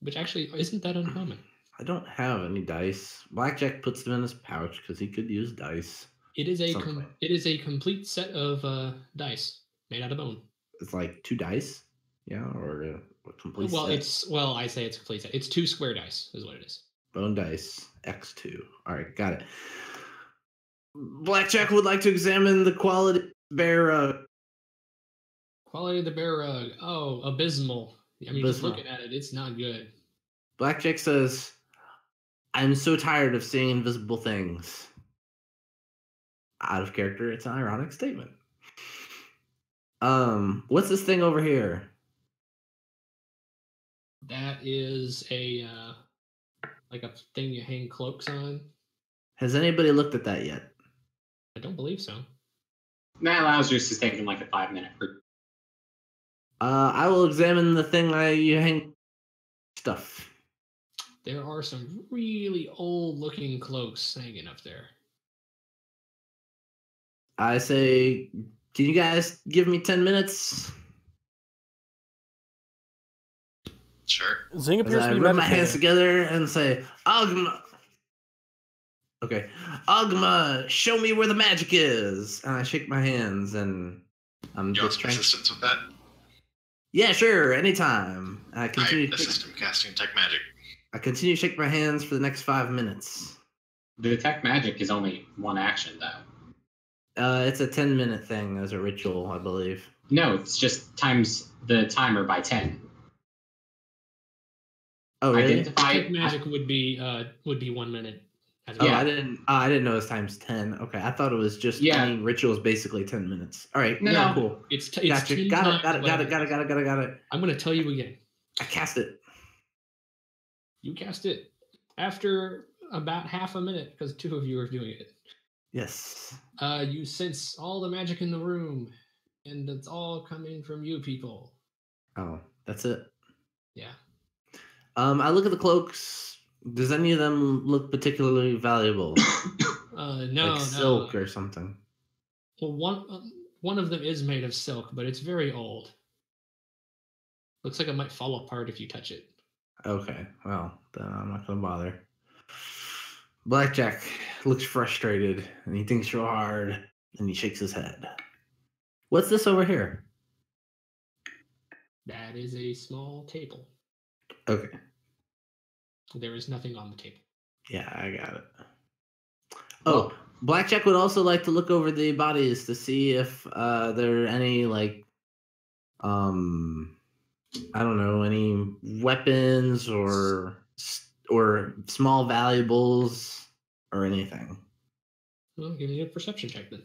Which actually isn't that uncommon. I don't have any dice. Blackjack puts them in his pouch because he could use dice. It is a com- it is a complete set of uh, dice made out of bone. It's like two dice, yeah, or a, a complete well, set. it's well, I say it's a complete set. It's two square dice, is what it is. bone dice X2. All right, got it. Blackjack would like to examine the quality bear. Uh, Quality of the bear rug. Oh, abysmal. I mean, just looking at it, it's not good. Blackjack says, "I'm so tired of seeing invisible things." Out of character, it's an ironic statement. Um, what's this thing over here? That is a uh, like a thing you hang cloaks on. Has anybody looked at that yet? I don't believe so. That allows you to take in like a five minute break. Uh, I will examine the thing I you hang stuff. There are some really old looking cloaks hanging up there. I say, can you guys give me ten minutes? Sure. Zing As appears I to be rub my hands together and say, Oghma. Okay, Oghma, show me where the magic is. And I shake my hands and I'm You want just some trying. assistance with that? Yeah, sure, anytime. I I continue. to assist shake, him casting tech magic. I continue to shake my hands for the next five minutes. The detect magic is only one action though. Uh, it's a ten minute thing as a ritual, I believe. No, it's just times the timer by ten. Oh, really? Identify Detect magic would be uh would be one minute. As Oh, Yeah. I didn't. Oh, I didn't know it was times ten. Okay, I thought it was just Yeah. any ritual is basically ten minutes. All right, No. yeah, cool. It's, t- it's Gotcha. 10 Got it. times Got it. Got it. Got it. Got it. Got it. Got it. Got it. I'm gonna tell you again. I cast it. You cast it after about half a minute because two of you are doing it. Yes. Uh, you sense all the magic in the room, and it's all coming from you people. Oh, that's it. Yeah. Um, I look at the cloaks. Does any of them look particularly valuable? [coughs] Uh, no, like no. silk or something? Well, one um, one of them is made of silk, but it's very old. Looks like it might fall apart if you touch it. Okay, well, then I'm not gonna bother. Blackjack looks frustrated and he thinks real hard and he shakes his head. What's this over here? That is a small table. Okay, There is nothing on the table. yeah, I got it. Oh, Blackjack would also like to look over the bodies to see if uh, there are any like, um, I don't know, any weapons or or small valuables or anything. Well, give me a perception check then.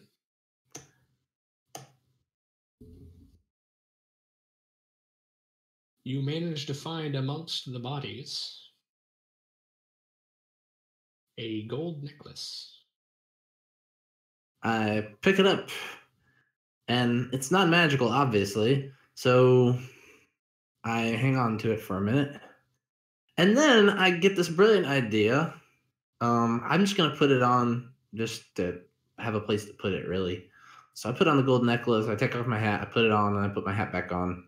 You manage to find amongst the bodies a gold necklace. I pick it up, and it's not magical, obviously. So I hang on to it for a minute, and then I get this brilliant idea. Um, I'm just gonna put it on just to have a place to put it, really. So I put on the gold necklace. I take off my hat. I put it on, and I put my hat back on.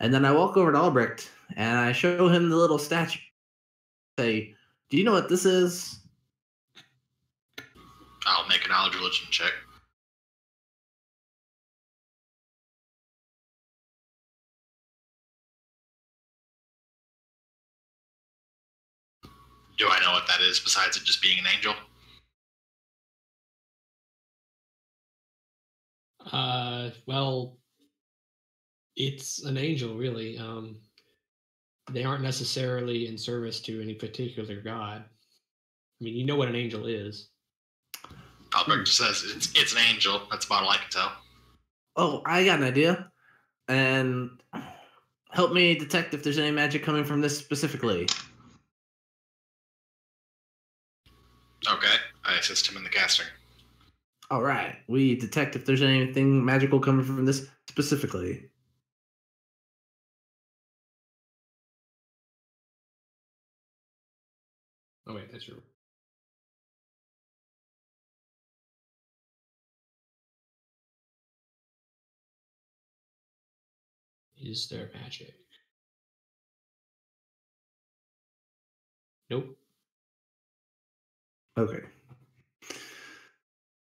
And then I walk over to Albrecht and I show him the little statue. Say, "Do you know what this is?" I'll make a knowledge religion check. Do I know what that is besides it just being an angel? Uh, well, it's an angel, really. Um, they aren't necessarily in service to any particular god. I mean, you know what an angel is. Albert just says it's it's an angel. That's about all I can tell. Oh, I got an idea. And help me detect if there's any magic coming from this specifically. Okay, I assist him in the casting. All right. We detect if there's anything magical coming from this specifically. Oh wait, that's your. Is there magic? Nope. Okay.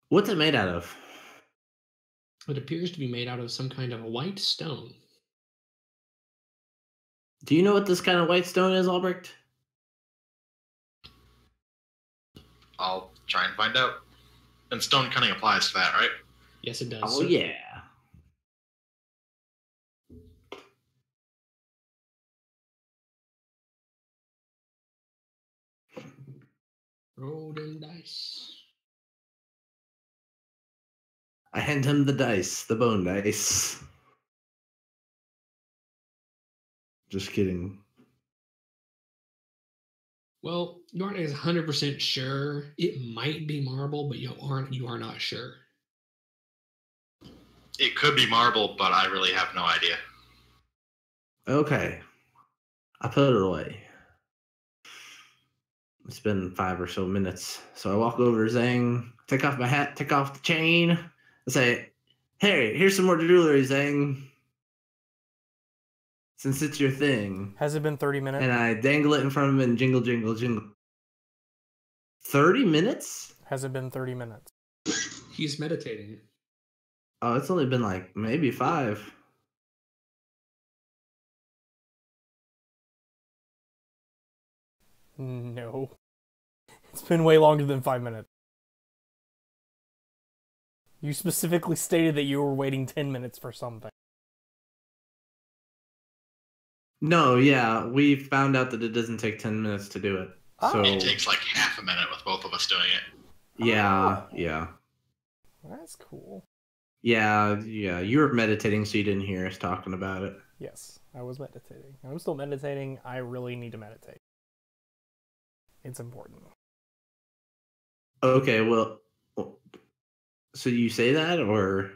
What's it made out of? It appears to be made out of some kind of a white stone. Do you know what this kind of white stone is, Albrecht? I'll try and find out. And stone cunning applies to that, right? Yes, it does. Oh sir. yeah. Roll them dice. I hand him the dice, the bone dice. Just kidding. Well, you aren't as hundred percent sure. It might be marble, but you aren't. You are not sure. It could be marble, but I really have no idea. Okay. I put it away. It's been five or so minutes. So I walk over to Zhang, take off my hat, take off the chain, and say, Hey, here's some more jewelry, Zhang. Since it's your thing. Has it been 30 minutes? And I dangle it in front of him and jingle, jingle, jingle. 30 minutes? Has it been 30 minutes? He's meditating. Oh, it's only been like maybe five. No. It's been way longer than five minutes. You specifically stated that you were waiting 10 minutes for something. No, yeah, we found out that it doesn't take 10 minutes to do it. Oh. So, It takes like half a minute with both of us doing it. yeah, Oh. yeah. That's cool. Yeah, yeah. You were meditating, so you didn't hear us talking about it. Yes, I was meditating. I'm still meditating. I really need to meditate. It's important. Okay, well, So you say that, or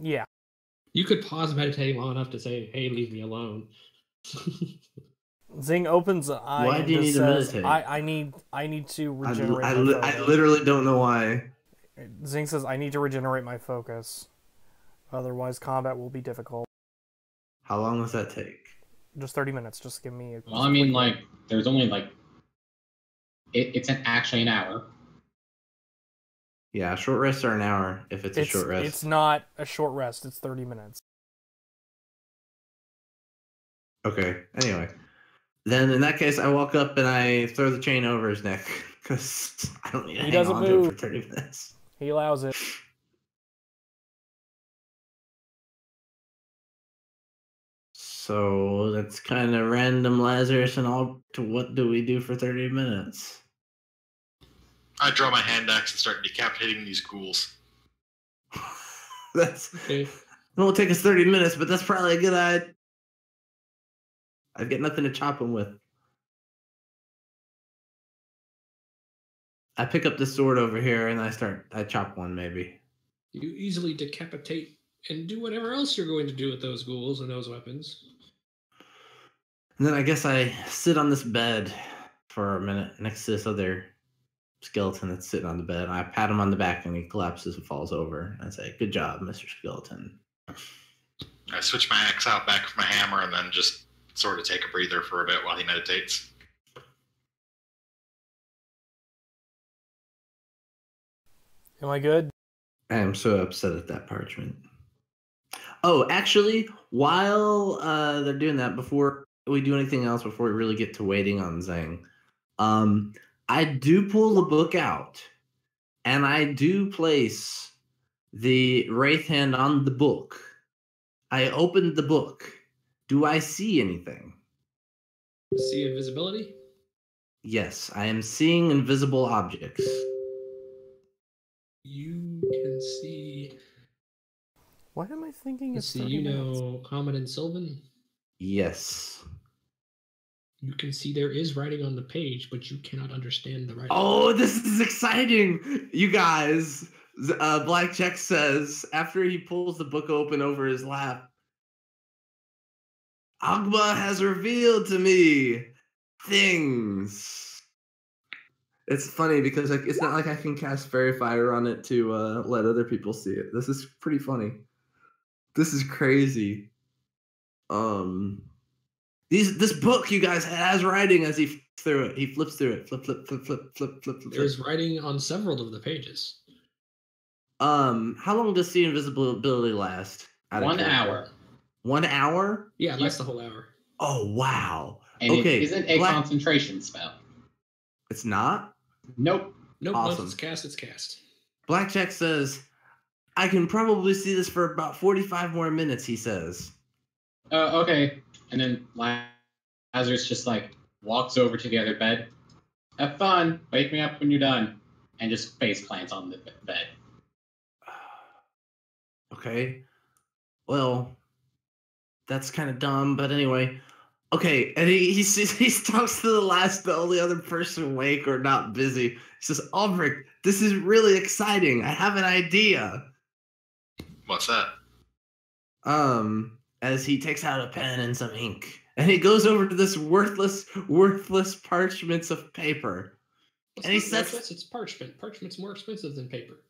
Yeah. You could pause meditating long enough to say, "Hey, leave me alone." Zing opens an eye Why do you just need to meditate? I, I need I need to I, regenerate I, my li- I literally don't know why. Zing says I need to regenerate my focus. Otherwise combat will be difficult. How long does that take? Just 30 minutes. Just give me a Well, I mean, like, there's only like, it, it's an actually an hour. Yeah, short rests are an hour if it's, a short rest. it's not a short rest. It's 30 minutes. Okay. Anyway, then in that case, I walk up and I throw the chain over his neck because I don't need to He hang doesn't on to it move. for thirty minutes. He allows it. So that's kind of random, Lazarus, and all. To what do we do for thirty minutes? I draw my hand axe and start decapitating these ghouls. [laughs] that's Okay. it won't take us thirty minutes, but that's probably a good idea. I've got nothing to chop them with. I pick up the sword over here and I start. I chop one maybe. You easily decapitate and do whatever else you're going to do with those ghouls and those weapons. And then I guess I sit on this bed for a minute next to this other skeleton that's sitting on the bed. I pat him on the back and he collapses and falls over. I say, Good job, Mr. Skeleton. I switch my axe out back for my hammer and then just sort of take a breather for a bit while he meditates. Am I good? I am so upset at that parchment. Oh, actually, while uh, they're doing that, before we do anything else, before we really get to waiting on Zhang, um, I do pull the book out and I do place the Wraith hand on the book. I opened the book. Do I see anything? See invisibility? Yes, I am seeing invisible objects. You can see. Why am I thinking Let's see. You know Common and Sylvan. Yes. You can see there is writing on the page, but you cannot understand the writing. Oh, this is exciting, you guys. Uh, Blackjack says after he pulls the book open over his lap, Oghma has revealed to me things. It's funny because like it's not like I can cast Faerie Fire on it to uh, let other people see it. This is pretty funny. This is crazy. Um, these this book you guys has writing as he flips through it. He flips through it. Flip, flip, flip, flip, flip, flip, flip. There's writing on several of the pages. Um, how long does the invisibility last? One character? hour. One hour? Yeah, Yep. that's the whole hour. Oh wow! And Okay, it isn't a Black- concentration spell. It's not. Nope. Nope, Awesome. once it's cast, it's cast. Blackjack says, "I can probably see this for about forty-five more minutes." He says. Uh, okay. And then Lazarus just like walks over to the other bed. Have fun. Wake me up when you're done. And just face plants on the bed. [sighs] Okay. Well, that's kind of dumb, but anyway. Okay, and he he sees, [laughs] he talks to the last, the only other person awake or not busy. He says, "Albrecht, this is really exciting. I have an idea." What's that? um as he takes out a pen and some ink and he goes over to this worthless worthless parchments of paper It's And he not sets- worthless, It's parchment. Parchment's more expensive than paper.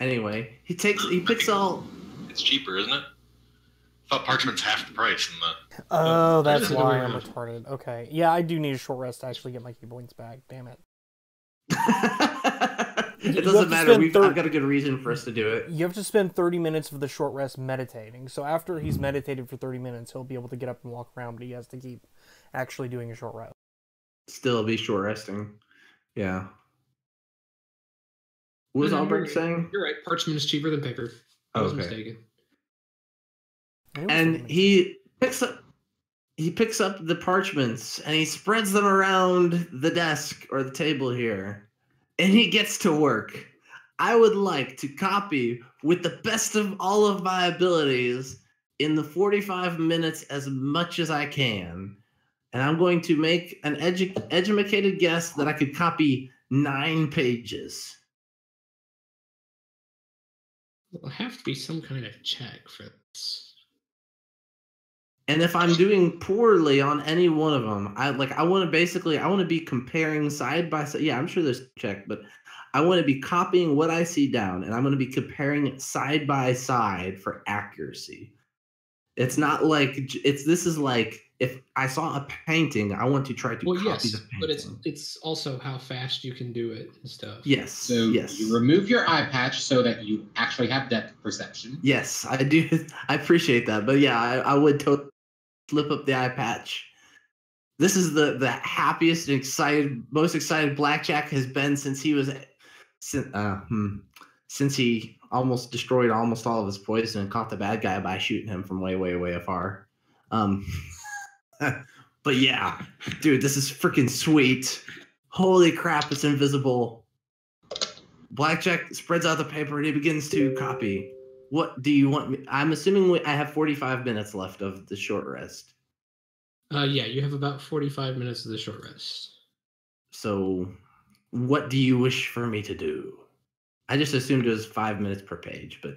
anyway he takes he picks all It's cheaper, isn't it? thought parchment's half the price in the. Oh, that that's why I'm retarded. Okay. Yeah, I do need a short rest to actually get my ki points back. Damn it. [laughs] [laughs] it have doesn't matter we've thir- i've got a good reason for us to do it You have to spend 30 minutes of the short rest meditating. So after he's meditated for 30 minutes, he'll be able to get up and walk around, but he has to keep actually doing a short rest. still be short resting yeah what was No, no, albrecht you're- saying You're right. Parchment is cheaper than paper. I was Okay. mistaken. And, was 30 and he picks up he picks up the parchments and he spreads them around the desk or the table here and he gets to work. I would like to copy with the best of all of my abilities in the 45 minutes as much as i can. And i'm going to make an edu- educated guess that i could copy nine pages. There'll have to be some kind of check for this. And if I'm doing poorly on any one of them, I like I want to basically I want to be comparing side by side. Yeah, I'm sure there's check, but I want to be copying what I see down and I'm going to be comparing it side by side for accuracy. It's not like it's this is like if I saw a painting, I want to try to Well, copy yes, the painting. but it's it's also how fast you can do it and stuff. yes, So yes, you remove your eye patch so that you actually have depth perception. yes. I do. [laughs] I appreciate that, but yeah, I, I would totally flip up the eye patch. This is the the happiest and excited, most excited Blackjack has been since he was, since uh, hmm, since he almost destroyed almost all of his poison and caught the bad guy by shooting him from way, way, way afar. Um, [laughs] but yeah, dude, this is freaking sweet. Holy crap, it's invisible. Blackjack spreads out the paper and he begins to copy. What do you want me? I'm assuming we, I have 45 minutes left of the short rest. Uh, yeah, you have about forty-five minutes of the short rest. So, what do you wish for me to do? I just assumed it was five minutes per page, but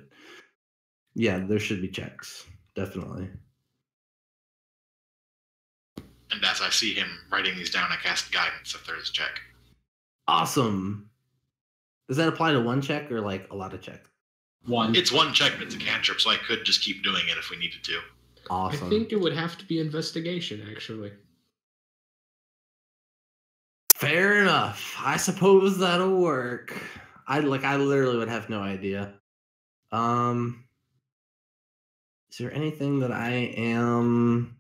yeah, there should be checks. Definitely. And as I see him writing these down, I cast guidance if there's a check. Awesome. Does that apply to one check or like a lot of checks? One. It's one check, but it's a cantrip, so I could just keep doing it if we needed to. Awesome. I think it would have to be investigation, actually. Fair enough. I suppose that'll work. I like I literally would have no idea. Um Is there anything that I am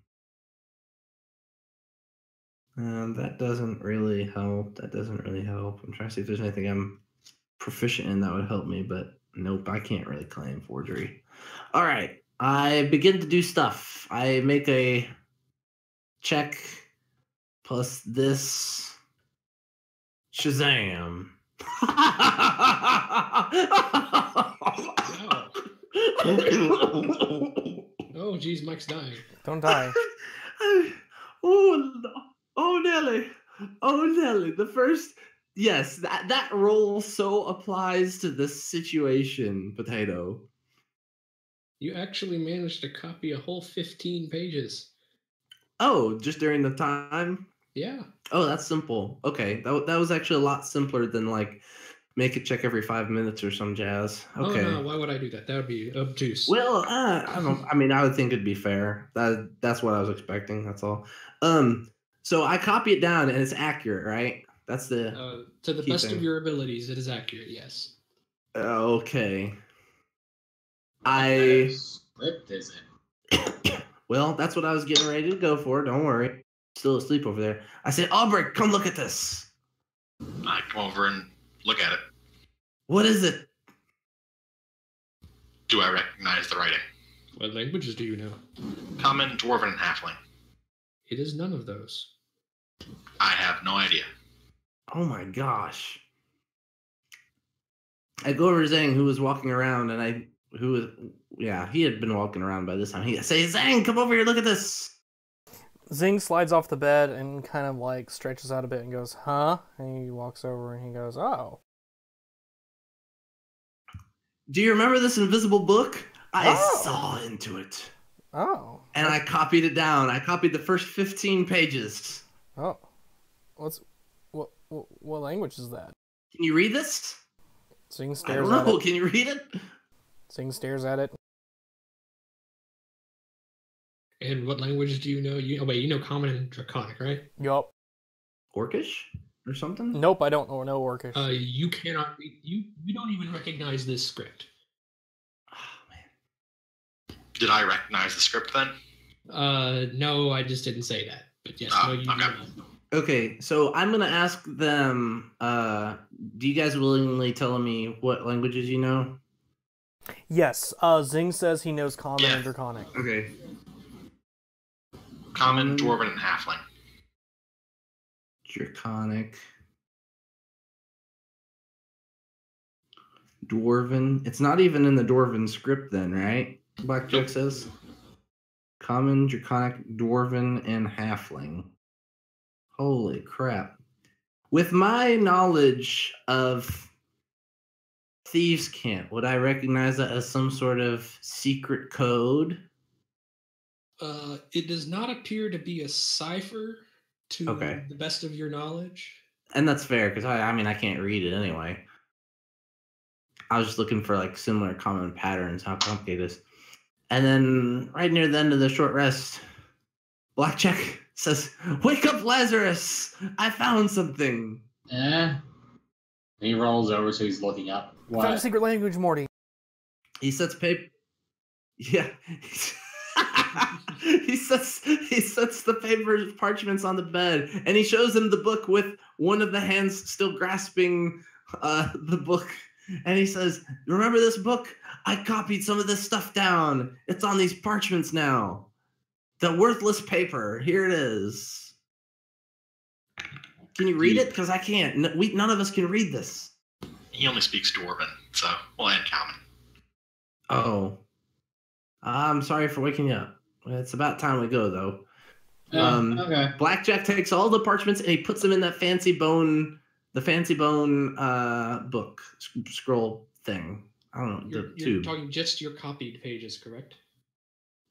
um, that doesn't really help. That doesn't really help. I'm trying to see if there's anything I'm proficient in that would help me, but nope, I can't really claim forgery. All right. I begin to do stuff. I make a check plus this Shazam. Oh, geez, Mike's dying. Don't die. [laughs] oh, no. oh, Nelly. Oh, Nelly. The first, yes, that, that role so applies to this situation, Potato. You actually managed to copy a whole 15 pages. Oh, just during the time? Yeah. Oh, that's simple. Okay, that, that was actually a lot simpler than like make a check every five minutes or some jazz. Okay. Oh, no, why would I do that? That would be obtuse. Well, uh, I don't. I mean, I would think it'd be fair. That that's what I was expecting. That's all. Um, so I copy it down and it's accurate, right? That's the uh, to the best thing. of your abilities, it is accurate, yes. okay. I script is it? well, that's what I was getting ready to go for. Don't worry. Still asleep over there. I said, Albrecht, come look at this. I come over and look at it. What is it? Do I recognize the writing? What languages do you know? Common, Dwarven, and Halfling. It is none of those. I have no idea. Oh my gosh. I go over to Zhang, who was walking around, and I, who was, yeah, he had been walking around by this time. He say, Zhang, come over here, look at this. Zing slides off the bed and kind of like stretches out a bit and goes, "Huh?" And he walks over and he goes, "Oh, Do you remember this invisible book? I Oh. saw into it, oh, and I copied it down. I copied the first fifteen pages. oh." What's what? What, what language is that? Can you read this? Zing I stares don't at know. it. Can you read it? Zing stares at it. And what language do you know? You oh wait, you know Common and Draconic, right? Yup. Orcish or something? Nope, I don't know no Orcish. Uh, you cannot read. You you don't even recognize this script. Oh, man. Did I recognize the script then? Uh, no, I just didn't say that. But yes, Ah, no, you do okay. Not. Okay, so I'm gonna ask them. Uh, do you guys willingly tell me what languages you know? yes. Uh, Zing says he knows Common Yeah. and Draconic. Okay. Common, Dwarven, and Halfling. Draconic. Dwarven. It's not even in the Dwarven script, then, right? Blackjack says. Common, Draconic, Dwarven, and Halfling. Holy crap. With my knowledge of thieves' cant. Would I recognize that as some sort of secret code? Uh, it does not appear to be a cipher to Okay. the best of your knowledge. And that's fair because I, I mean, I can't read it anyway. I was just looking for like similar common patterns, how complicated it is. And then right near the end of the short rest, Blackjack says, Wake up, Lazarus! I found something. Eh. And he rolls over, so he's looking up. What? Found a secret language, Morty. He sets paper. Yeah. [laughs] he sets he sets the paper parchments on the bed and he shows him the book with one of the hands still grasping uh, the book and he says remember this book i copied some of this stuff down it's on these parchments now the worthless paper here it is can you read it because i can't N- we none of us can read this He only speaks Dwarven, so well and common. oh i'm sorry for waking you up it's about time we go though Oh, Um, okay. Blackjack takes all the parchments and he puts them in that fancy bone, the fancy bone uh book sc- scroll thing. I don't know You're, the you're tube. talking just your copied pages, correct?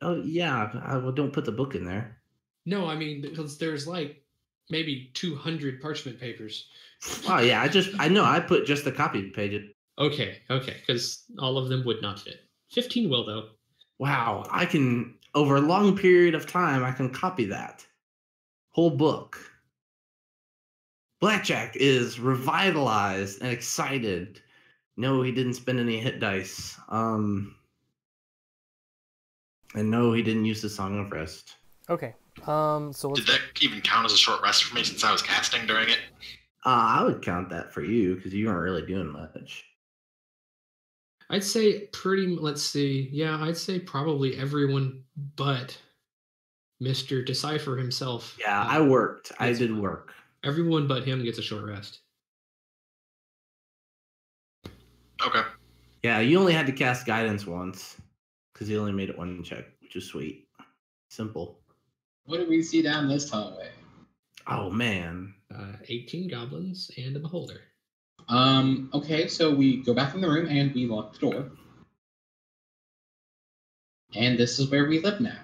Oh yeah, I well, don't put the book in there. No, I mean because there's like maybe 200 parchment papers. Oh yeah, I just I know I put just the copied pages. Okay, okay, because all of them would not fit. 15 will though. Wow, I can over a long period of time I can copy that whole book. Blackjack is revitalized and excited. No, he didn't spend any hit dice. Um, and no, he didn't use the Song of Rest. Okay. Um. So let's Did that even count as a short rest for me since I was casting during it? Uh, I would count that for you because you weren't really doing much. I'd say pretty. Let's see. Yeah, I'd say probably everyone but Mister Decipher himself. Yeah, uh, I worked. I did fine. work. Everyone but him gets a short rest. Okay. Yeah, you only had to cast guidance once because you only made it one check, which is sweet. Simple. What do we see down this hallway? Oh man. Uh, 18 goblins and a beholder. Um. Okay, so we go back in the room and we lock the door. And this is where we live now.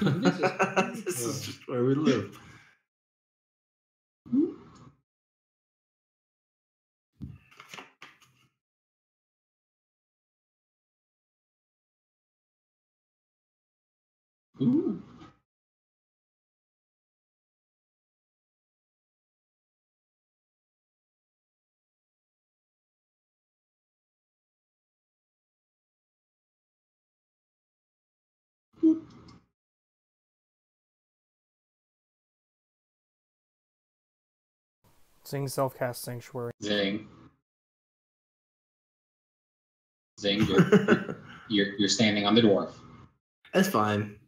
This [laughs] is- [laughs] this is just where we live. Ooh. Zing self-cast sanctuary. Zing. Zing. You're, [laughs] you're you're standing on the dwarf. That's fine.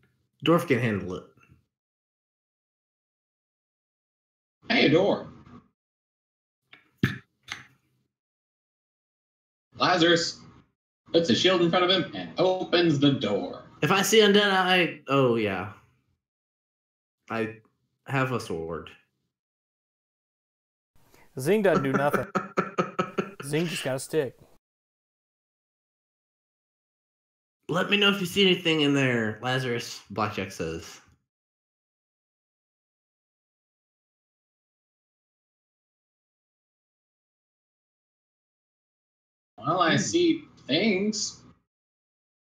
Dwarf can handle it. Hey, a door. Lazarus puts a shield in front of him and opens the door. If I see undead, I oh yeah. I have a sword. Zing doesn't do nothing. [laughs] Zing just got a stick. Let me know if you see anything in there, Lazarus. Blackjack says. Well, I hmm. see things.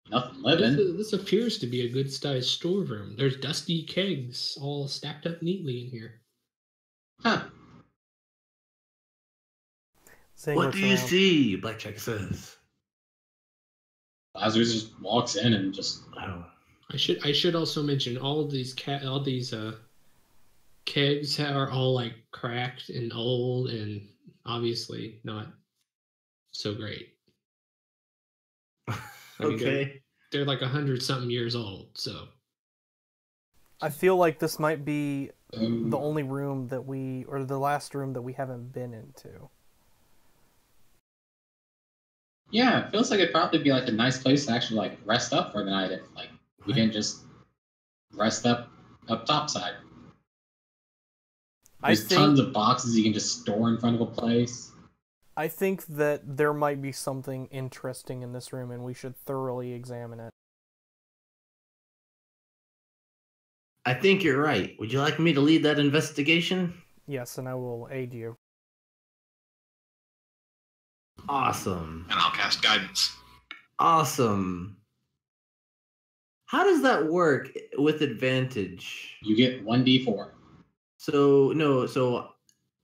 Nothing This, living. is- this appears to be a good sized storeroom. There's dusty kegs all stacked up neatly in here. Huh. Zing what looks do you see? Blackjack says. Lazarus just walks in and just Oh. I should I should also mention all these cat all these uh kegs are all like cracked and old and obviously not so great. I mean, they're- okay. They're like a hundred something years old, so I feel like this might be um, the only room that we, or the last room that we haven't been into. Yeah, it feels like it'd probably be like a nice place to actually like rest up for the night if like we didn't just rest up up topside. I There's think tons of boxes you can just store in front of a place. I think that there might be something interesting in this room, and we should thoroughly examine it. I think you're right. Would you like me to lead that investigation? Yes, and I will aid you. Awesome. And I'll cast guidance. Awesome. How does that work with advantage? You get one d4. So no, so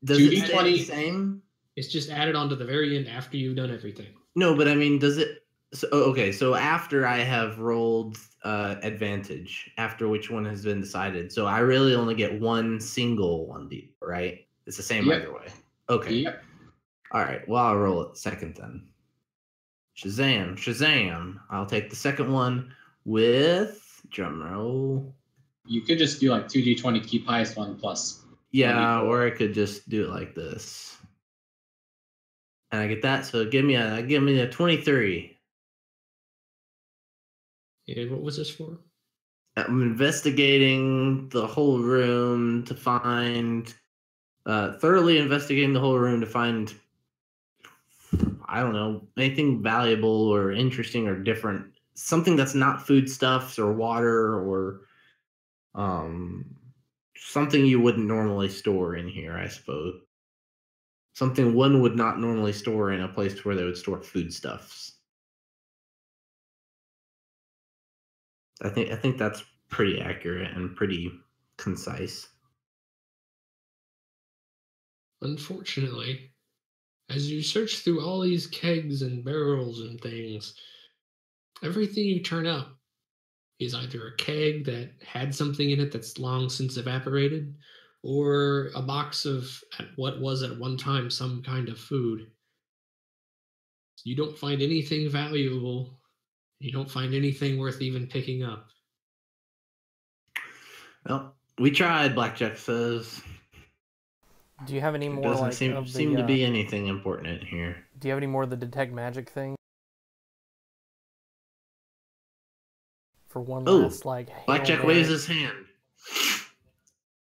does Two it stay D20. the same? It's just added on to the very end after you've done everything. No, but I mean, does it? So, oh, okay, so after I have rolled uh, advantage, after which one has been decided, so I really only get one single one d, right? It's the same Yep. either way. Okay. Yep. All right. Well, I'll roll it second then. Shazam! Shazam! I'll take the second one with drum roll. You could just do like two d20 keep highest one plus. Yeah, 24. or I could just do it like this. And I get that, so give me a give me a twenty-three. And what was this for? I'm investigating the whole room to find, uh, thoroughly investigating the whole room to find, I don't know, anything valuable or interesting or different. Something that's not foodstuffs or water or, um, something you wouldn't normally store in here, I suppose. Something one would not normally store in a place where they would store foodstuffs. I think I think that's pretty accurate and pretty concise. Unfortunately, as you search through all these kegs and barrels and things, everything you turn up is either a keg that had something in it that's long since evaporated, or a box of what was at one time some kind of food. You don't find anything valuable. You don't find anything worth even picking up. Well, we tried. Blackjack says Do you have any there more doesn't like seem of the, seem to uh, be anything important in here. Do you have any more of the detect magic thing? For one Oh, last like Blackjack waves his hand.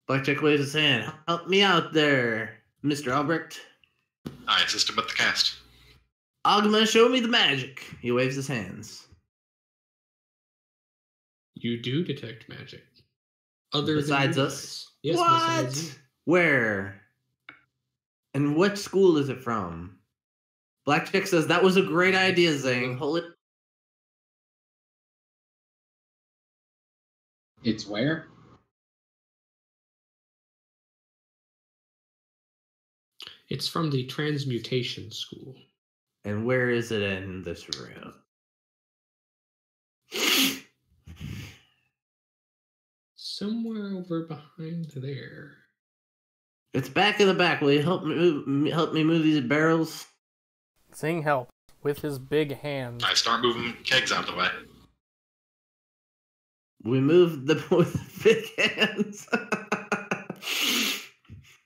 Blackjack waves his hand. Help me out there, Mister Albrecht. I assist him with the cast. Oghma, show me the magic. He waves his hands. You do detect magic. Other than Besides you us? Yes, what? besides you. Where? And what school is it from? Blackjack says that was a great idea, Zang. Hold it. It's where? It's from the transmutation school. And where is it in this room? Somewhere over behind there. It's back in the back. Will you help me move, help me move these barrels? Zing help with his big hands. I start moving kegs out of the way. We move the [laughs] with the big hands. [laughs]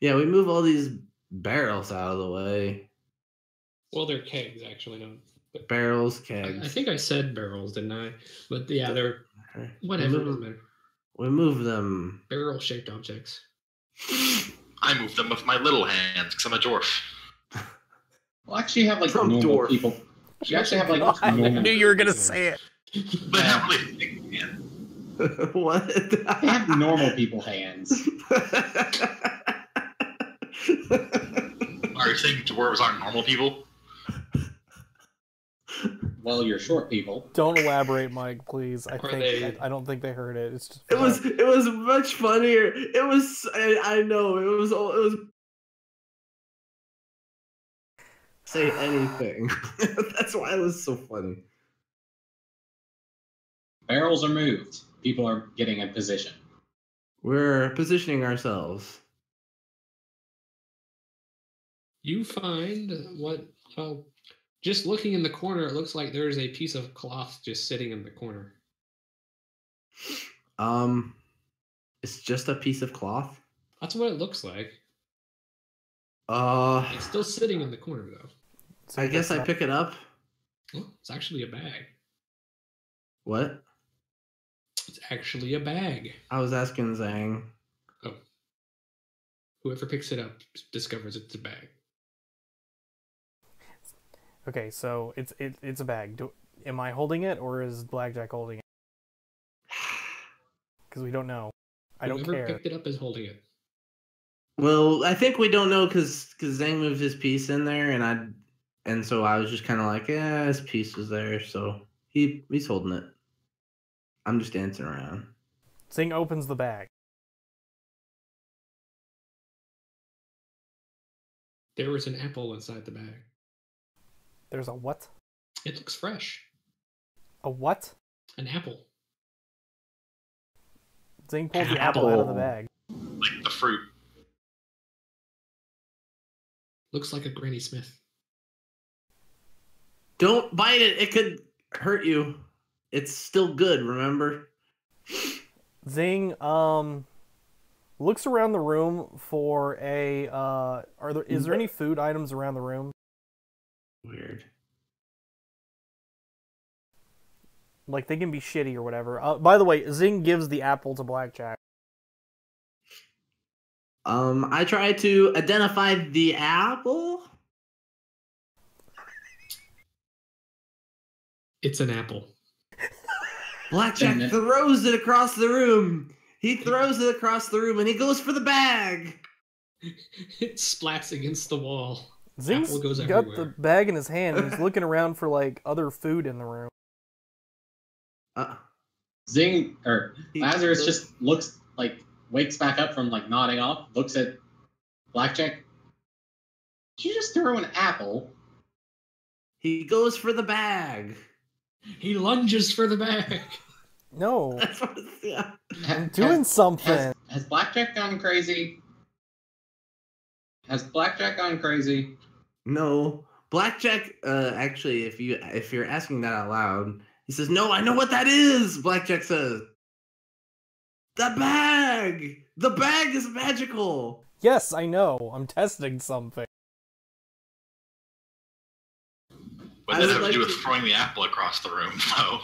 yeah, we move all these barrels out of the way. Well, they're kegs, actually. No, Barrels, I, kegs. I think I said barrels, didn't I? But yeah, they're whatever. We move, we move them. Barrel-shaped objects. [laughs] I move them with my little hands because I'm a dwarf. [laughs] Well, actually, you have like Trump normal dwarf. people. You actually have like [laughs] I knew you were gonna say it. But not really big hand. [laughs] what? They have normal people hands. Are you saying dwarves aren't normal people? Well, you're short people. Don't elaborate, Mike, please. I think they- I, I don't think they heard it. It's just It was it was much funnier. It was I, I know it was all it was say anything. [laughs] That's why it was so funny. Barrels are moved. People are getting in position. We're positioning ourselves. You find what? Well, just looking in the corner, it looks like there's a piece of cloth just sitting in the corner. Um it's just a piece of cloth. That's what it looks like. Uh It's still sitting in the corner, though. So I guess I pick it up. Oh, it's actually a bag. What? It's actually a bag. I was asking Zhang. Oh. Whoever picks it up discovers it's a bag. Okay, so it's it, it's a bag. Do, am I holding it or is Blackjack holding it? [sighs] Because we don't know. I don't Whoever care. picked it up is holding it. Well, I think we don't know because because Zhang moved his piece in there, and I and so I was just kind of like, yeah, his piece was there, so he he's holding it. I'm just dancing around. Zing opens the bag. There was an apple inside the bag. There's a what? It looks fresh. A what? An apple. Zing pulls the apple out of the bag. Like the fruit. Looks like a Granny Smith. Don't bite it; it could hurt you. It's still good, remember? Zing um looks around the room for a uh are there is there any food items around the room? Weird. Like they can be shitty or whatever. Uh, by the way, Zing gives the apple to Blackjack. Um, I try to identify the apple. It's an apple. Blackjack Dang throws it across the room. He throws it across the room, and he goes for the bag. [laughs] it splats against the wall. Zing's Apple goes got everywhere. the bag in his hand and he's [laughs] looking around for like other food in the room. Uh, Zing or Lazarus just looks like wakes back up from like nodding off, looks at Blackjack. Did you just throw an apple? He goes for the bag. He lunges for the bag. [laughs] [laughs] No, That's what. Yeah. I'm doing has, something. has, has Blackjack gone crazy? Has Blackjack gone crazy? No, Blackjack. Uh, actually, if you if you're asking that out loud, he says, "No, I know what that is." Blackjack says, "The bag. The bag is magical." Yes, I know. I'm testing something. What I does that have like to do with to- throwing the apple across the room, [laughs] though?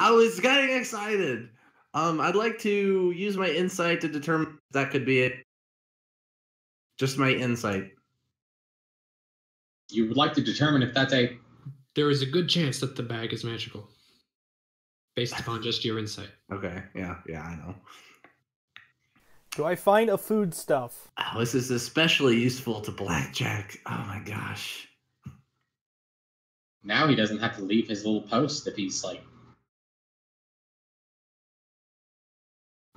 I was getting excited. Um, I'd like to use my insight to determine if that could be it. Just my insight. You would like to determine if that's a There is a good chance that the bag is magical. Based upon [laughs] just your insight. Okay. Yeah. Yeah. I know. Do I find a food stuff? Oh, this is especially useful to Blackjack. Oh my gosh. now he doesn't have to leave his little post if he's like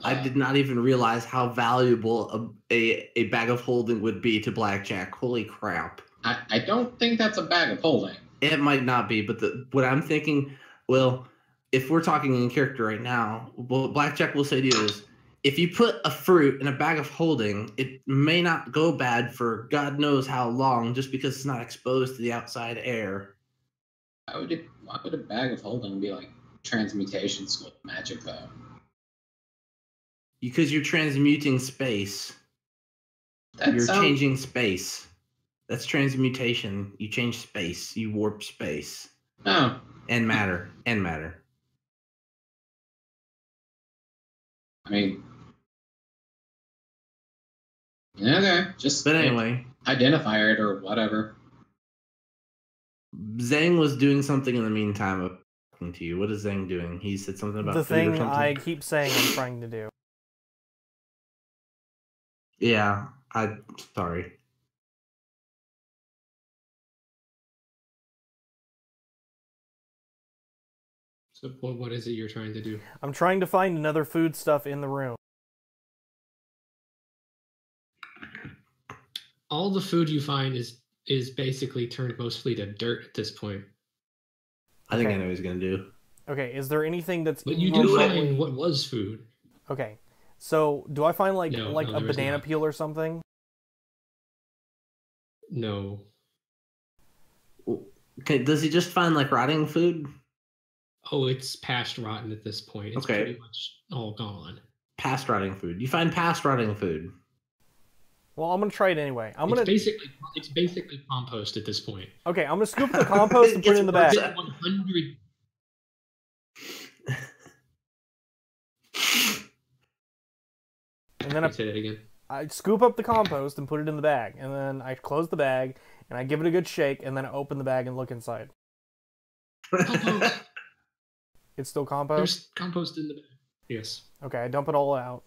I did not even realize how valuable a, a, a bag of holding would be to Blackjack. Holy crap. I, I don't think that's a bag of holding. It might not be, but the, what I'm thinking, well, if we're talking in character right now, what Blackjack will say to you is if you put a fruit in a bag of holding, it may not go bad for God knows how long just because it's not exposed to the outside air. Why would it why would a bag of holding be like transmutation school magic though? Because you're transmuting space. That you're sounds- changing space. That's transmutation. You change space. You warp space. Oh, And matter. And matter. I mean yeah, okay, just But anyway, identify it or whatever. Zhang was doing something in the meantime of talking to you. What is Zhang doing? He said something about the food or thing something. I keep saying I'm trying to do. Yeah, I sorry. So what, what is it you're trying to do? I'm trying to find another food stuff in the room. All the food you find is is basically turned mostly to dirt at this point. I think I know what he's gonna do. Okay, is there anything that's But you do find what was food. Okay, so do I find like no, like no, a banana peel or something? No. Okay, does he just find like rotting food? Oh, it's past rotten at this point. It's okay. pretty much all gone. Past rotting food. You find past rotting food. Well, I'm gonna try it anyway. I'm it's gonna basically it's basically compost at this point. Okay, I'm gonna scoop the [laughs] compost and put it in the bag. 100... And [laughs] then I, Say that again. I scoop up the compost and put it in the bag. And then I close the bag and I give it a good shake, and then I open the bag and look inside. Compost. [laughs] It's still compost. There's compost in the bag. Yes. Okay, I dump it all out.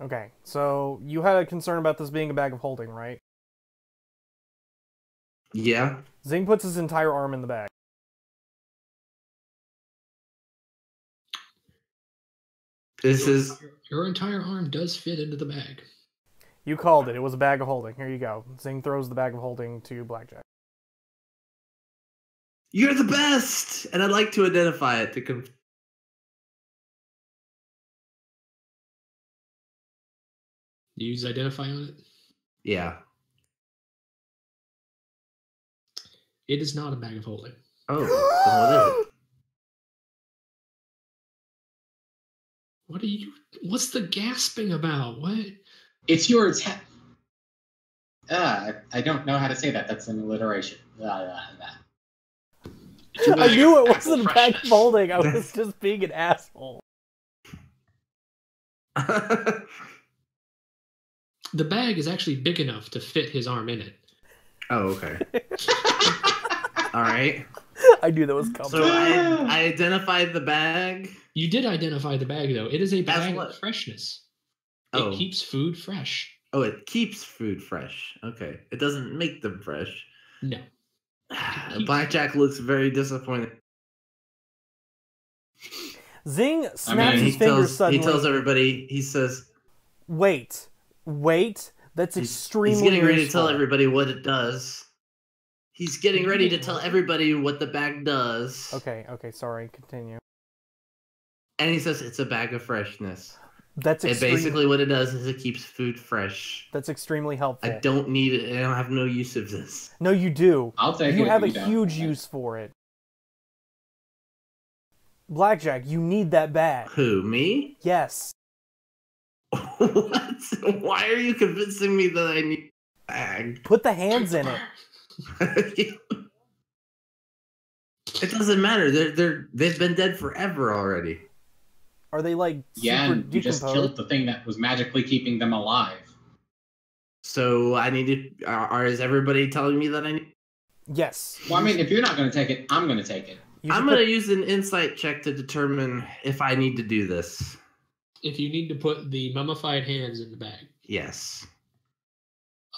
Okay, so you had a concern about this being a bag of holding, right? yeah. Zing puts his entire arm in the bag. This is Your, your entire arm does fit into the bag. You called it. It was a bag of holding. Here you go. Zing throws the bag of holding to Blackjack. you're the best, and I'd like to identify it to conf- Use identify on it. Yeah. It is not a bag of holding. Oh, [gasps] [laughs] what is? What are you? What's the gasping about? What? It's your attack. Ah, I I don't know how to say that. That's an alliteration. Ah, ah, ah. It's a I bag knew it wasn't a apple bag of I was just being an asshole. [laughs] The bag is actually big enough to fit his arm in it. oh, okay. [laughs] All right. I knew that was coming. So I, I identified the bag. You did identify the bag though. It is a bag of freshness. Oh. It keeps food fresh. Oh, it keeps food fresh. Okay. It doesn't make them fresh. No. [sighs] Blackjack looks very disappointed. Zing I snaps mean, he his fingers tells, suddenly. he tells everybody, he says, Wait, wait. That's he's, extremely. he's getting ready to tell everybody what it does. He's getting ready to tell [laughs] everybody what the bag does. Okay, okay, sorry. Continue. And he says it's a bag of freshness. That's And extreme, basically what it does is it keeps food fresh. That's extremely helpful. I don't need it. I don't have no use of this. No, you do. I'll take it. You have a don't. huge use for it. Blackjack, you need that bag. Who, me? Yes. [laughs] what? Why are you convincing me that I need a bag? Put the hands in it. [laughs] it doesn't matter. They're they're they've been dead forever already. Are they like Yeah, super and you just killed the thing that was magically keeping them alive. So I need to. Are, are- is everybody telling me that I need? Yes. Well, I mean, if you're not going to take it, I'm going to take it. You I'm should gonna use an insight check to determine if I need to do this. If you need to put the mummified hands in the bag, Yes.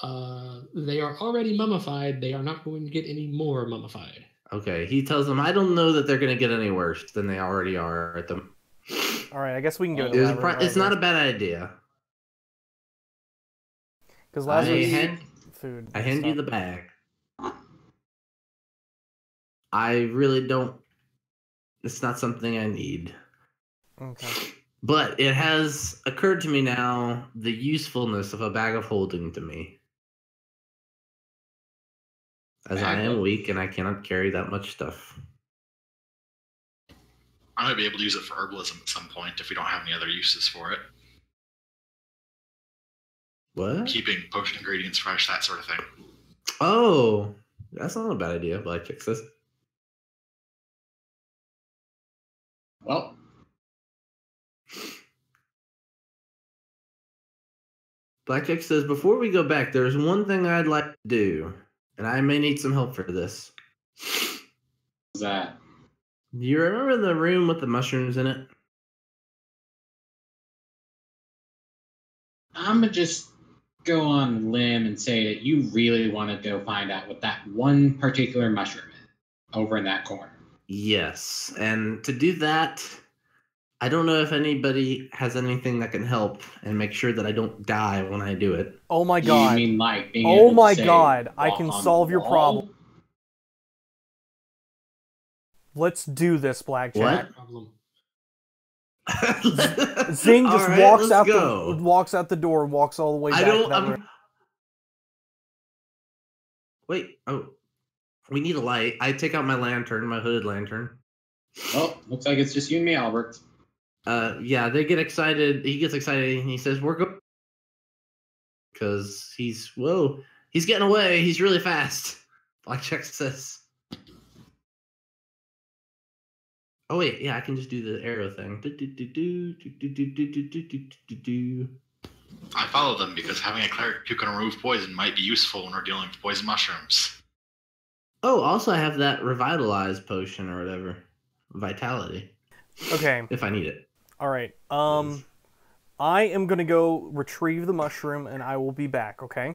uh, they are already mummified. They are not going to get any more mummified. Okay. He tells them I don't know that they're gonna get any worse than they already are at the. All right, I guess we can go. It to It was that a pro- it's not a bad idea. because I Lazarus hand food. I and hand you the bag. I really don't. It's not something I need. Okay. But it has occurred to me now the usefulness of a bag of holding to me. As I am of- weak and I cannot carry that much stuff. I might be able to use it for herbalism at some point if we don't have any other uses for it. What? Keeping potion ingredients fresh, that sort of thing. Oh, that's not a bad idea, Blackjack says. Well, Blackjack says, before we go back, there's one thing I'd like to do, and I may need some help for this. is that Do you remember the room with the mushrooms in it? I'm gonna just go on a limb and say that you really want to go find out what that one particular mushroom is over in that corner. Yes. And to do that, I don't know if anybody has anything that can help and make sure that I don't die when I do it. Oh my You god. mean like being Oh able my say, God, I can solve your problem. Let's do this, Blackjack. Problem. Zing [laughs] just right, walks out go. the walks out the door and walks all the way back I to don't. that I'm... Wait. Oh, we need a light. I take out my lantern, my hooded lantern. Oh, looks like it's just you and me, Albert. Uh, yeah, they get excited. He gets excited and he says, "We're going," because he's whoa, he's getting away. He's really fast. [laughs] Blackjack says. Oh wait, yeah, I can just do the arrow thing. I follow them because having a cleric who can remove poison might be useful when we're dealing with poison mushrooms. Oh, also I have that revitalized potion or whatever, vitality. Okay. If I need it. All right. Um, I am gonna go retrieve the mushroom and I will be back. Okay.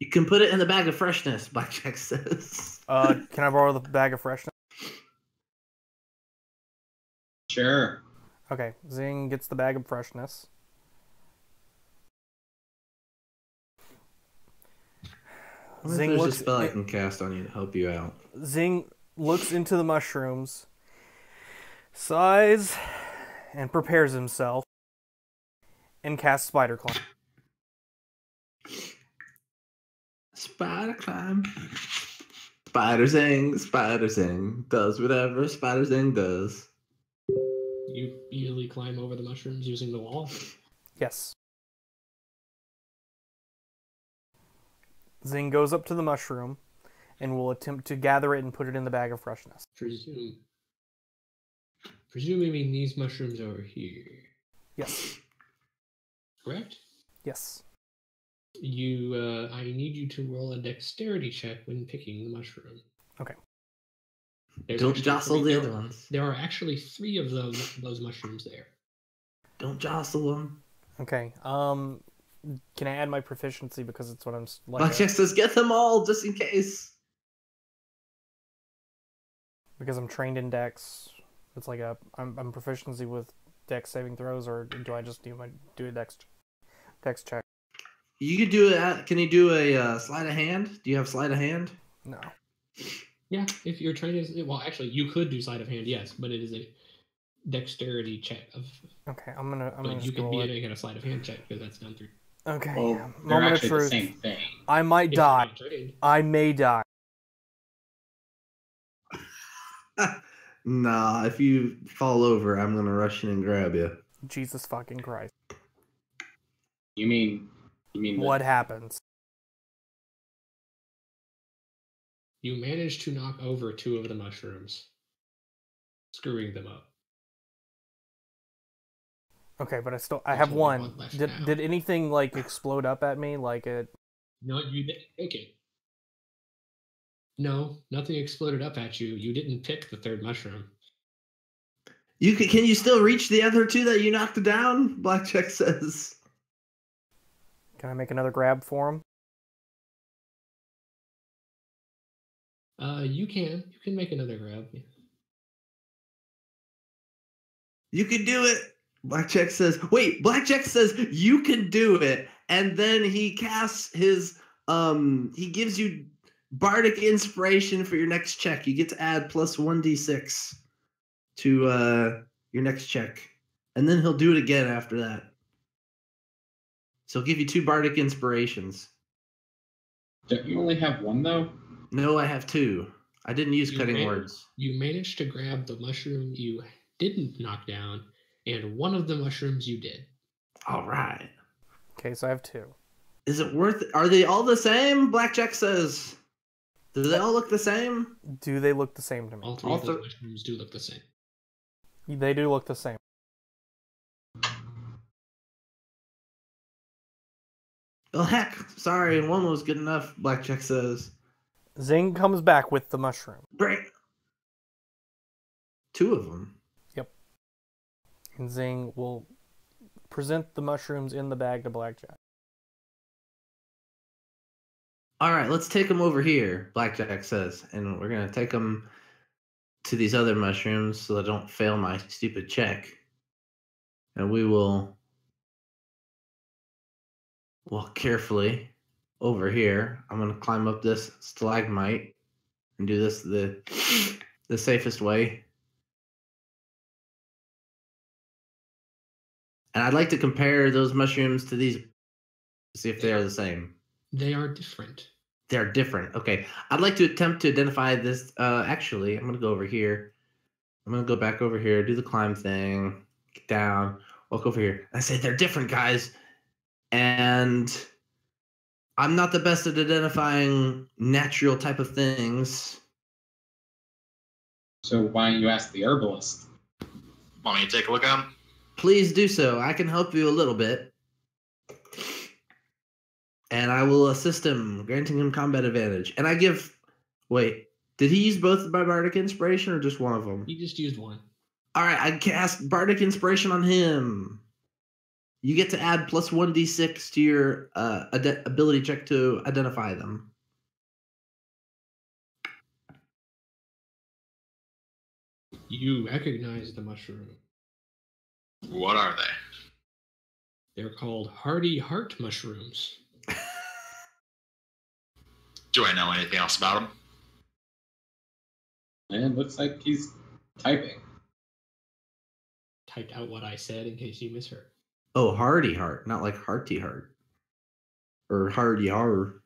You can put it in the bag of freshness, Blackjack says. uh, can I borrow the bag of freshness? Sure. Okay. Zing gets the bag of freshness. Zing there's looks. a spell I can cast on you to help you out. Zing looks into the mushrooms, sighs, and prepares himself, and casts Spider Climb. Spider climb. Spider zing, spider zing. Does whatever spider zing does. You easily climb over the mushrooms using the wall. Yes. Zing goes up to the mushroom and will attempt to gather it and put it in the bag of freshness. Presume. Presuming these mushrooms over here. Yes. Correct? Yes. You, uh, I need you to roll a dexterity check when picking the mushroom. Okay. There's Don't jostle three- the there- other ones. There are actually three of those those mushrooms there. Don't jostle them. Okay. Um, can I add my proficiency because it's what I'm s- like? Blackjack says, get them all just in case. because I'm trained in Dex. It's like a I'm, I'm proficiency with Dex saving throws, or do I just do my do a Dex Dex check? You could do it. Can you do a uh, sleight of hand? Do you have sleight of hand? No. Yeah, if you're trying to, well, actually, you could do sleight of hand, yes, but it is a dexterity check of. Okay, I'm gonna I'm But gonna you just could roll be it. making a sleight of hand check because that's done through. Okay. Well, they're Moment of actually the truth. same thing. I might if die. I may die. [laughs] nah, if you fall over, I'm gonna rush in and grab you. Jesus fucking Christ. You mean you mean the- What happens? You managed to knock over two of the mushrooms, screwing them up. Okay, but I still I There's have one. one Did now. did anything like explode up at me like it? No, you didn't pick it. No, nothing exploded up at you. You didn't pick the third mushroom. You can, can you still reach the other two that you knocked down? Blackjack says. Can I make another grab for him? Uh, you can. You can make another grab. You can do it. Blackjack says, wait, Blackjack says you can do it. And then he casts his um he gives you bardic inspiration for your next check. You get to add plus 1d6 to uh your next check. And then he'll do it again after that. So he'll give you two bardic inspirations. Don't you only have one though? No, I have two. I didn't use You cutting may- words. You managed to grab the mushroom you didn't knock down, and one of the mushrooms you did. All right. Okay, so I have two. Is it worth? Are they all the same? Blackjack says. Do they all look the same? Do they look the same to me? All three All of those thir- mushrooms do look the same. They do look the same. Well, heck, sorry, one was good enough. Blackjack says. Zing comes back with the mushroom. Great. Two of them. Yep. And Zing will present the mushrooms in the bag to Blackjack. All right, let's take them over here. Blackjack says, and we're gonna take them to these other mushrooms so they don't fail my stupid check. And we will walk carefully over here. I'm gonna climb up this stalagmite and do this the the safest way. And I'd like to compare those mushrooms to these, see if they are the same. They are different. They're different. Okay. I'd like to attempt to identify this. Uh, actually, I'm going to go over here. I'm going to go back over here, do the climb thing, get down, walk over here. I say they're different, guys. And I'm not the best at identifying natural type of things. So why don't you ask the herbalist? Want me to take a look at him? Please do so. I can help you a little bit. and I will assist him, granting him combat advantage. And I give. Wait, did he use both my bardic inspiration or just one of them? He just used one. All right, I cast bardic inspiration on him. You get to add plus one d6 to your uh, ade- ability check to identify them. You recognize the mushroom. What are they? They're called hardy heart mushrooms. [laughs] Do I know anything else about them? And looks like he's typing. Typed out what I said in case you misheard. Oh, hardy heart, not like hearty heart. Or hardy heart.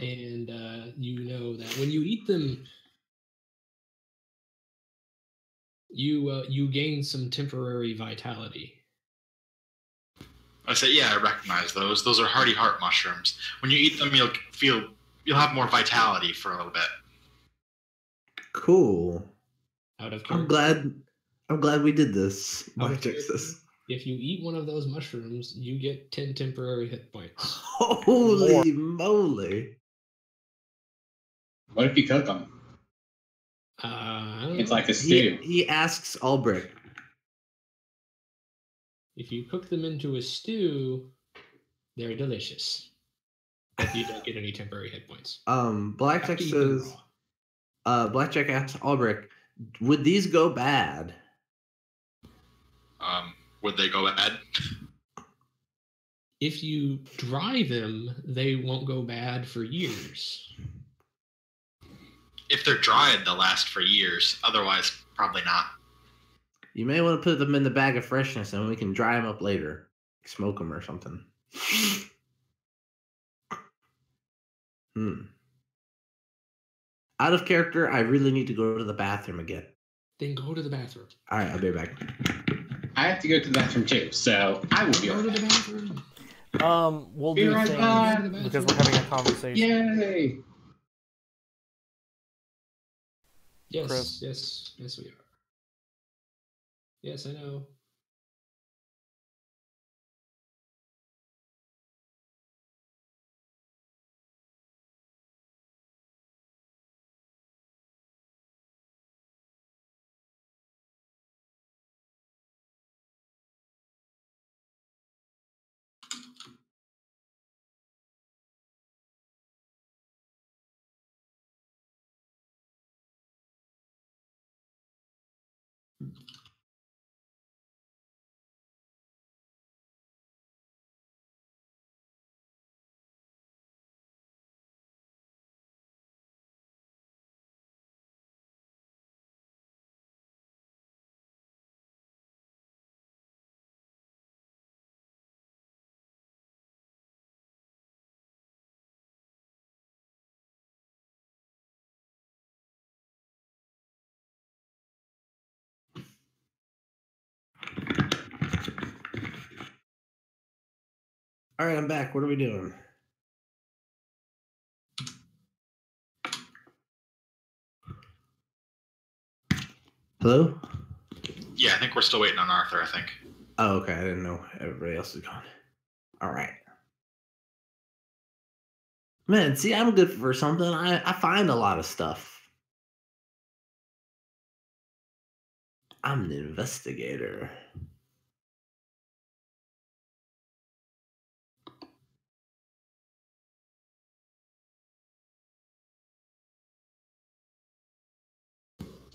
And uh, you know that when you eat them, you uh, you gain some temporary vitality. I say, yeah, I recognize those. Those are hardy heart mushrooms. When you eat them, you'll feel you'll have more vitality for a little bit. Cool. Out of I'm glad. I'm glad we did this. Out of Blackjack says. If you eat one of those mushrooms, you get ten temporary hit points. Holy moly! What if you cook them? Uh, It's like a He, stew. he asks Albrecht. if you cook them into a stew, they're delicious. But you don't get any temporary hit points. Um, Blackjack After you eat them says. raw. Uh, Blackjack asks Albrecht, "Would these go bad?" Would they go bad? If you dry them, they won't go bad for years. If they're dried, they'll last for years. Otherwise, probably not. You may want to put them in the bag of freshness, and we can dry them up later, smoke them or something. Hmm. Out of character, I really need to go to the bathroom again. Then go to the bathroom. All right, I'll be back. I have to go to the bathroom too, so I will be Go to right the back. bathroom. Um, we'll Be do right things back. Go to the because we're having a conversation. Yay! Yes, Chris. yes, yes, we are. Yes, I know. All right, I'm back. What are we doing? Hello? Yeah, I think we're still waiting on Arthur. I think. Oh, okay. I didn't know everybody else is gone. All right. Man, see, I'm good for something. I, I find a lot of stuff. I'm an investigator.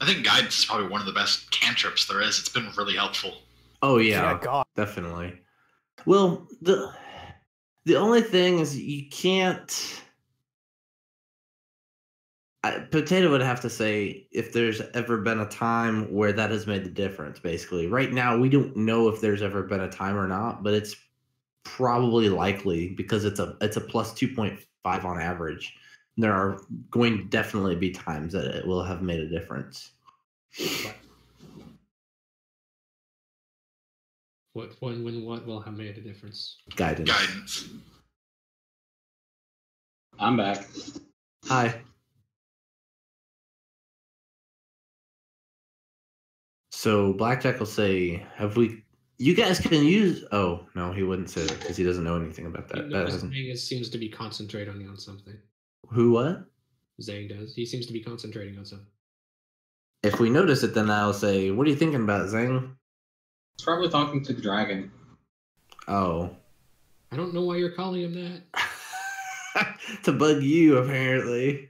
I think guidance is probably one of the best cantrips there is. It's been really helpful. Oh yeah, God. definitely. Well, the the only thing is you can't. I, Potato would have to say if there's ever been a time where that has made the difference. Basically, right now we don't know if there's ever been a time or not, but it's probably likely because it's a it's a plus two point five on average. There are going to definitely be times that it will have made a difference. What when when what will have made a difference? Guidance. Guidance. I'm back. Hi. So Blackjack will say, "Have we? You guys can use. Oh no, he wouldn't say that because he doesn't know anything about You that. know, that this hasn't... thing seems to be concentrating on something. Who what? Zhang does. He seems to be concentrating on something. If we notice it, then I'll say, "What are you thinking about, Zhang?" It's probably talking to the dragon. Oh, I don't know why you're calling him that. [laughs] to bug you apparently.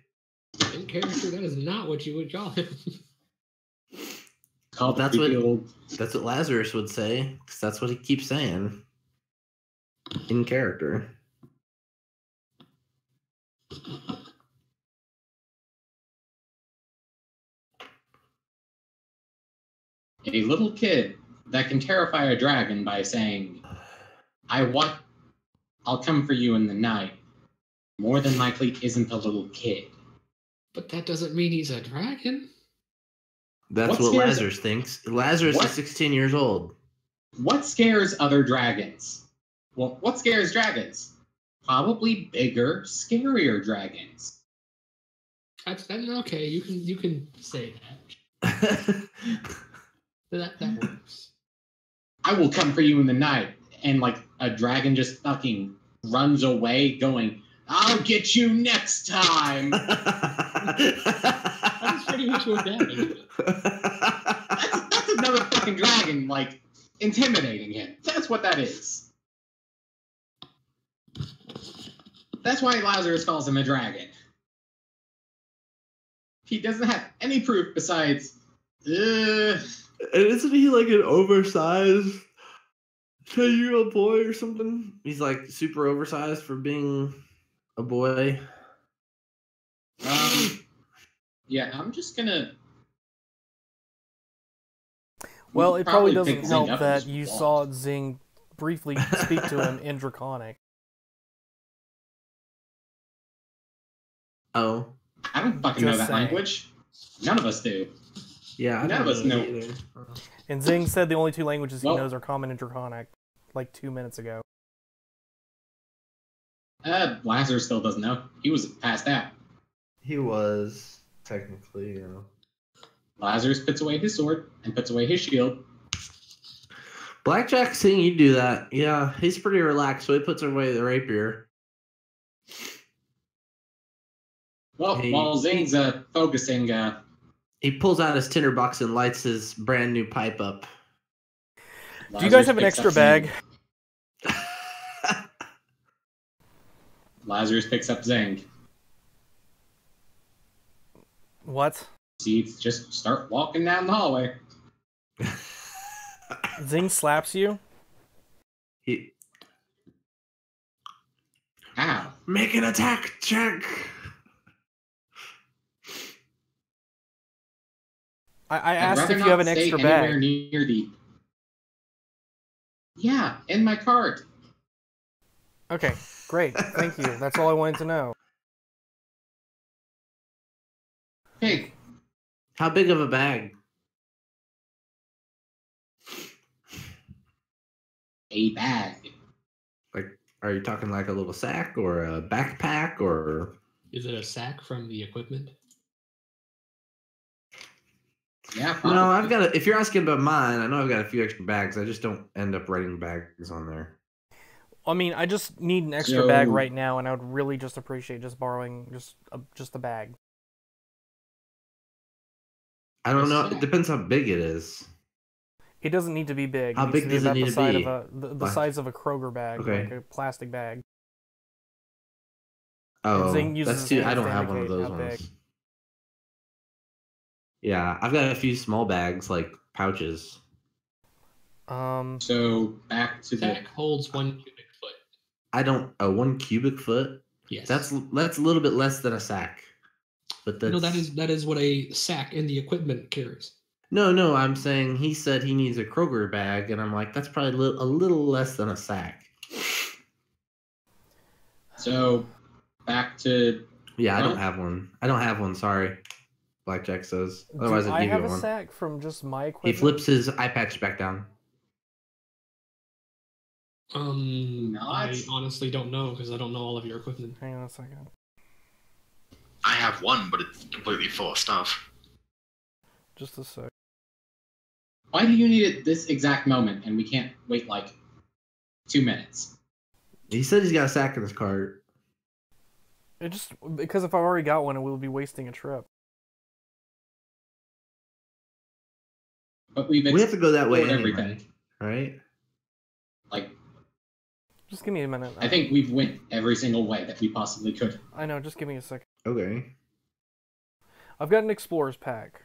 In character, that is not what you would call him. Called That's what old. that's what Lazarus would say, because that's what he keeps saying in character. A little kid that can terrify a dragon by saying, I want, I'll come for you in the night, more than likely isn't a little kid. but that doesn't mean he's a dragon. That's What what, scares- Lazarus thinks. Lazarus What? is 16 years old. What scares other dragons? Well, what scares dragons? Probably bigger, scarier dragons. That's that, okay. You can you can say that. [laughs] That that works. I will come for you in the night. And like a dragon just fucking runs away, going, I'll get you next time. [laughs] That's pretty much what that is. That's, that's another fucking dragon, like, intimidating him. That's what that is. That's why Lazarus calls him a dragon. He doesn't have any proof besides, uh, And isn't he like an oversized 10 year old boy or something? He's like super oversized for being a boy. um, yeah, I'm just gonna. Well, we it probably pick doesn't help that you saw Zing briefly speak to him in Draconic. Oh. I don't fucking know that saying. language. None of us do. Yeah, I None of don't us know know. either. And Zing said the only two languages he Well- knows are Common and Draconic, like two minutes ago. Uh, Lazarus still doesn't know. He was passed out. He was technically, you know. Lazarus puts away his sword and puts away his shield. Blackjack seeing you do that, yeah, he's pretty relaxed, so he puts away the rapier. Well, Hey. while Zing's uh, focusing, uh, He pulls out his tinderbox and lights his brand new pipe up. Do you guys have an extra bag? Lazarus picks up Zing. What? Seeds just start walking down the hallway. [laughs] Zing slaps you? he, Ow. make an attack check. I, I asked if you have an extra bag. near the. Yeah, in my cart. Okay, great. Thank you. That's all I wanted to know. Hey, How big of a bag? a bag. Like, are you talking like a little sack or a backpack or? Is it a sack from the equipment? Yeah, probably. No, I've got. A, if you're asking about mine, I know I've got a few extra bags. I just don't end up writing bags on there. I mean, I just need an extra bag right now, and I would really just appreciate just borrowing just a, just a bag. I don't know. It depends how big it is. It doesn't need to be big. How it big to be does it need the to size be? of a the, the size of a Kroger bag, Okay. like a plastic bag. Oh, that's too. I don't have one of those ones. big. Yeah, I've got a few small bags like pouches. Um, So back to the. Sack holds one cubic foot. I don't. A one cubic foot. Yes. That's that's a little bit less than a sack. But that's no. That is that is what a sack in the equipment carries. no, no. I'm saying he said he needs a Kroger bag, and I'm like, that's probably a little, a little less than a sack. So back to. Yeah, I don't have one. I don't have one. Sorry, Blackjack says. Otherwise, do I'd I give have a one. sack from just my equipment. He flips his eye patch back down. Um, Not. I honestly don't know because I don't know all of your equipment. Hang on a second. I have one, but it's completely full of stuff. Just a sec. Why do you need it this exact moment and we can't wait like two minutes? He said he's got a sack in his cart. It just because if I've already got one, it will be wasting a trip. But we've We have to go that way anyway, everything. right? Like Just give me a minute. I think we've went every single way that we possibly could. I know. Just give me a second. Okay. I've got an explorer's pack.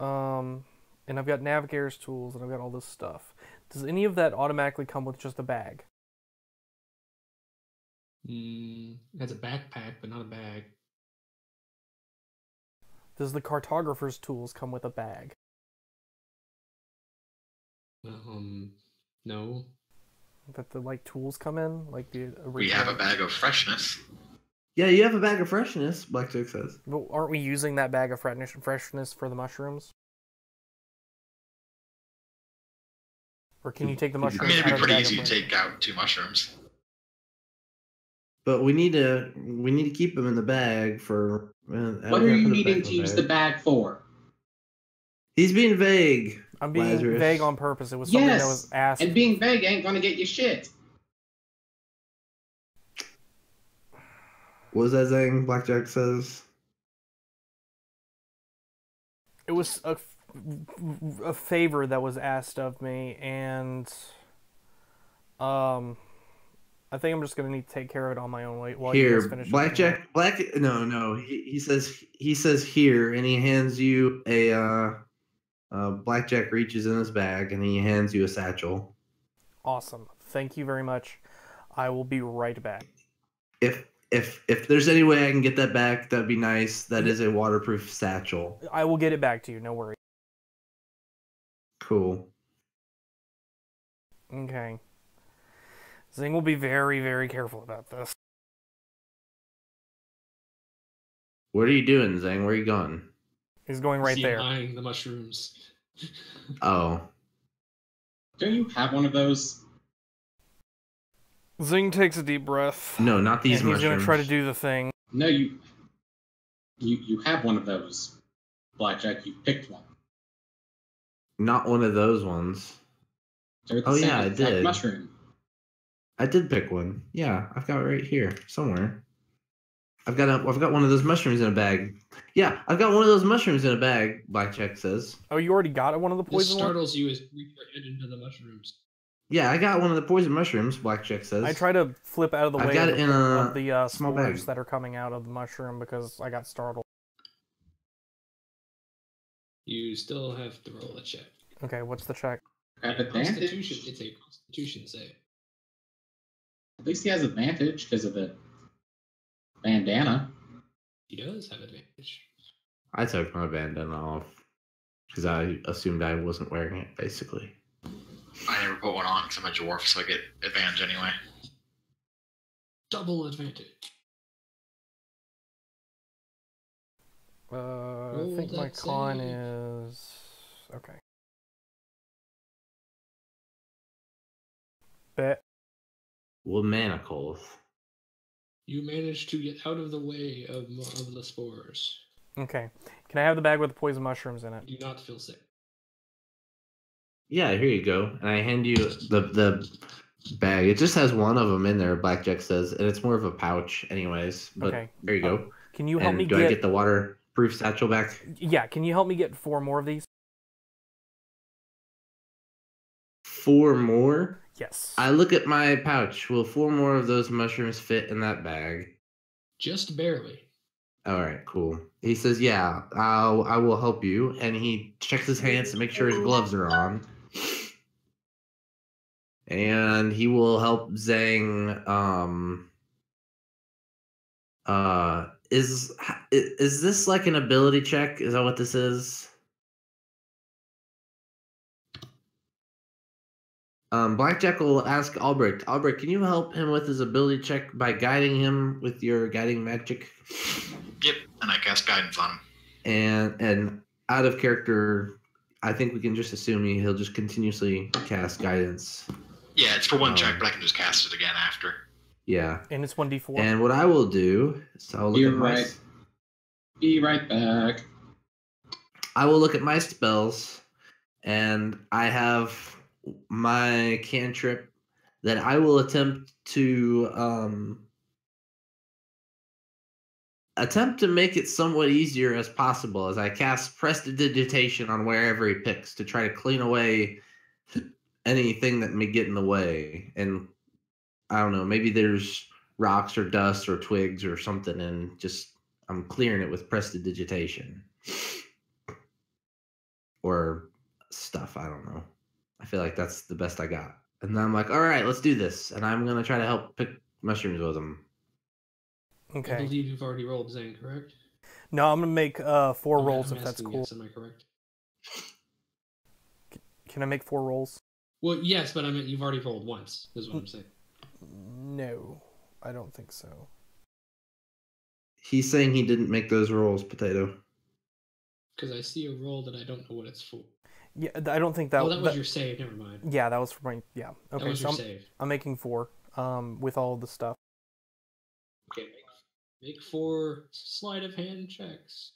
Um, and I've got navigator's tools, and I've got all this stuff. Does any of that automatically come with just a bag? Mm, it has a backpack, but not a bag. Does the cartographer's tools come with a bag? Um, no. That the like tools come in, like the original. We have a bag of freshness. Yeah, you have a bag of freshness, Blackjack says. But aren't we using that bag of freshness, freshness for the mushrooms? Or can you take the Could you- I mushrooms mean, it'd be of pretty easy to take out two mushrooms. But we need to we need to keep them in the bag for. uh, What are you put it back needing to use bag? the bag for? He's being vague. I'm being Lazarus. vague on purpose. It was something that was asked. And being vague ain't gonna get you shit. What was that saying? Blackjack says. it was a, a favor that was asked of me, and um, I think I'm just gonna need to take care of it on my own Wait, while you guys here, finish. up Blackjack. Black. No, no. He, he says he says here, and he hands you a. uh uh, Blackjack reaches in his bag and he hands you a satchel. Awesome. Thank you very much. I will be right back. If if if there's any way I can get that back, that'd be nice. That is a waterproof satchel. I will get it back to you. No worry. Cool. Okay. Zing will be very, very careful about this. What are you doing, Zang? Where are you going? He's going right See, there. Eyeing the mushrooms. [laughs] Oh, Don't you have one of those? Zing takes a deep breath. no, not these and he's mushrooms. gonna try to do the thing. No, you. You you have one of those, Blackjack. You picked one. Not one of those ones. Oh, same yeah, I did. Mushroom. I did pick one. Yeah, I've got it right here somewhere. I've got a, I've got one of those mushrooms in a bag. Yeah, I've got one of those mushrooms in a bag. Blackjack says. Oh, you already got one of the This poison ones? startles you as you head into the mushrooms. Yeah, I got one of the poison mushrooms. Blackjack says. I try to flip out of the I've way got of it in a of the uh, small spores bag. that are coming out of the mushroom because I got startled. You still have to roll a check. Okay, what's the check? Have Constitution. advantage. It's a Constitution save. At least he has advantage because of the bandana. He does have advantage. I took my bandana off because I assumed I wasn't wearing it. Basically. I never put one on because I'm a dwarf, so I get advantage anyway. Double advantage. Uh, I think my con save. is okay. Bet. Well, manacles. You managed to get out of the way of, of the spores. Okay. Can I have the bag with the poison mushrooms in it? Do not feel sick. Yeah, here you go. And I hand you the the bag. It just has one of them in there. Blackjack says, and it's more of a pouch, anyways. But Okay. there you go. Uh, can you help and me do get, I get the waterproof satchel back? Yeah, can you help me get four more of these? Four more. Yes. I look at my pouch. Will four more of those mushrooms fit in that bag? Just barely. All right, cool. He says, "Yeah, I'll, I will help you." And he checks his hands to make sure his gloves are on. And he will help Zhang. Um, uh, is is this like an ability check? Is that what this is? Um, Blackjack will ask Albrecht. Albrecht, can you help him with his ability check by guiding him with your guiding magic? Yep, and I cast guidance on him. and and out of character i think we can just assume he- he'll just continuously cast guidance Yeah, it's for one Um, check, but I can just cast it again after. yeah and it's 1d4. and what i will do is i'll look You're at my right. Be right back. i will look at my spells and I have my cantrip that I will attempt to um attempt to make it somewhat easier as possible as I cast prestidigitation on wherever he picks to try to clean away anything that may get in the way. And I don't know, maybe there's rocks or dust or twigs or something, and just I'm clearing it with prestidigitation or stuff. I don't know. I feel like that's the best I got. And then I'm like, all right, let's do this. And I'm gonna try to help pick mushrooms with them. I Okay. believe you've already rolled Zane, correct? No, I'm gonna make uh four rolls I'm if that's cool. Yes, am I correct? Can I make four rolls? Well, yes, but I mean you've already rolled once. Is what I'm saying. No, I don't think so. He's saying he didn't make those rolls, potato. Because I see a roll that I don't know what it's for. Yeah, I don't think that. oh, that was that- your save. Never mind. Yeah, that was for my. Yeah. that Okay, was so your I'm, save. I'm making four. Um, with all the stuff. Okay, make, make four sleight of hand checks.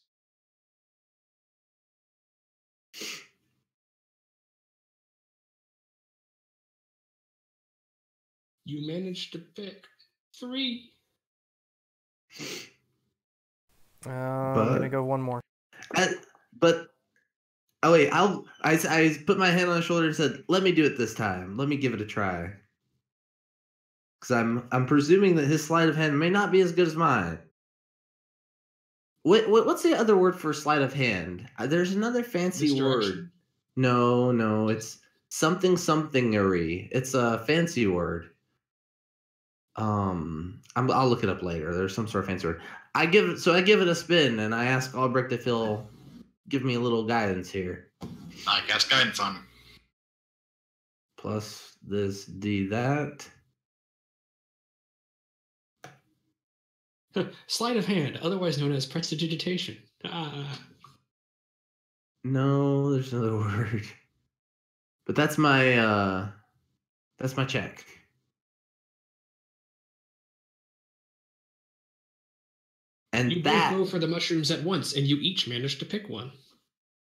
You managed to pick three. Uh, I'm gonna go one more. I, but oh wait, I'll I, I put my hand on his shoulder and said, "Let me do it this time. Let me give it a try." Because I'm I'm presuming that his sleight of hand may not be as good as mine. What, what what's the other word for sleight of hand? Uh, There's another fancy word. No, no, it's something somethingery. It's a fancy word. Um, I'm, I'll look it up later. There's some sort of fancy word. I give so I give it a spin and I ask Albrecht if he'll give me a little guidance here. I cast guidance on. him. Plus this D that. Sleight of hand, otherwise known as prestidigitation. Ah, No, there's another [laughs] word. But that's my uh that's my check. And you that both go for the mushrooms at once, and you each manage to pick one.